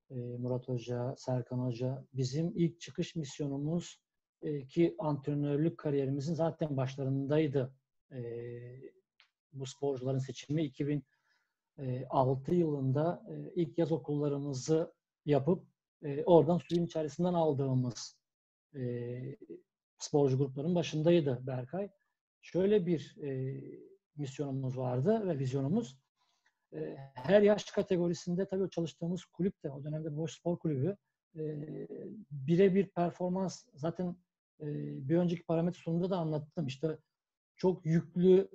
e, Murat Hoca, Serkan Hoca. Bizim ilk çıkış misyonumuz e, ki antrenörlük kariyerimizin zaten başlarındaydı. E, bu sporcuların seçimi 2006 yılında e, ilk yaz okullarımızı yapıp e, oradan suyun içerisinden aldığımız e, sporcu grupların başındaydı Berkay. Şöyle bir misyonumuz vardı ve vizyonumuz. Her yaş kategorisinde tabii çalıştığımız kulüp de o dönemde Boş Spor Kulübü birebir performans zaten bir önceki parametre sonunda da anlattım. İşte çok yüklü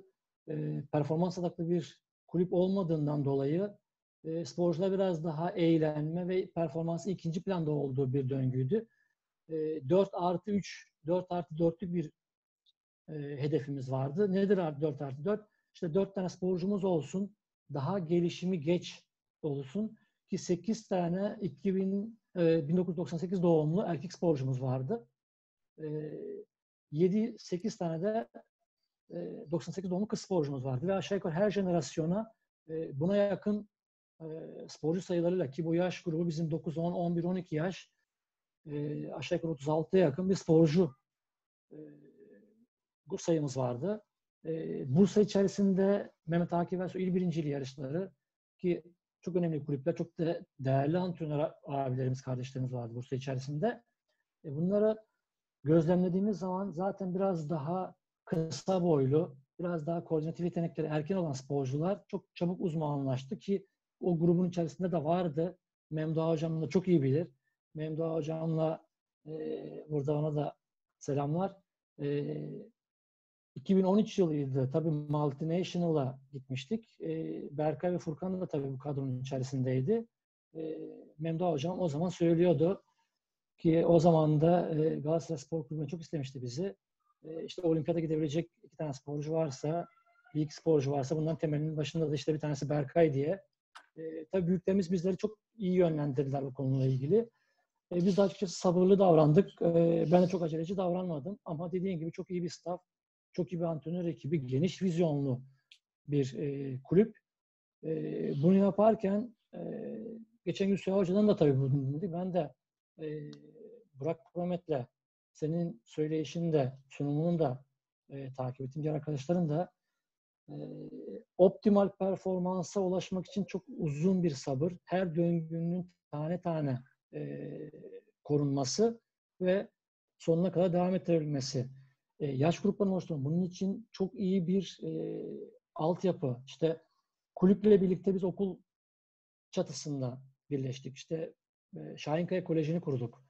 e, performans odaklı bir kulüp olmadığından dolayı e, sporcular biraz daha eğlenme ve performansı ikinci planda olduğu bir döngüydü. E, 4 artı 3, 4 artı 4'lük bir e, hedefimiz vardı. Nedir 4 artı 4? İşte 4 tane sporcumuz olsun, daha gelişimi geç olsun ki 8 tane 2000 e, 1998 doğumlu erkek sporcumuz vardı. E, 7-8 tane de 98 doğumlu kız sporcumuz vardı ve aşağı yukarı her jenerasyona buna yakın sporcu sayılarıyla ki bu yaş grubu bizim 9, 10, 11, 12 yaş aşağı yukarı 36'ya yakın bir sporcu grup sayımız vardı. Bursa içerisinde Mehmet Akif Ersoy il birinciliği yarışları ki çok önemli kulüpler, çok de değerli antrenör abilerimiz, kardeşlerimiz vardı Bursa içerisinde. Bunları gözlemlediğimiz zaman zaten biraz daha kısa boylu, biraz daha koordinatif yetenekleri erken olan sporcular çok çabuk uzmanlaştı ki o grubun içerisinde de vardı. Memduha Hocam'la çok iyi bilir. Memduha Hocam'la e, burada ona da selamlar. E, 2013 yılıydı. Tabii Multinational'a gitmiştik. E, Berkay ve Furkan da tabii bu kadronun içerisindeydi. E, Memduha Hocam o zaman söylüyordu ki o zaman da e, Galatasaray Spor Kulübü'ne çok istemişti bizi e, işte olimpiyata gidebilecek iki tane sporcu varsa, bir iki sporcu varsa bundan temelinin başında da işte bir tanesi Berkay diye. E, tabii büyüklerimiz bizleri çok iyi yönlendirdiler bu konuyla ilgili. E, biz de açıkçası sabırlı davrandık. E, ben de çok aceleci davranmadım. Ama dediğim gibi çok iyi bir staff, çok iyi bir antrenör ekibi, geniş vizyonlu bir e, kulüp. E, bunu yaparken e, geçen gün Süha Hoca'dan da tabii bunu dinledik. Ben de e, Burak Promet'le senin söyleyişin de, sunumunun da e, takip ettiğim diğer arkadaşların da e, optimal performansa ulaşmak için çok uzun bir sabır, her döngünün tane tane e, korunması ve sonuna kadar devam ettirebilmesi. E, yaş gruplarını oluşturmak. Bunun için çok iyi bir e, altyapı. İşte kulüple birlikte biz okul çatısında birleştik. İşte e, Şahinkaya Koleji'ni kurduk.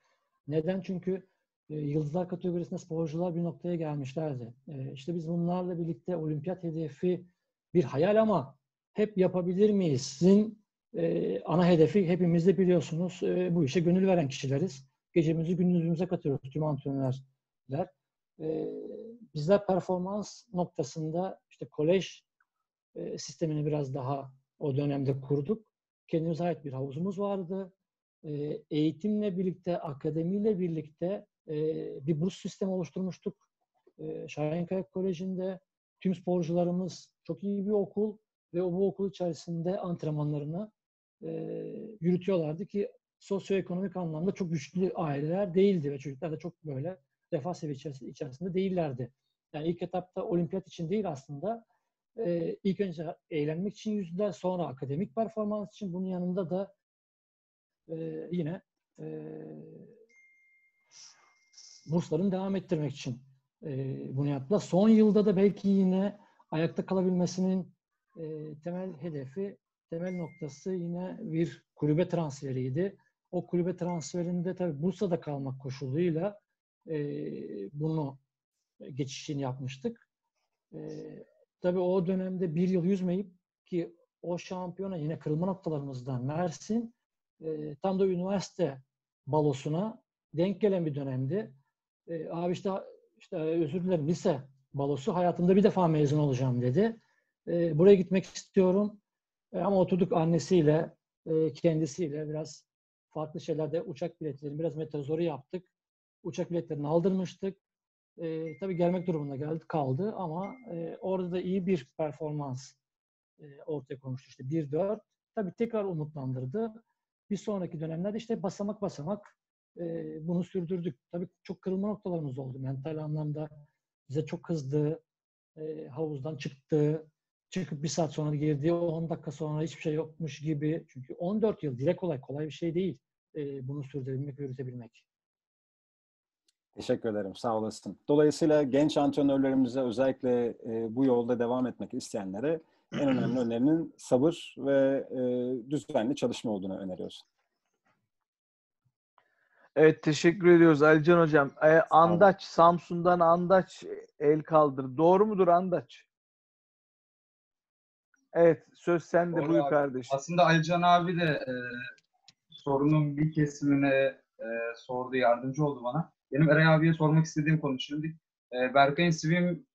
Neden? Çünkü e, yıldızlar kategorisinde sporcular bir noktaya gelmişlerdi. E, işte biz bunlarla birlikte olimpiyat hedefi bir hayal ama hep yapabilir miyiz? Sizin e, ana hedefi hepimiz de biliyorsunuz bu işe gönül veren kişileriz. Gecemizi gündüzümüze katıyoruz tüm antrenörler. bizler performans noktasında işte kolej sistemini biraz daha o dönemde kurduk. Kendimize ait bir havuzumuz vardı. eğitimle birlikte, akademiyle birlikte bir burs sistemi oluşturmuştuk. E, Şahinkaya Koleji'nde tüm sporcularımız çok iyi bir okul ve o bu okul içerisinde antrenmanlarını yürütüyorlardı ki sosyoekonomik anlamda çok güçlü aileler değildi ve çocuklar da çok böyle refah seviyesi içerisinde değillerdi. Yani ilk etapta olimpiyat için değil aslında. İlk önce eğlenmek için yüzdüler, sonra akademik performans için. Bunun yanında da yine bursların devam ettirmek için e, bunu yaptılar. Son yılda da belki yine ayakta kalabilmesinin e, temel hedefi, temel noktası yine bir kulübe transferiydi. O kulübe transferinde tabii Bursa'da kalmak koşuluyla e, bunu geçişini yapmıştık. E, tabii o dönemde bir yıl yüzmeyip ki o şampiyona yine kırılma noktalarımızdan Mersin e, tam da üniversite balosuna denk gelen bir dönemdi. E, abi işte işte özür dilerim lise balosu hayatımda bir defa mezun olacağım dedi. E, buraya gitmek istiyorum. E, ama oturduk annesiyle, e, kendisiyle biraz farklı şeylerde uçak biletlerini biraz metazoru yaptık. Uçak biletlerini aldırmıştık. E, tabii gelmek durumunda geldi, kaldı ama e, orada da iyi bir performans e, ortaya koymuştu. İşte 1-4. Tabii tekrar umutlandırdı. Bir sonraki dönemlerde işte basamak basamak e, bunu sürdürdük. Tabii çok kırılma noktalarımız oldu. Mental anlamda bize çok kızdı. E, havuzdan çıktı. Çıkıp bir saat sonra girdi. 10 dakika sonra hiçbir şey yokmuş gibi. Çünkü 14 yıl dile kolay. Kolay bir şey değil. E, bunu sürdürebilmek ve yürütebilmek. Teşekkür ederim. Sağ olasın. Dolayısıyla genç antrenörlerimize özellikle e, bu yolda devam etmek isteyenlere en önemli önerinin sabır ve e, düzenli çalışma olduğunu öneriyorsun. Evet teşekkür ediyoruz Alican Hocam. Ee, Andaç, Samsun'dan Andaç el kaldır. Doğru mudur Andaç? Evet söz sende Doğru buyur abi. kardeşim. Aslında Alican abi de e, sorunun bir kesimine e, sordu, yardımcı oldu bana. Benim Eray abiye sormak istediğim konu şimdi. E, Berkay'ın swim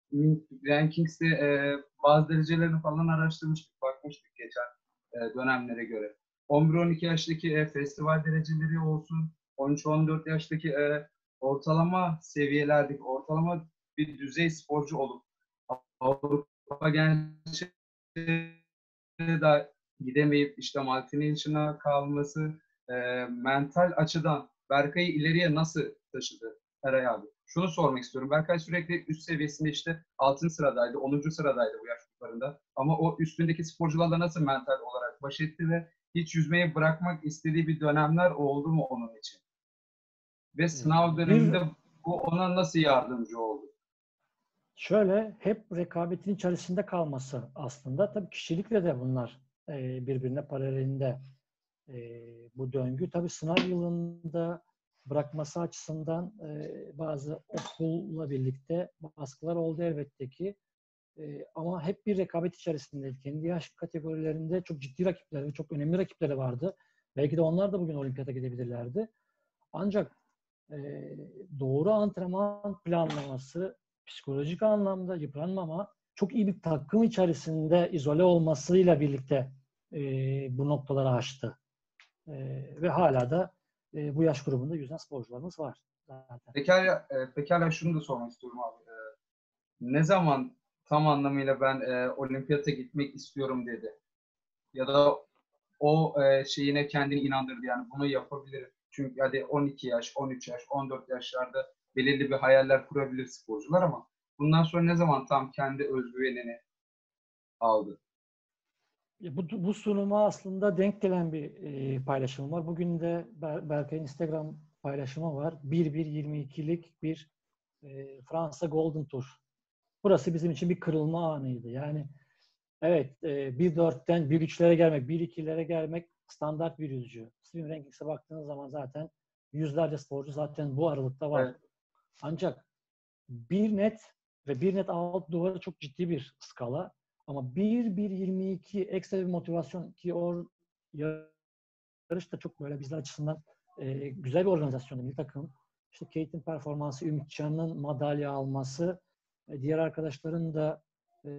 rankings'te e, bazı derecelerini falan araştırmıştık, bakmıştık geçen e, dönemlere göre. 11-12 yaştaki e, festival dereceleri olsun, 13-14 yaştaki e, ortalama seviyelerdeki ortalama bir düzey sporcu olup Avrupa gençleri da gidemeyip işte multinational kalması e, mental açıdan Berkay'ı ileriye nasıl taşıdı Eray abi? Şunu sormak istiyorum. Berkay sürekli üst seviyesinde işte 6. sıradaydı, 10. sıradaydı bu yaş gruplarında. Ama o üstündeki sporcularla nasıl mental olarak baş etti ve hiç yüzmeyi bırakmak istediği bir dönemler oldu mu onun için? Ve sınav döneminde bu ona nasıl yardımcı oldu? Şöyle hep rekabetin içerisinde kalması aslında. Tabii kişilikle de bunlar e, birbirine paralelinde e, bu döngü. Tabii sınav yılında bırakması açısından e, bazı okulla birlikte baskılar oldu elbette ki. E, ama hep bir rekabet içerisindeydi. Kendi yaş kategorilerinde çok ciddi rakipleri, çok önemli rakipleri vardı. Belki de onlar da bugün olimpiyata gidebilirlerdi. Ancak e, doğru antrenman planlaması, psikolojik anlamda yıpranmama, çok iyi bir takım içerisinde izole olmasıyla birlikte e, bu noktaları aştı. E, ve hala da e, bu yaş grubunda yüzen sporcularımız var zaten. Pekala, e, pekala şunu da sormak istiyorum abi. E, ne zaman tam anlamıyla ben e, olimpiyata gitmek istiyorum dedi? Ya da o e, şeyine kendini inandırdı yani bunu yapabilirim. Çünkü hadi 12 yaş, 13 yaş, 14 yaşlarda belirli bir hayaller kurabilir sporcular ama bundan sonra ne zaman tam kendi özgüvenini aldı? Ya Bu, bu sunuma aslında denk gelen bir e, paylaşım var. Bugün de Ber, Berkay'ın Instagram paylaşımı var. 1-1-22'lik bir e, Fransa Golden Tour. Burası bizim için bir kırılma anıydı. Yani evet e, 1-4'ten 1-3'lere gelmek, 1-2'lere gelmek standart bir yüzücü. Swim Rankings'e baktığınız zaman zaten yüzlerce sporcu zaten bu aralıkta var. Evet. Ancak bir net ve bir net alt duvarı çok ciddi bir skala. Ama 1-1-22 ekstra bir motivasyon ki o yarış da çok böyle bizler açısından e, güzel bir organizasyondu milli takım. İşte Kate'in performansı, Ümitcan'ın madalya alması, e, diğer arkadaşların da e,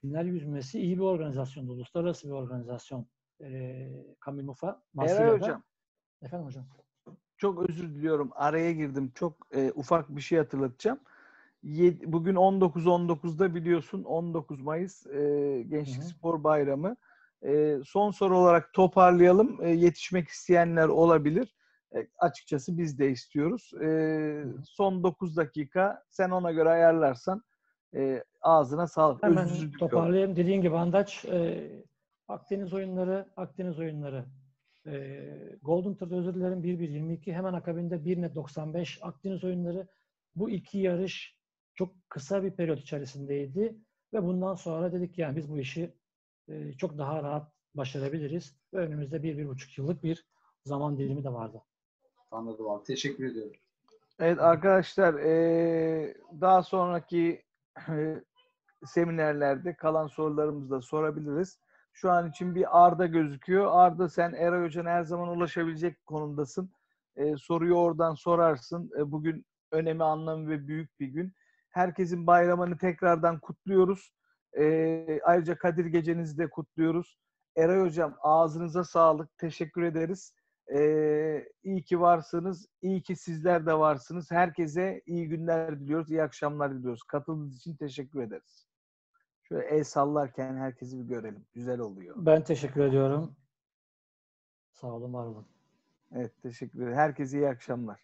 final yüzmesi iyi bir organizasyondu. Uluslararası bir organizasyon. E, Kamil Mufa. Hocam Efendim hocam. çok özür diliyorum. Araya girdim. Çok e, ufak bir şey hatırlatacağım. Yed- Bugün 19-19'da biliyorsun 19 Mayıs e, Gençlik Hı hı. Spor Bayramı. E, son soru olarak toparlayalım. E, yetişmek isteyenler olabilir. E, açıkçası biz de istiyoruz. E, son 9 dakika sen ona göre ayarlarsan e, ağzına sağlık. Hemen toparlayayım. Dediğin gibi Andaç, e, Akdeniz oyunları, Akdeniz oyunları. E, Golden Tır'da özür dilerim 1-1-22. Hemen akabinde 1-95 Akdeniz oyunları. Bu iki yarış çok kısa bir periyot içerisindeydi. Ve bundan sonra dedik yani biz bu işi e, çok daha rahat başarabiliriz. Ve önümüzde bir, bir buçuk yıllık bir zaman dilimi de vardı. Anladım abi. Teşekkür ediyorum. Evet arkadaşlar eee, daha sonraki eee, seminerlerde kalan sorularımızı da sorabiliriz. Şu an için bir Arda gözüküyor. Arda sen Eray Hoca'na her zaman ulaşabilecek konumdasın. Eee, soruyu oradan sorarsın. E, bugün önemi, anlamı ve büyük bir gün. Herkesin bayramını tekrardan kutluyoruz. Eee, ayrıca Kadir Gecenizi de kutluyoruz. Eray Hocam ağzınıza sağlık. Teşekkür ederiz. Ee, iyi ki varsınız. İyi ki sizler de varsınız. Herkese iyi günler diliyoruz. iyi akşamlar diliyoruz. Katıldığınız için teşekkür ederiz. Şöyle el sallarken herkesi bir görelim. Güzel oluyor. Ben teşekkür ediyorum. Sağ olun, var olun. Evet teşekkür ederim. Herkese iyi akşamlar.